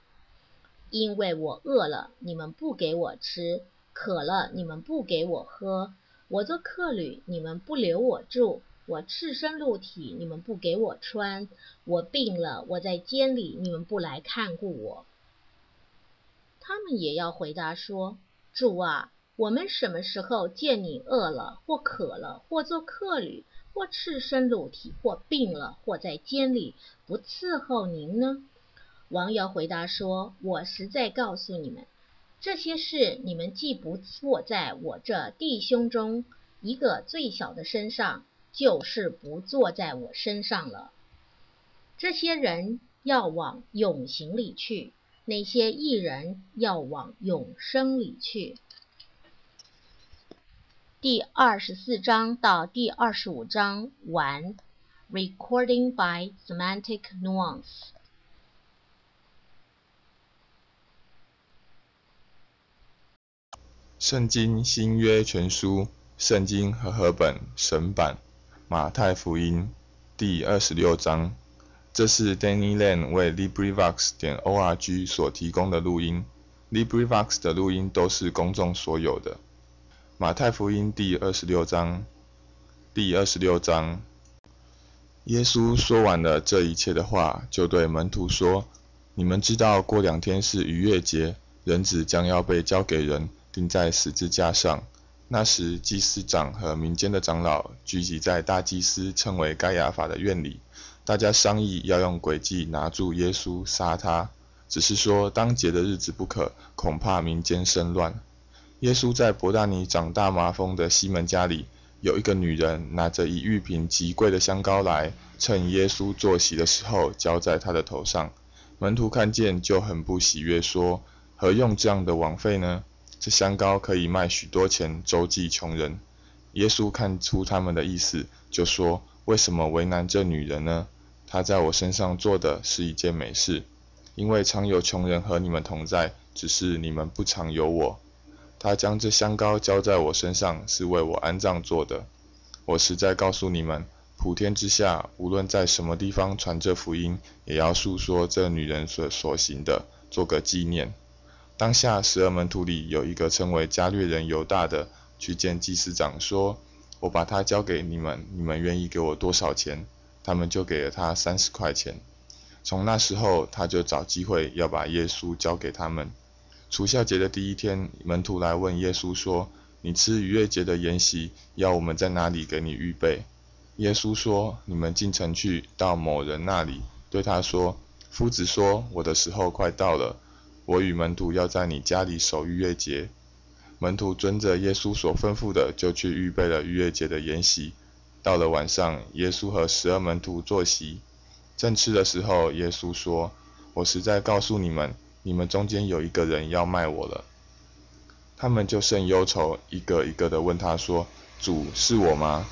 因为我饿了，你们不给我吃。”渴了，你们不给我喝；我做客旅，你们不留我住；我赤身露体，你们不给我穿；我病了，我在监里，你们不来看顾我。他们也要回答说：“主啊，我们什么时候见你饿了，或渴了，或做客旅，或赤身露体，或病了，或在监里，不伺候您呢？”王瑶回答说：“我实在告诉你们。”这些事你们既不做在我这弟兄中一个最小的身上，就是不做在我身上了。这些人要往永刑里去，那些艺人要往永生里去。第二十四章到第二十五章完。Recording by Semantic Nuance。圣经新约全书，圣经和合本神版，马太福音第二十六章。这是 Danny Lane 为 LibriVox 点 org 所提供的录音。LibriVox 的录音都是公众所有的。马太福音第二十六章，第二十六章。耶稣说完了这一切的话，就对门徒说：“你们知道，过两天是逾越节，人子将要被交给人。”钉在十字架上。那时，祭司长和民间的长老聚集在大祭司称为该亚法的院里，大家商议要用诡计拿住耶稣，杀他。只是说当节的日子不可，恐怕民间生乱。耶稣在伯大尼长大麻风的西门家里，有一个女人拿着一玉瓶极贵的香膏来，趁耶稣坐席的时候浇在他的头上。门徒看见就很不喜悦，说：何用这样的枉费呢？这香膏可以卖许多钱，周济穷人。耶稣看出他们的意思，就说：“为什么为难这女人呢？她在我身上做的是一件美事，因为常有穷人和你们同在，只是你们不常有我。他将这香膏浇在我身上，是为我安葬做的。我实在告诉你们，普天之下，无论在什么地方传这福音，也要述说这女人所所行的，做个纪念。”当下十二门徒里有一个称为加略人犹大的，去见祭司长说：“我把他交给你们，你们愿意给我多少钱？”他们就给了他三十块钱。从那时候，他就找机会要把耶稣交给他们。除孝节的第一天，门徒来问耶稣说：“你吃逾越节的筵席，要我们在哪里给你预备？”耶稣说：“你们进城去，到某人那里，对他说：‘夫子说，我的时候快到了。’”我与门徒要在你家里守逾越节。门徒遵着耶稣所吩咐的，就去预备了逾越节的筵席。到了晚上，耶稣和十二门徒坐席，正吃的时候，耶稣说：“我实在告诉你们，你们中间有一个人要卖我了。”他们就甚忧愁，一个一个的问他说：“主是我吗？”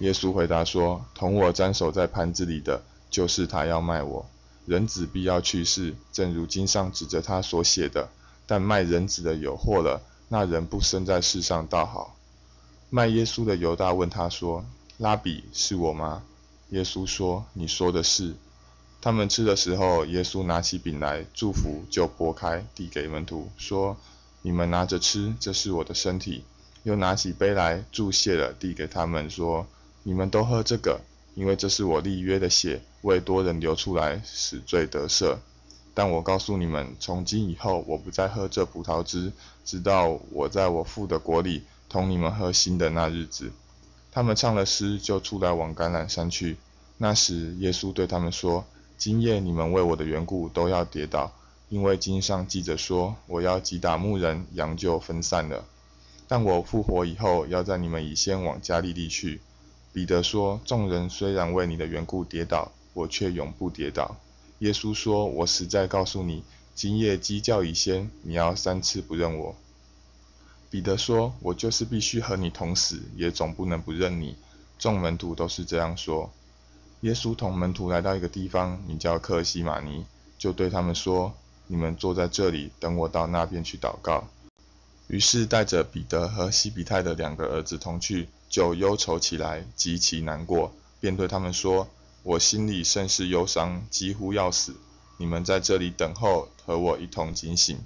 耶稣回答说：“同我沾手在盘子里的，就是他要卖我。”人子必要去世，正如经上指着他所写的。但卖人子的有祸了，那人不生在世上倒好。卖耶稣的犹大问他说：“拉比是我吗？”耶稣说：“你说的是。”他们吃的时候，耶稣拿起饼来祝福，就拨开递给门徒，说：“你们拿着吃，这是我的身体。”又拿起杯来祝谢了，递给他们说：“你们都喝这个。”因为这是我立约的血，为多人流出来，使罪得赦。但我告诉你们，从今以后，我不再喝这葡萄汁，直到我在我父的国里同你们喝新的那日子。他们唱了诗，就出来往橄榄山去。那时，耶稣对他们说：“今夜你们为我的缘故都要跌倒，因为经上记着说，我要击打牧人，羊就分散了。但我复活以后，要在你们以先往加利利去。”彼得说：“众人虽然为你的缘故跌倒，我却永不跌倒。”耶稣说：“我实在告诉你，今夜鸡叫以先，你要三次不认我。”彼得说：“我就是必须和你同死，也总不能不认你。”众门徒都是这样说。耶稣同门徒来到一个地方，名叫克西马尼，就对他们说：“你们坐在这里，等我到那边去祷告。”于是带着彼得和西比泰的两个儿子同去，就忧愁起来，极其难过，便对他们说：“我心里甚是忧伤，几乎要死。你们在这里等候，和我一同警醒。”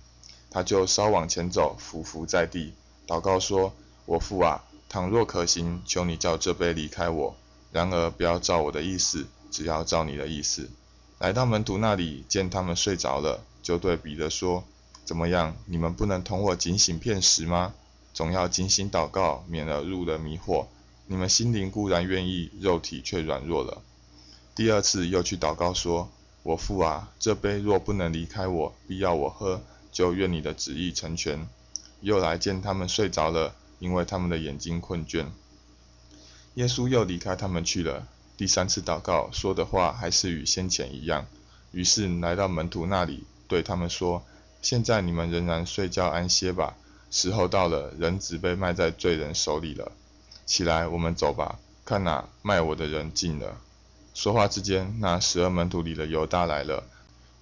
他就稍往前走，伏伏在地，祷告说：“我父啊，倘若可行，求你叫这杯离开我。”然而，不要照我的意思，只要照你的意思。来到门徒那里，见他们睡着了，就对彼得说：“怎么样？你们不能同我警醒片时吗？总要警醒祷告，免得入了迷惑。你们心灵固然愿意，肉体却软弱了。”第二次又去祷告说：“我父啊，这杯若不能离开我，必要我喝，就愿你的旨意成全。”又来见他们睡着了，因为他们的眼睛困倦。耶稣又离开他们去了。第三次祷告说的话还是与先前一样。于是来到门徒那里，对他们说：“现在你们仍然睡觉安歇吧。时候到了，人子被卖在罪人手里了。起来，我们走吧。看哪，卖我的人近了。”说话之间，那十二门徒里的犹大来了，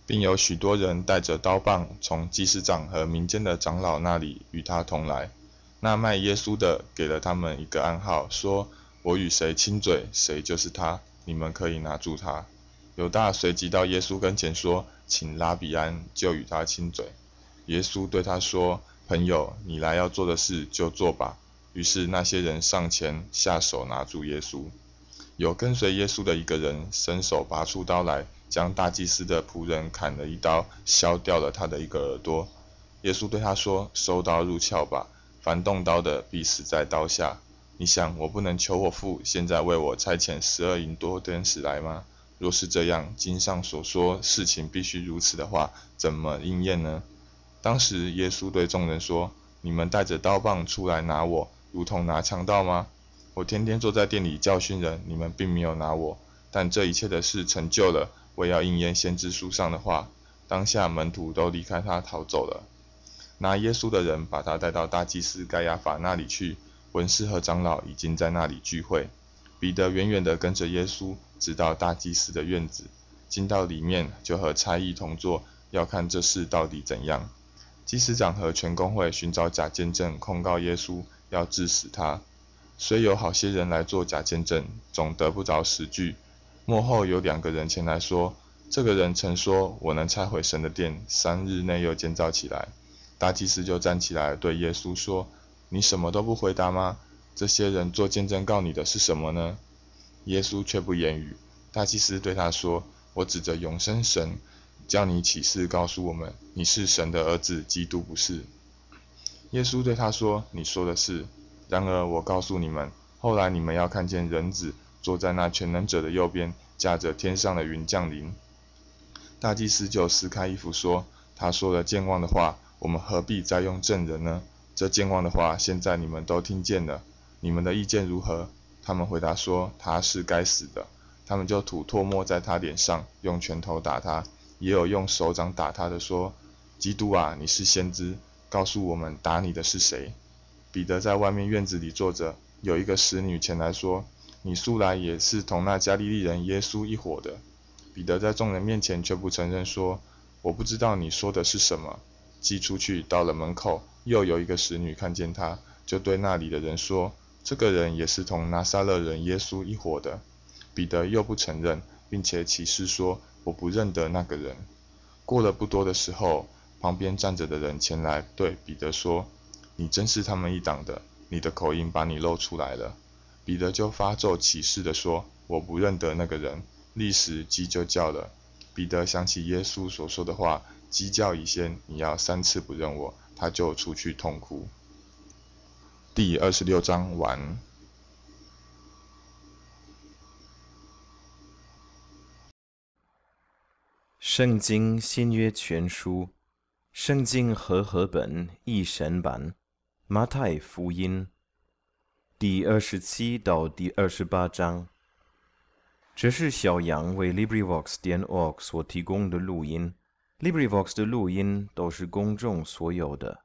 并有许多人带着刀棒从祭司长和民间的长老那里与他同来。那卖耶稣的给了他们一个暗号，说。我与谁亲嘴，谁就是他。你们可以拿住他。犹大随即到耶稣跟前说：“请拉比安，就与他亲嘴。”耶稣对他说：“朋友，你来要做的事就做吧。”于是那些人上前下手拿住耶稣。有跟随耶稣的一个人伸手拔出刀来，将大祭司的仆人砍了一刀，削掉了他的一个耳朵。耶稣对他说：“收刀入鞘吧，凡动刀的必死在刀下。”你想，我不能求我父现在为我差遣十二银多天使来吗？若是这样，经上所说事情必须如此的话，怎么应验呢？当时耶稣对众人说：“你们带着刀棒出来拿我，如同拿强盗吗？我天天坐在店里教训人，你们并没有拿我。但这一切的事成就了，为要应验先知书上的话。当下门徒都离开他逃走了。拿耶稣的人把他带到大祭司盖亚法那里去。”文士和长老已经在那里聚会，彼得远远地跟着耶稣，直到大祭司的院子，进到里面，就和差役同坐，要看这事到底怎样。祭司长和全公会寻找假见证，控告耶稣，要致死他。虽有好些人来做假见证，总得不着实据。幕后有两个人前来说：“这个人曾说，我能拆毁神的殿，三日内又建造起来。”大祭司就站起来对耶稣说。你什么都不回答吗？这些人做见证告你的是什么呢？耶稣却不言语。大祭司对他说：“我指着永生神，叫你起誓告诉我们，你是神的儿子，基督不是。”耶稣对他说：“你说的是。然而我告诉你们，后来你们要看见人子坐在那全能者的右边，驾着天上的云降临。”大祭司就撕开衣服说：“他说了健忘的话，我们何必再用证人呢？”这健忘的话，现在你们都听见了，你们的意见如何？他们回答说：“他是该死的。”他们就吐唾沫在他脸上，用拳头打他，也有用手掌打他的，说：“基督啊，你是先知，告诉我们打你的是谁？”彼得在外面院子里坐着，有一个使女前来说：“你素来也是同那加利利人耶稣一伙的。”彼得在众人面前却不承认，说：“我不知道你说的是什么。”寄出去，到了门口。又有一个使女看见他，就对那里的人说：“这个人也是同拿撒勒人耶稣一伙的。”彼得又不承认，并且起誓说：“我不认得那个人。”过了不多的时候，旁边站着的人前来对彼得说：“你真是他们一党的，你的口音把你露出来了。”彼得就发咒起誓的说：“我不认得那个人。”立时鸡就叫了。彼得想起耶稣所说的话：“鸡叫以先，你要三次不认我。”他就出去痛哭。第二十六章完。圣经新约全书，圣经和合本一神版，马太福音第二十七到第二十八章。这是小杨为 LibriVox 点 org 所提供的录音。LibriVox 的录音都是公众所有的。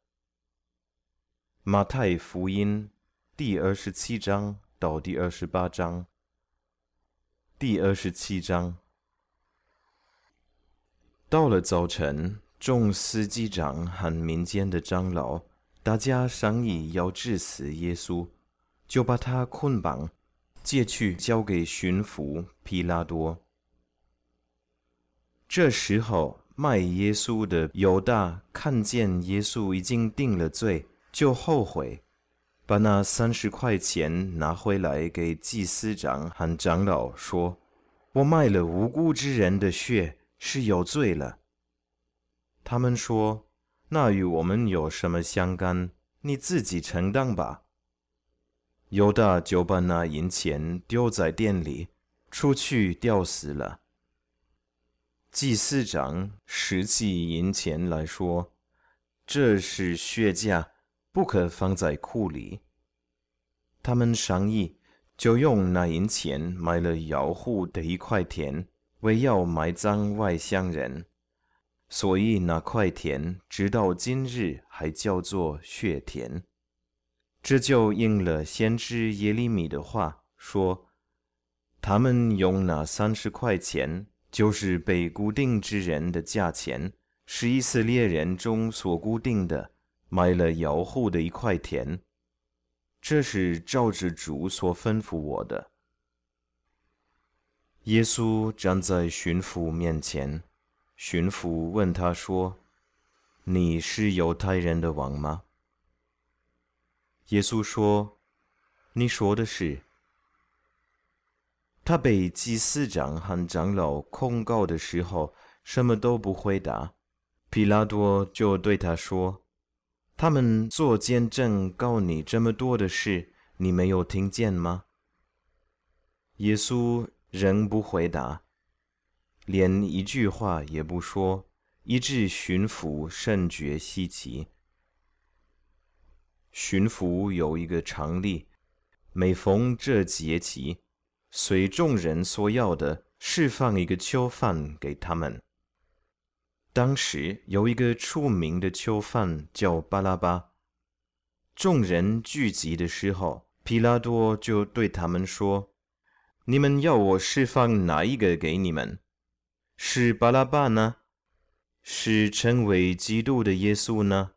马太福音第二十七章到第二十八章。第二十七章。到了早晨，众司机长和民间的长老，大家商议要治死耶稣，就把他捆绑，借去交给巡抚皮拉多。这时候，卖耶稣的犹大看见耶稣已经定了罪，就后悔，把那三十块钱拿回来给祭司长和长老说：“我卖了无辜之人的血。”是有罪了。他们说：“那与我们有什么相干？你自己承担吧。”犹大就把那银钱丢在店里，出去吊死了。祭司长拾起银钱来说：“这是血价，不可放在库里。”他们商议，就用那银钱买了窑户的一块田。为要埋葬外乡人，所以那块田直到今日还叫做血田。这就应了先知耶利米的话，说：他们用那三十块钱，就是被固定之人的价钱，是以色列人中所固定的，买了窑户的一块田。这是照着主所吩咐我的。耶稣站在巡抚面前，巡抚问他说：“你是犹太人的王吗？”耶稣说：“你说的是。”他被祭司长和长老控告的时候，什么都不回答。皮拉多就对他说：“他们做见证告你这么多的事，你没有听见吗？”耶稣。仍不回答，连一句话也不说，以致巡抚甚觉稀奇。巡抚有一个常例，每逢这节期，随众人所要的，释放一个囚犯给他们。当时有一个出名的囚犯叫巴拉巴。众人聚集的时候，皮拉多就对他们说。你们要我释放哪一个给你们？是巴拉巴呢？是称为基督的耶稣呢？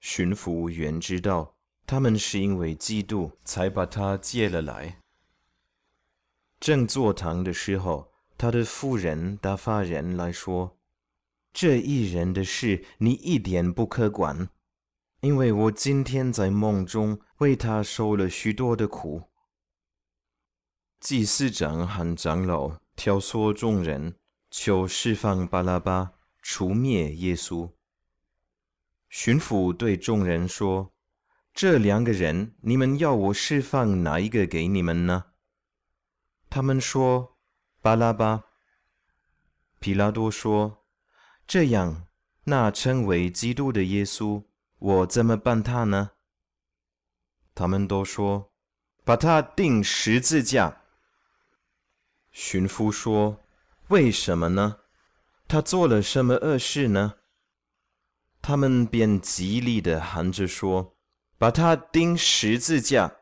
巡抚原知道他们是因为嫉妒才把他接了来。正坐堂的时候，他的夫人打发人来说：“这一人的事你一点不可管，因为我今天在梦中为他受了许多的苦。”祭司长和长老挑唆众人，求释放巴拉巴，除灭耶稣。巡抚对众人说：“这两个人，你们要我释放哪一个给你们呢？”他们说：“巴拉巴。”皮拉多说：“这样，那称为基督的耶稣，我怎么办他呢？”他们都说：“把他钉十字架。”巡抚说：“为什么呢？他做了什么恶事呢？”他们便极力的喊着说：“把他钉十字架！”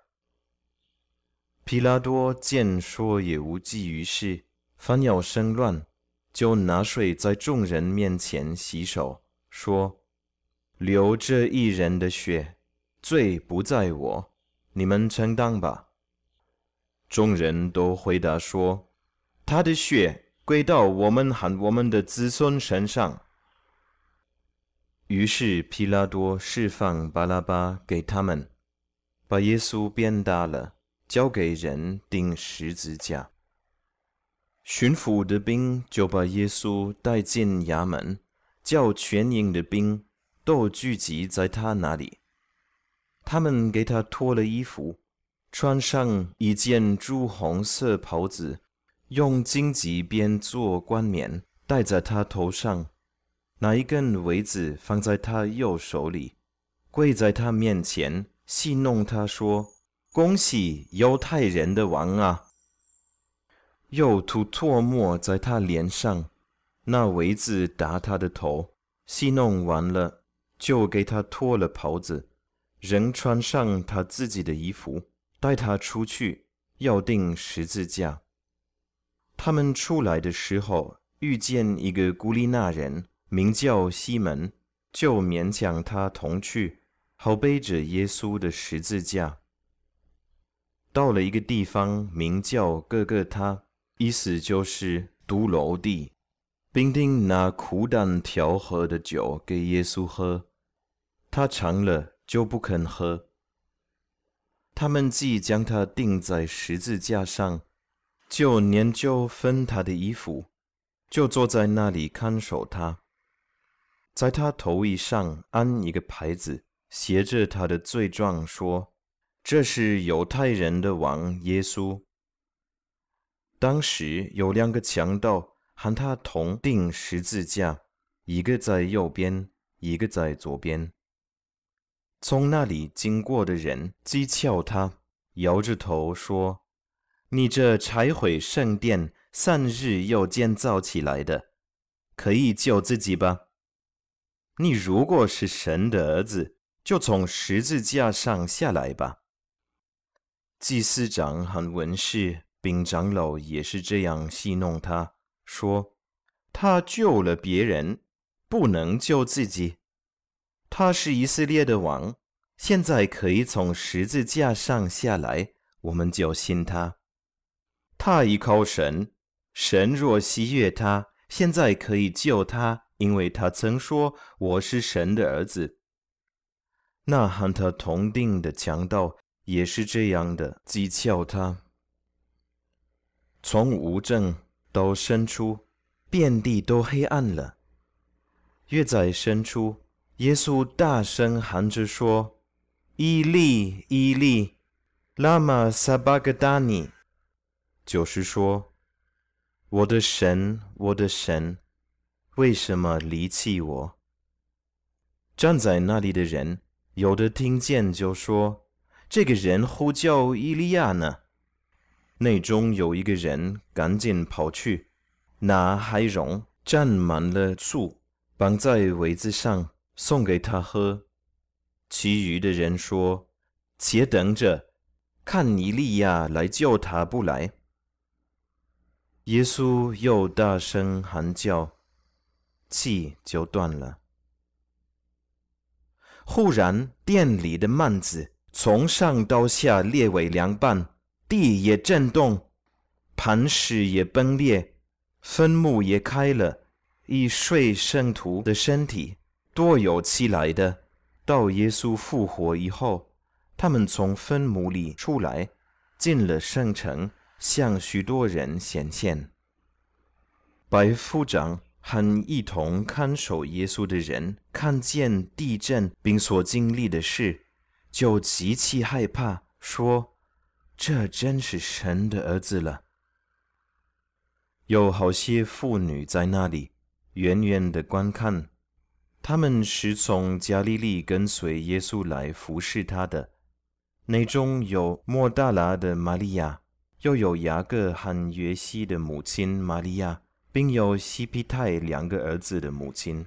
皮拉多见说也无济于事，反要生乱，就拿水在众人面前洗手，说：“流这一人的血，罪不在我，你们承担吧。”众人都回答说。他的血归到我们和我们的子孙身上。于是皮拉多释放巴拉巴给他们，把耶稣鞭打了，交给人钉十字架。巡抚的兵就把耶稣带进衙门，叫全营的兵都聚集在他那里。他们给他脱了衣服，穿上一件朱红色袍子。用荆棘编做冠冕戴在他头上，拿一根苇子放在他右手里，跪在他面前戏弄他说：“恭喜犹太人的王啊！”又吐唾沫在他脸上，那苇子打他的头，戏弄完了，就给他脱了袍子，仍穿上他自己的衣服，带他出去，要钉十字架。他们出来的时候，遇见一个古利纳人，名叫西门，就勉强他同去，好背着耶稣的十字架。到了一个地方，名叫各个他，意思就是独楼地，并定拿苦胆调和的酒给耶稣喝，他尝了。就不肯喝。他们既将他钉在十字架上，就研究分他的衣服，就坐在那里看守他。在他头衣上安一个牌子，写着他的罪状，说：“这是犹太人的王耶稣。”当时有两个强盗和他同钉十字架，一个在右边，一个在左边。从那里经过的人讥诮他，摇着头说：“你这拆毁圣殿、三日又建造起来的，可以救自己吧？你如果是神的儿子，就从十字架上下来吧。”祭司长和文士、并长老也是这样戏弄他，说：“他救了别人，不能救自己。”他是以色列的王，现在可以从十字架上下来，我们就信他。他依靠神，神若喜悦他，现在可以救他，因为他曾说我是神的儿子。那和他同定的强盗也是这样的讥诮他。从无证到深处，遍地都黑暗了。越在深处。耶稣大声喊着说：“伊利，伊利，拉玛萨巴格达尼。”就是说：“我的神，我的神，为什么离弃我？”站在那里的人，有的听见就说：“这个人呼叫伊利亚呢。”内中有一个人赶紧跑去，拿海茸蘸满了醋，绑在苇子上。送给他喝。其余的人说：“且等着，看尼利亚来救他不来。”耶稣又大声喊叫，气就断了。忽然，店里的幔子从上到下裂为两半，地也震动，磐石也崩裂，坟墓也开了，以睡圣徒的身体。多有起来的，到耶稣复活以后，他们从坟墓里出来，进了圣城，向许多人显现。百夫长和一同看守耶稣的人看见地震并所经历的事，就极其害怕，说：“这真是神的儿子了。”有好些妇女在那里远远的观看。他们是从加利利跟随耶稣来服侍他的，内中有莫大拉的玛利亚，又有雅各和约西的母亲玛利亚，并有西皮泰两个儿子的母亲。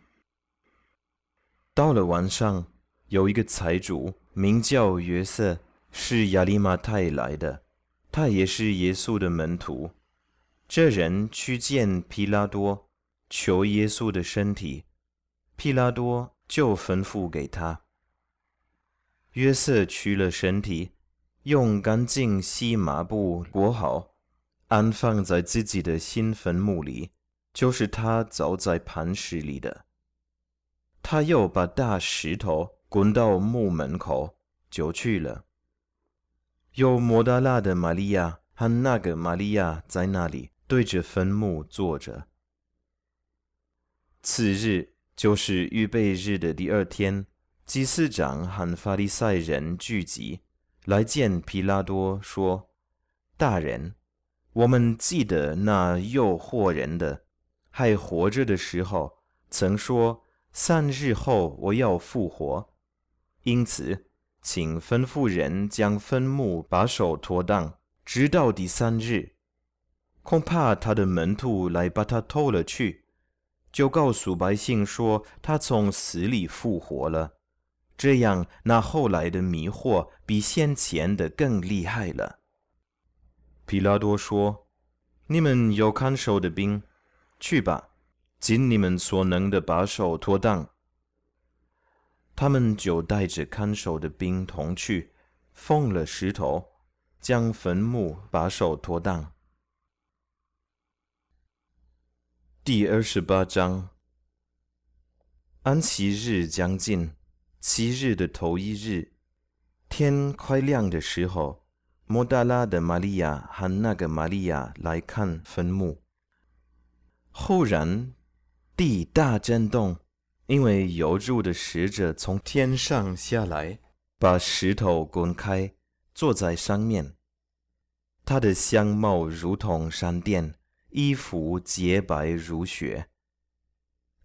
到了晚上，有一个财主名叫约瑟，是亚利马泰来的，他也是耶稣的门徒。这人去见皮拉多，求耶稣的身体。皮拉多就吩咐给他。约瑟取了身体，用干净细麻布裹好，安放在自己的新坟墓里，就是他凿在磐石里的。他又把大石头滚到墓门口，就去了。有摩达拉的玛利亚和那个玛利亚在那里对着坟墓坐着。次日。就是预备日的第二天，祭司长和法利赛人聚集来见皮拉多，说：“大人，我们记得那诱惑人的还活着的时候，曾说三日后我要复活。因此，请吩咐人将坟墓把守妥当，直到第三日。恐怕他的门徒来把他偷了去。”就告诉百姓说，他从死里复活了，这样那后来的迷惑比先前的更厉害了。皮拉多说：“你们有看守的兵，去吧，尽你们所能的把守妥当。”他们就带着看守的兵同去，封了石头，将坟墓把守妥当。第二十八章，安息日将近，七日的头一日，天快亮的时候，莫大拉的玛利亚和那个玛利亚来看坟墓。忽然，地大震动。因为有主的使者从天上下来，把石头滚开，坐在上面。他的相貌如同闪电，衣服洁白如雪。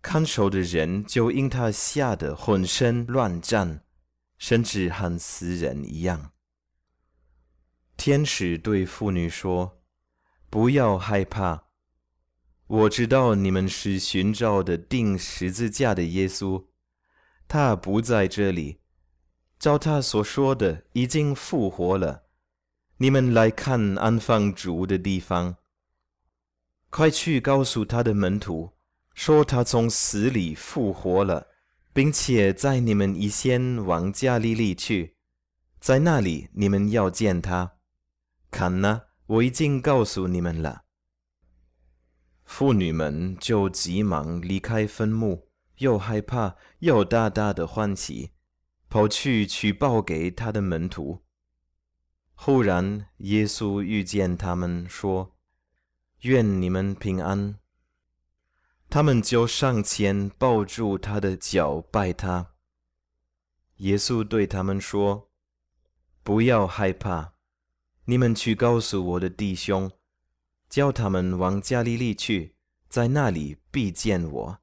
看守的人就因他吓得浑身乱颤，甚至和死人一样。天使对妇女说：“不要害怕。”我知道你们是寻找的钉十字架的耶稣，他不在这里，照他所说的，已经复活了。你们来看安放主的地方，快去告诉他的门徒，说他从死里复活了，并且在你们以先往加利利去，在那里你们要见他。看呐，我已经告诉你们了。妇女们就急忙离开坟墓，又害怕又大大的欢喜，跑去去报给他的门徒。忽然，耶稣遇见他们，说：“愿你们平安。”他们就上前抱住他的脚，拜他。耶稣对他们说：“不要害怕，你们去告诉我的弟兄。”叫他们往加利利去，在那里必见我。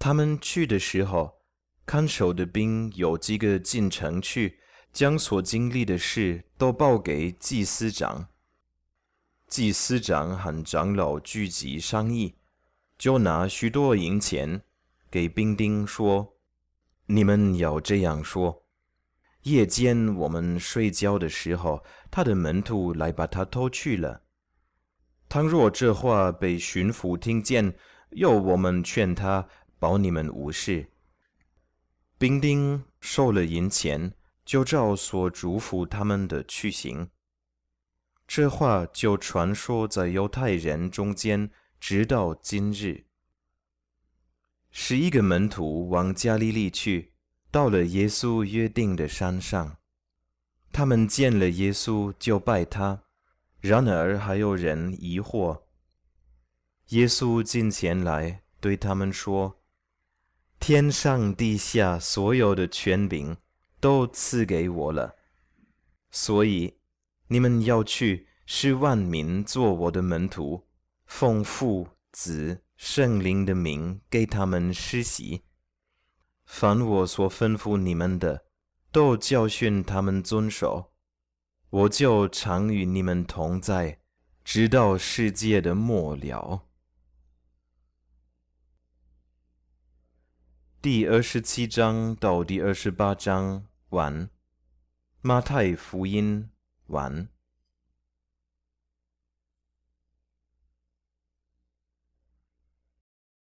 他们去的时候，看守的兵有几个进城去，将所经历的事都报给祭司长。祭司长和长老聚集商议，就拿许多银钱给兵丁说：“你们要这样说：夜间我们睡觉的时候，他的门徒来把他偷去了。”倘若这话被巡抚听见，又我们劝他保你们无事。兵丁收了银钱，就照所嘱咐他们的去行。这话就传说在犹太人中间，直到今日。十一个门徒往加利利去，到了耶稣约定的山上，他们见了耶稣，就拜他。然而还有人疑惑。耶稣近前来对他们说：“天上地下所有的权柄都赐给我了，所以你们要去，使万民做我的门徒，奉父、子、圣灵的名给他们施洗。凡我所吩咐你们的，都教训他们遵守。”我就常与你们同在，直到世界的末了。第二十七章到第二十八章完。马太福音完。